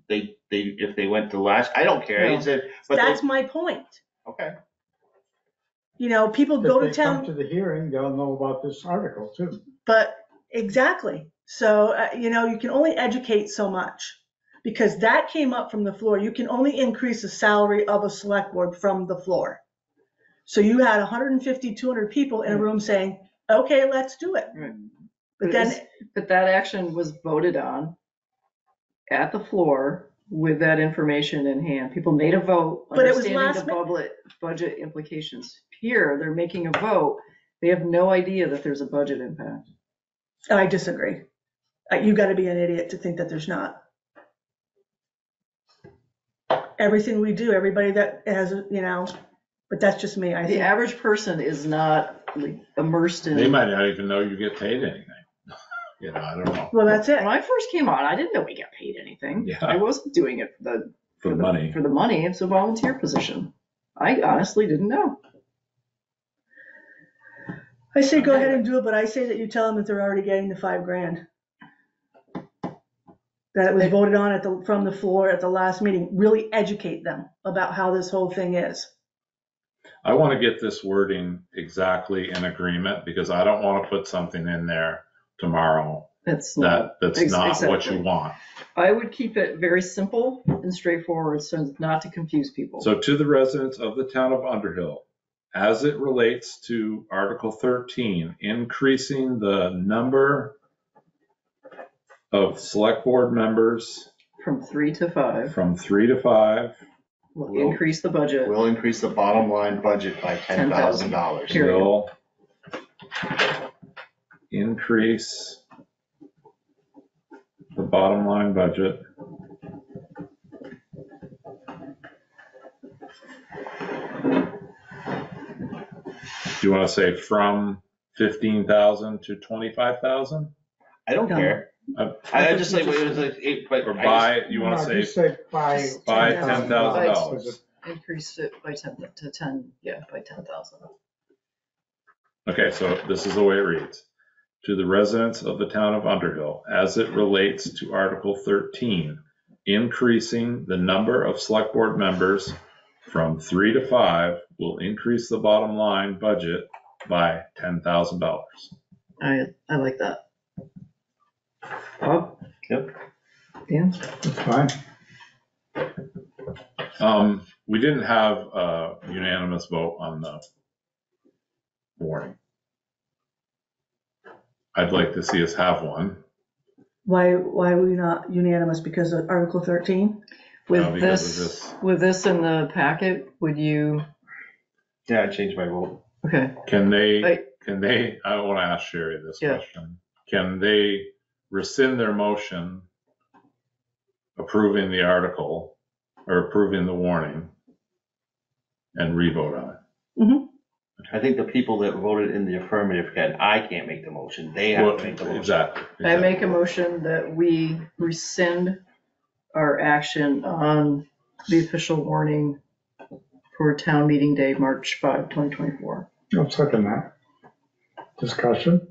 they, they, if they went to last, I don't care. He said, but That's my point. okay. You know, people go to If they come town, to the hearing, they'll know about this article too. but exactly. So, uh, you know, you can only educate so much because that came up from the floor. You can only increase the salary of a select board from the floor. So you had 150, 200 people in a room saying, okay, let's do it. Right. But But then, But that action was voted on at the floor with that information in hand. People made a vote, But it was understanding last the mi- budget, budget implications. Here, they're making a vote. They have no idea that there's a budget impact. I disagree. Uh, You gotta be an idiot to think that there's not. Everything we do, everybody that has, you know, but that's just me. I The think, average person is not like, immersed in. They might not even know you get paid anything. You know, I don't know, well, that's it. When I first came on, I didn't know we got paid anything. Yeah. I wasn't doing it for the, for the money. for the money. It's a volunteer position. I honestly didn't know. I say go ahead and do it, but I say that you tell them that they're already getting the five grand. That it was voted on at the, from the floor at the last meeting. Really educate them about how this whole thing is. I want to get this wording exactly in agreement because I don't want to put something in there tomorrow It's not. that, that's Ex- not what you want. I would keep it very simple and straightforward so as not to confuse people. So to the residents of the town of Underhill, as it relates to Article 13, increasing the number of select board members From three to five, from three to five will increase the budget. We'll increase the bottom line budget by ten thousand dollars. Period. will increase the bottom line budget you want to say from 15,000 to 25,000? I don't No. care. Uh, I I just like, it was like, eight, but. Or I just- you want No, to say say by. Just by $10,000. $10,000? Increase it by ten, to ten, yeah, by ten thousand. Okay, so this is the way it reads. To the residents of the town of Underhill, as it relates to Article 13, increasing the number of select board members from three to five will increase the bottom line budget by $10,000. I, I like that. Bob? Yep. Dan? That's fine. Um, we didn't have a unanimous vote on the warning. I'd like to see us have one. Why, why are we not unanimous? Because of Article thirteen? With because of this, with this in the packet, would you, Yeah, I changed my vote. okay, Can they, Right. can they, I want to ask Sherry this Yeah. question. Can they rescind their motion approving the article or approving the warning and re-vote on it? Mm-hmm. I think the people that voted in the affirmative can, I can't make the motion. They have to make the motion. Exactly. I make a motion that we rescind our action on the official warning for town meeting day, March 5, 2024. I'll second that. Discussion?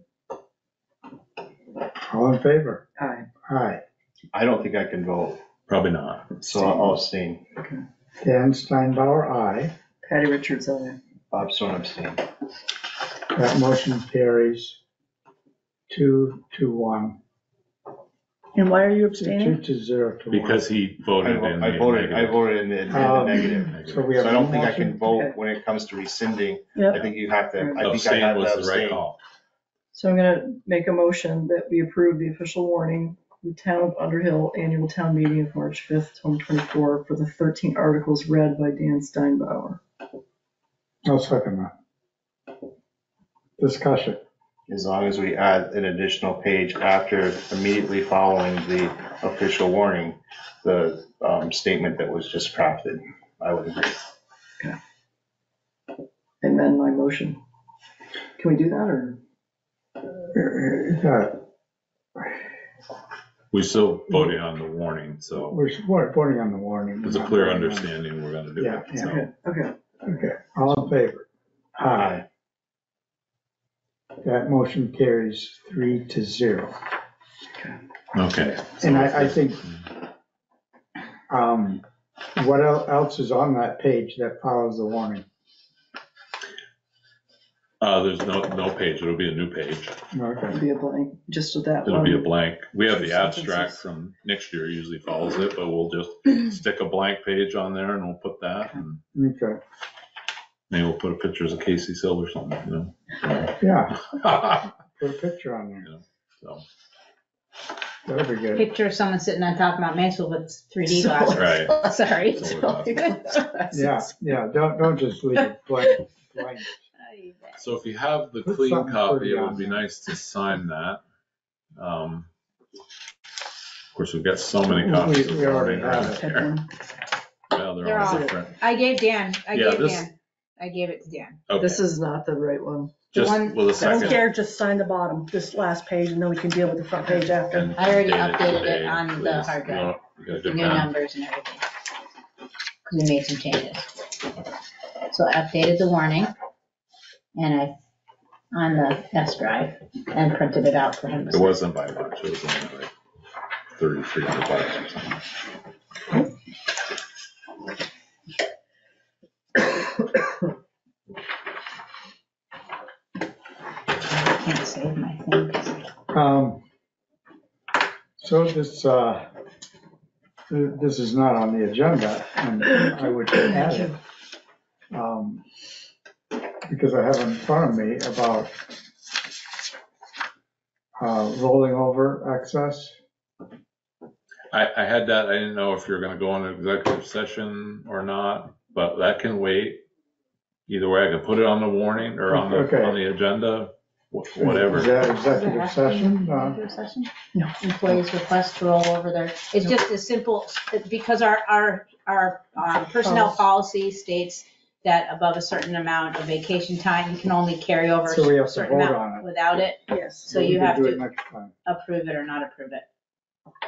All in favor? Aye. Aye. I don't think I can vote, Probably not. so I'll abstain. Dan Steinbauer, aye. Patty Richards, aye. Bob Stone abstain. That motion carries two to one, And why are you two abstaining? to zero to one. Because he I voted vo- in the I voted, I negative. voted in the in the Um, negative. So we So have don't think I can vote when it comes to rescinding. I Yep. think you have to, I think I Abstain have to was the right abstain. call. So I'm gonna make a motion that we approve the official warning, the town of Underhill annual town meeting of March 5th, 2024 for the 13 articles read by Dan Steinbauer. I'll second that. Discussion. As long as we add an additional page after, immediately following the official warning, the um, statement that was just crafted, I would agree. Amend my motion. Can we do that or? Uh, We still voting on the warning, so We're we're voting on the warning. there's a clear understanding we're gonna do Yeah, it. yeah. so. Okay, okay. Okay, all in favor? Aye. That motion carries three to zero. Okay. And I, I think, um, what el- else is on that page that follows the warning? Uh, there's no, no page, it'll be a new page. It'll be a blank, just with that It'll be a blank. We have the abstract from next year usually follows it, but we'll just stick a blank page on there and we'll put that and okay, maybe we'll put a pictures of Casey Silver or something, you know? yeah, know? put a picture on there, So, that'll be good. Picture of someone sitting on top of Mount Mansfield with 3D So- glasses. right. Sorry. So, Yeah, yeah, don't, don't just leave it blank, blank. So if you have the Put clean something copy, pretty it on would be there. nice to sign that. Um, Of course, we've got so many copies. we of already warning have it. there. Well, They're they're all all- different. I gave Dan, I Yeah, gave this- Dan, I gave it to Dan. Okay, This is not the right one. just one- with a I don't second. care, just sign the bottom, this last page, and then we can deal with the front page after. and I already date updated it today, on the please. hard drive. You want- You got a The good new pen? numbers and everything. Cause we made some changes. So I updated the warning and I, on the S drive and printed it out for him. It wasn't by much, it was only like thirty-three hundred bucks or something. Can't save my thing. 'cause Um, so this, uh, th- this is not on the agenda, and I would add it. um, Because I have in front of me about uh, rolling over excess. I, I had that, I didn't know if you're gonna go into executive session or not, but that can wait. Either way, I can put it on the warning or on the, Okay. on the agenda, wh- Is whatever. that Does it executive have to be session? Uh, executive session? No. Employees request to roll over their, it's just a simple, because our, our, our um, personnel policy states that above a certain amount of vacation time, you can only carry over So we have a to certain vote amount on it. without it. Yes. So we you can have do it to next time. approve it or not approve it.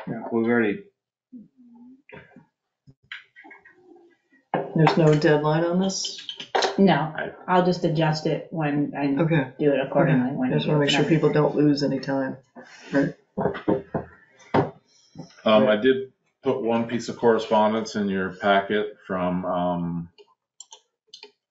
Yeah, we've already, There's no deadline on this? No, I'll just adjust it when I Okay. do it accordingly. when I just wanna make sure people don't lose any time. Um, I did put one piece of correspondence in your packet from, um,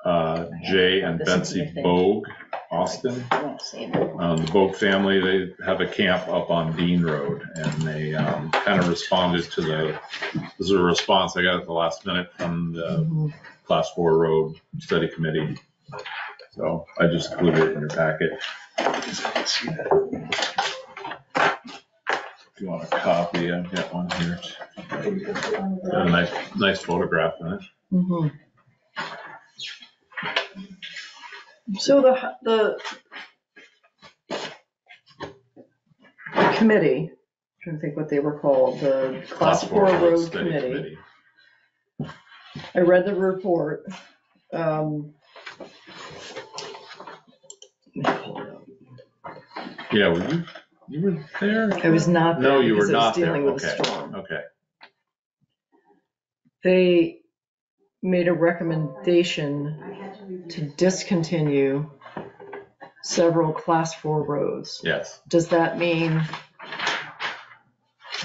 uh, Jay and Betsy your. Bogue, Austin. I won't save it. Um, the Bogue family, they have a camp up on Dean Road and they, um, kind of responded to the, this is a response I got at the last minute from the Mhm. Class Four Road Study Committee. So I just included it in your packet. If you want a copy, I've got one here. Got a nice, nice photograph in it. Mhm. So the, the committee, trying to think what they were called, the Class Four Road Study Committee. I read the report. Um, Yeah, were you, you were there? I was not there No, you were because I was not there. dealing with a Okay, storm. okay. They made a recommendation to discontinue several class four roads. Yes. Does that mean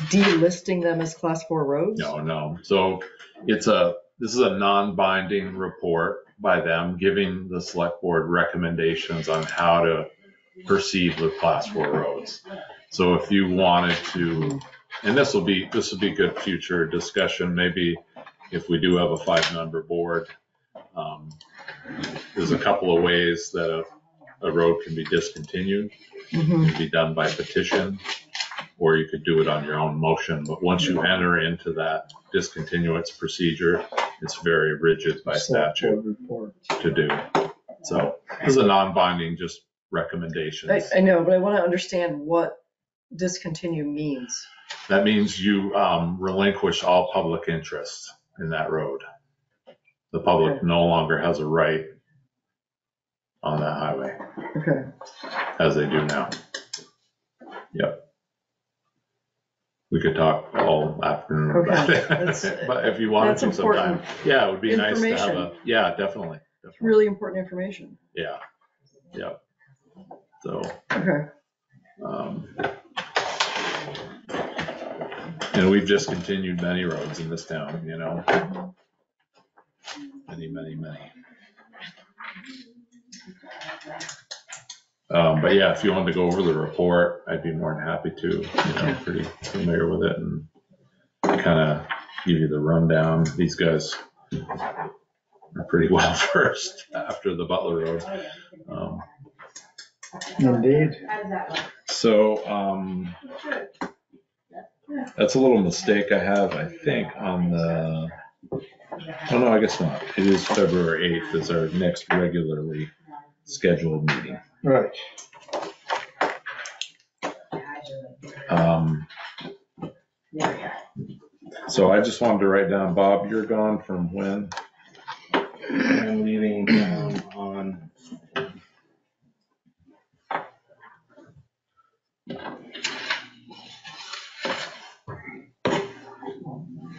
delisting them as class four roads? No, no. So it's a, this is a non-binding report by them giving the select board recommendations on how to proceed with class four roads. So if you wanted to, and this will be, this will be good future discussion, maybe if we do have a five-member board. um, There's a couple of ways that a, a road can be discontinued. Mhm. It can be done by petition, or you could do it on your own motion. But once you enter into that discontinuance procedure, it's very rigid by Select statute board report. to do. So this is a non-binding, just recommendations. I, I know, but I want to understand what discontinue means. That means you um, relinquish all public interest in that road. The public Okay. no longer has a right on that highway Okay. as they do now. Yep. We could talk all afternoon about Okay, that's- it, but if you wanted that's to sometime. important Yeah, it would be nice to have a, information. yeah, definitely, definitely, Really important information. yeah, yeah. So. Okay. Um, And we've just continued many roads in this town, you know? Many, many, many. Um, but yeah, if you wanted to go over the report, I'd be more than happy to, you know, pretty familiar with it and kind of give you the rundown. These guys are pretty well versed after the Butler Road. Um, Indeed. How does that look? so, um, that's a little mistake I have, I think, on the, oh no, I guess not. It is February 8th is our next regularly scheduled meeting. Right. Um, There we are. so I just wanted to write down, Bob, you're gone from when? I'm leaving town on.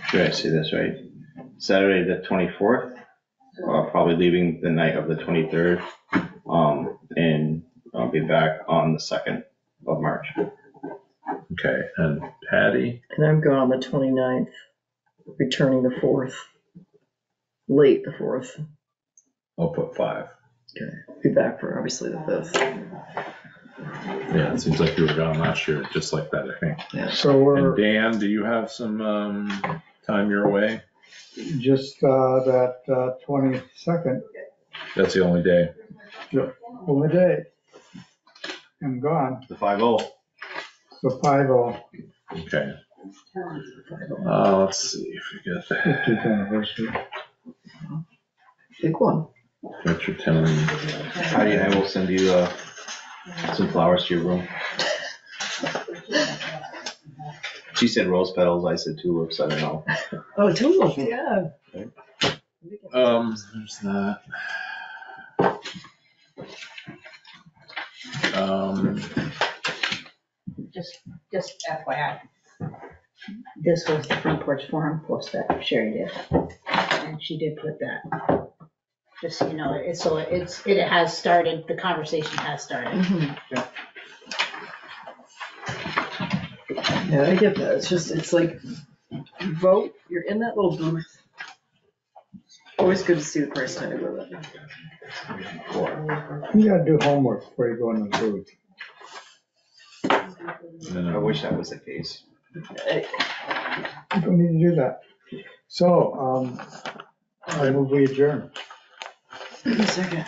Should I say this right? Saturday, the twenty-fourth, uh, probably leaving the night of the twenty-third. And I'll be back on the second of March. Okay, and Patty? And I'm going on the 29th, returning the 4th. Late the 4th. I'll put five. Okay. Be back for obviously the 5th. Yeah, it seems like you were gone last year, just like that, I think. So And we're Dan, do you have some, um, time you're away? just, uh, that, uh, twenty-second, That's the only day. only day. I'm gone, The five oh. so five oh, Okay. Uh, let's see if we get that. fiftieth anniversary. Big one. Richard Town. Patty and I will send you, uh, some flowers to your room. She said rose petals, I said tulips, I don't know. Oh, tulip, yeah. Um, there's that. Um, Just, just FYI. This was the front porch forum post that Sherry did, and she did put that. Just so you know, it's, so it's, it has started, the conversation has started. Mhm. Yeah, I get that. It's just, it's like, you vote, you're in that little booth. Always good to see the price tag with it. You gotta do homework before you go in the booth. I wish that was the case. Hey, You don't need to do that. So, um, I move we adjourn. Give me second.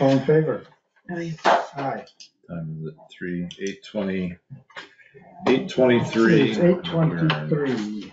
All in favor? I mean, Aye. time is it three, eight twenty, eight twenty-three. It's eight twenty-three.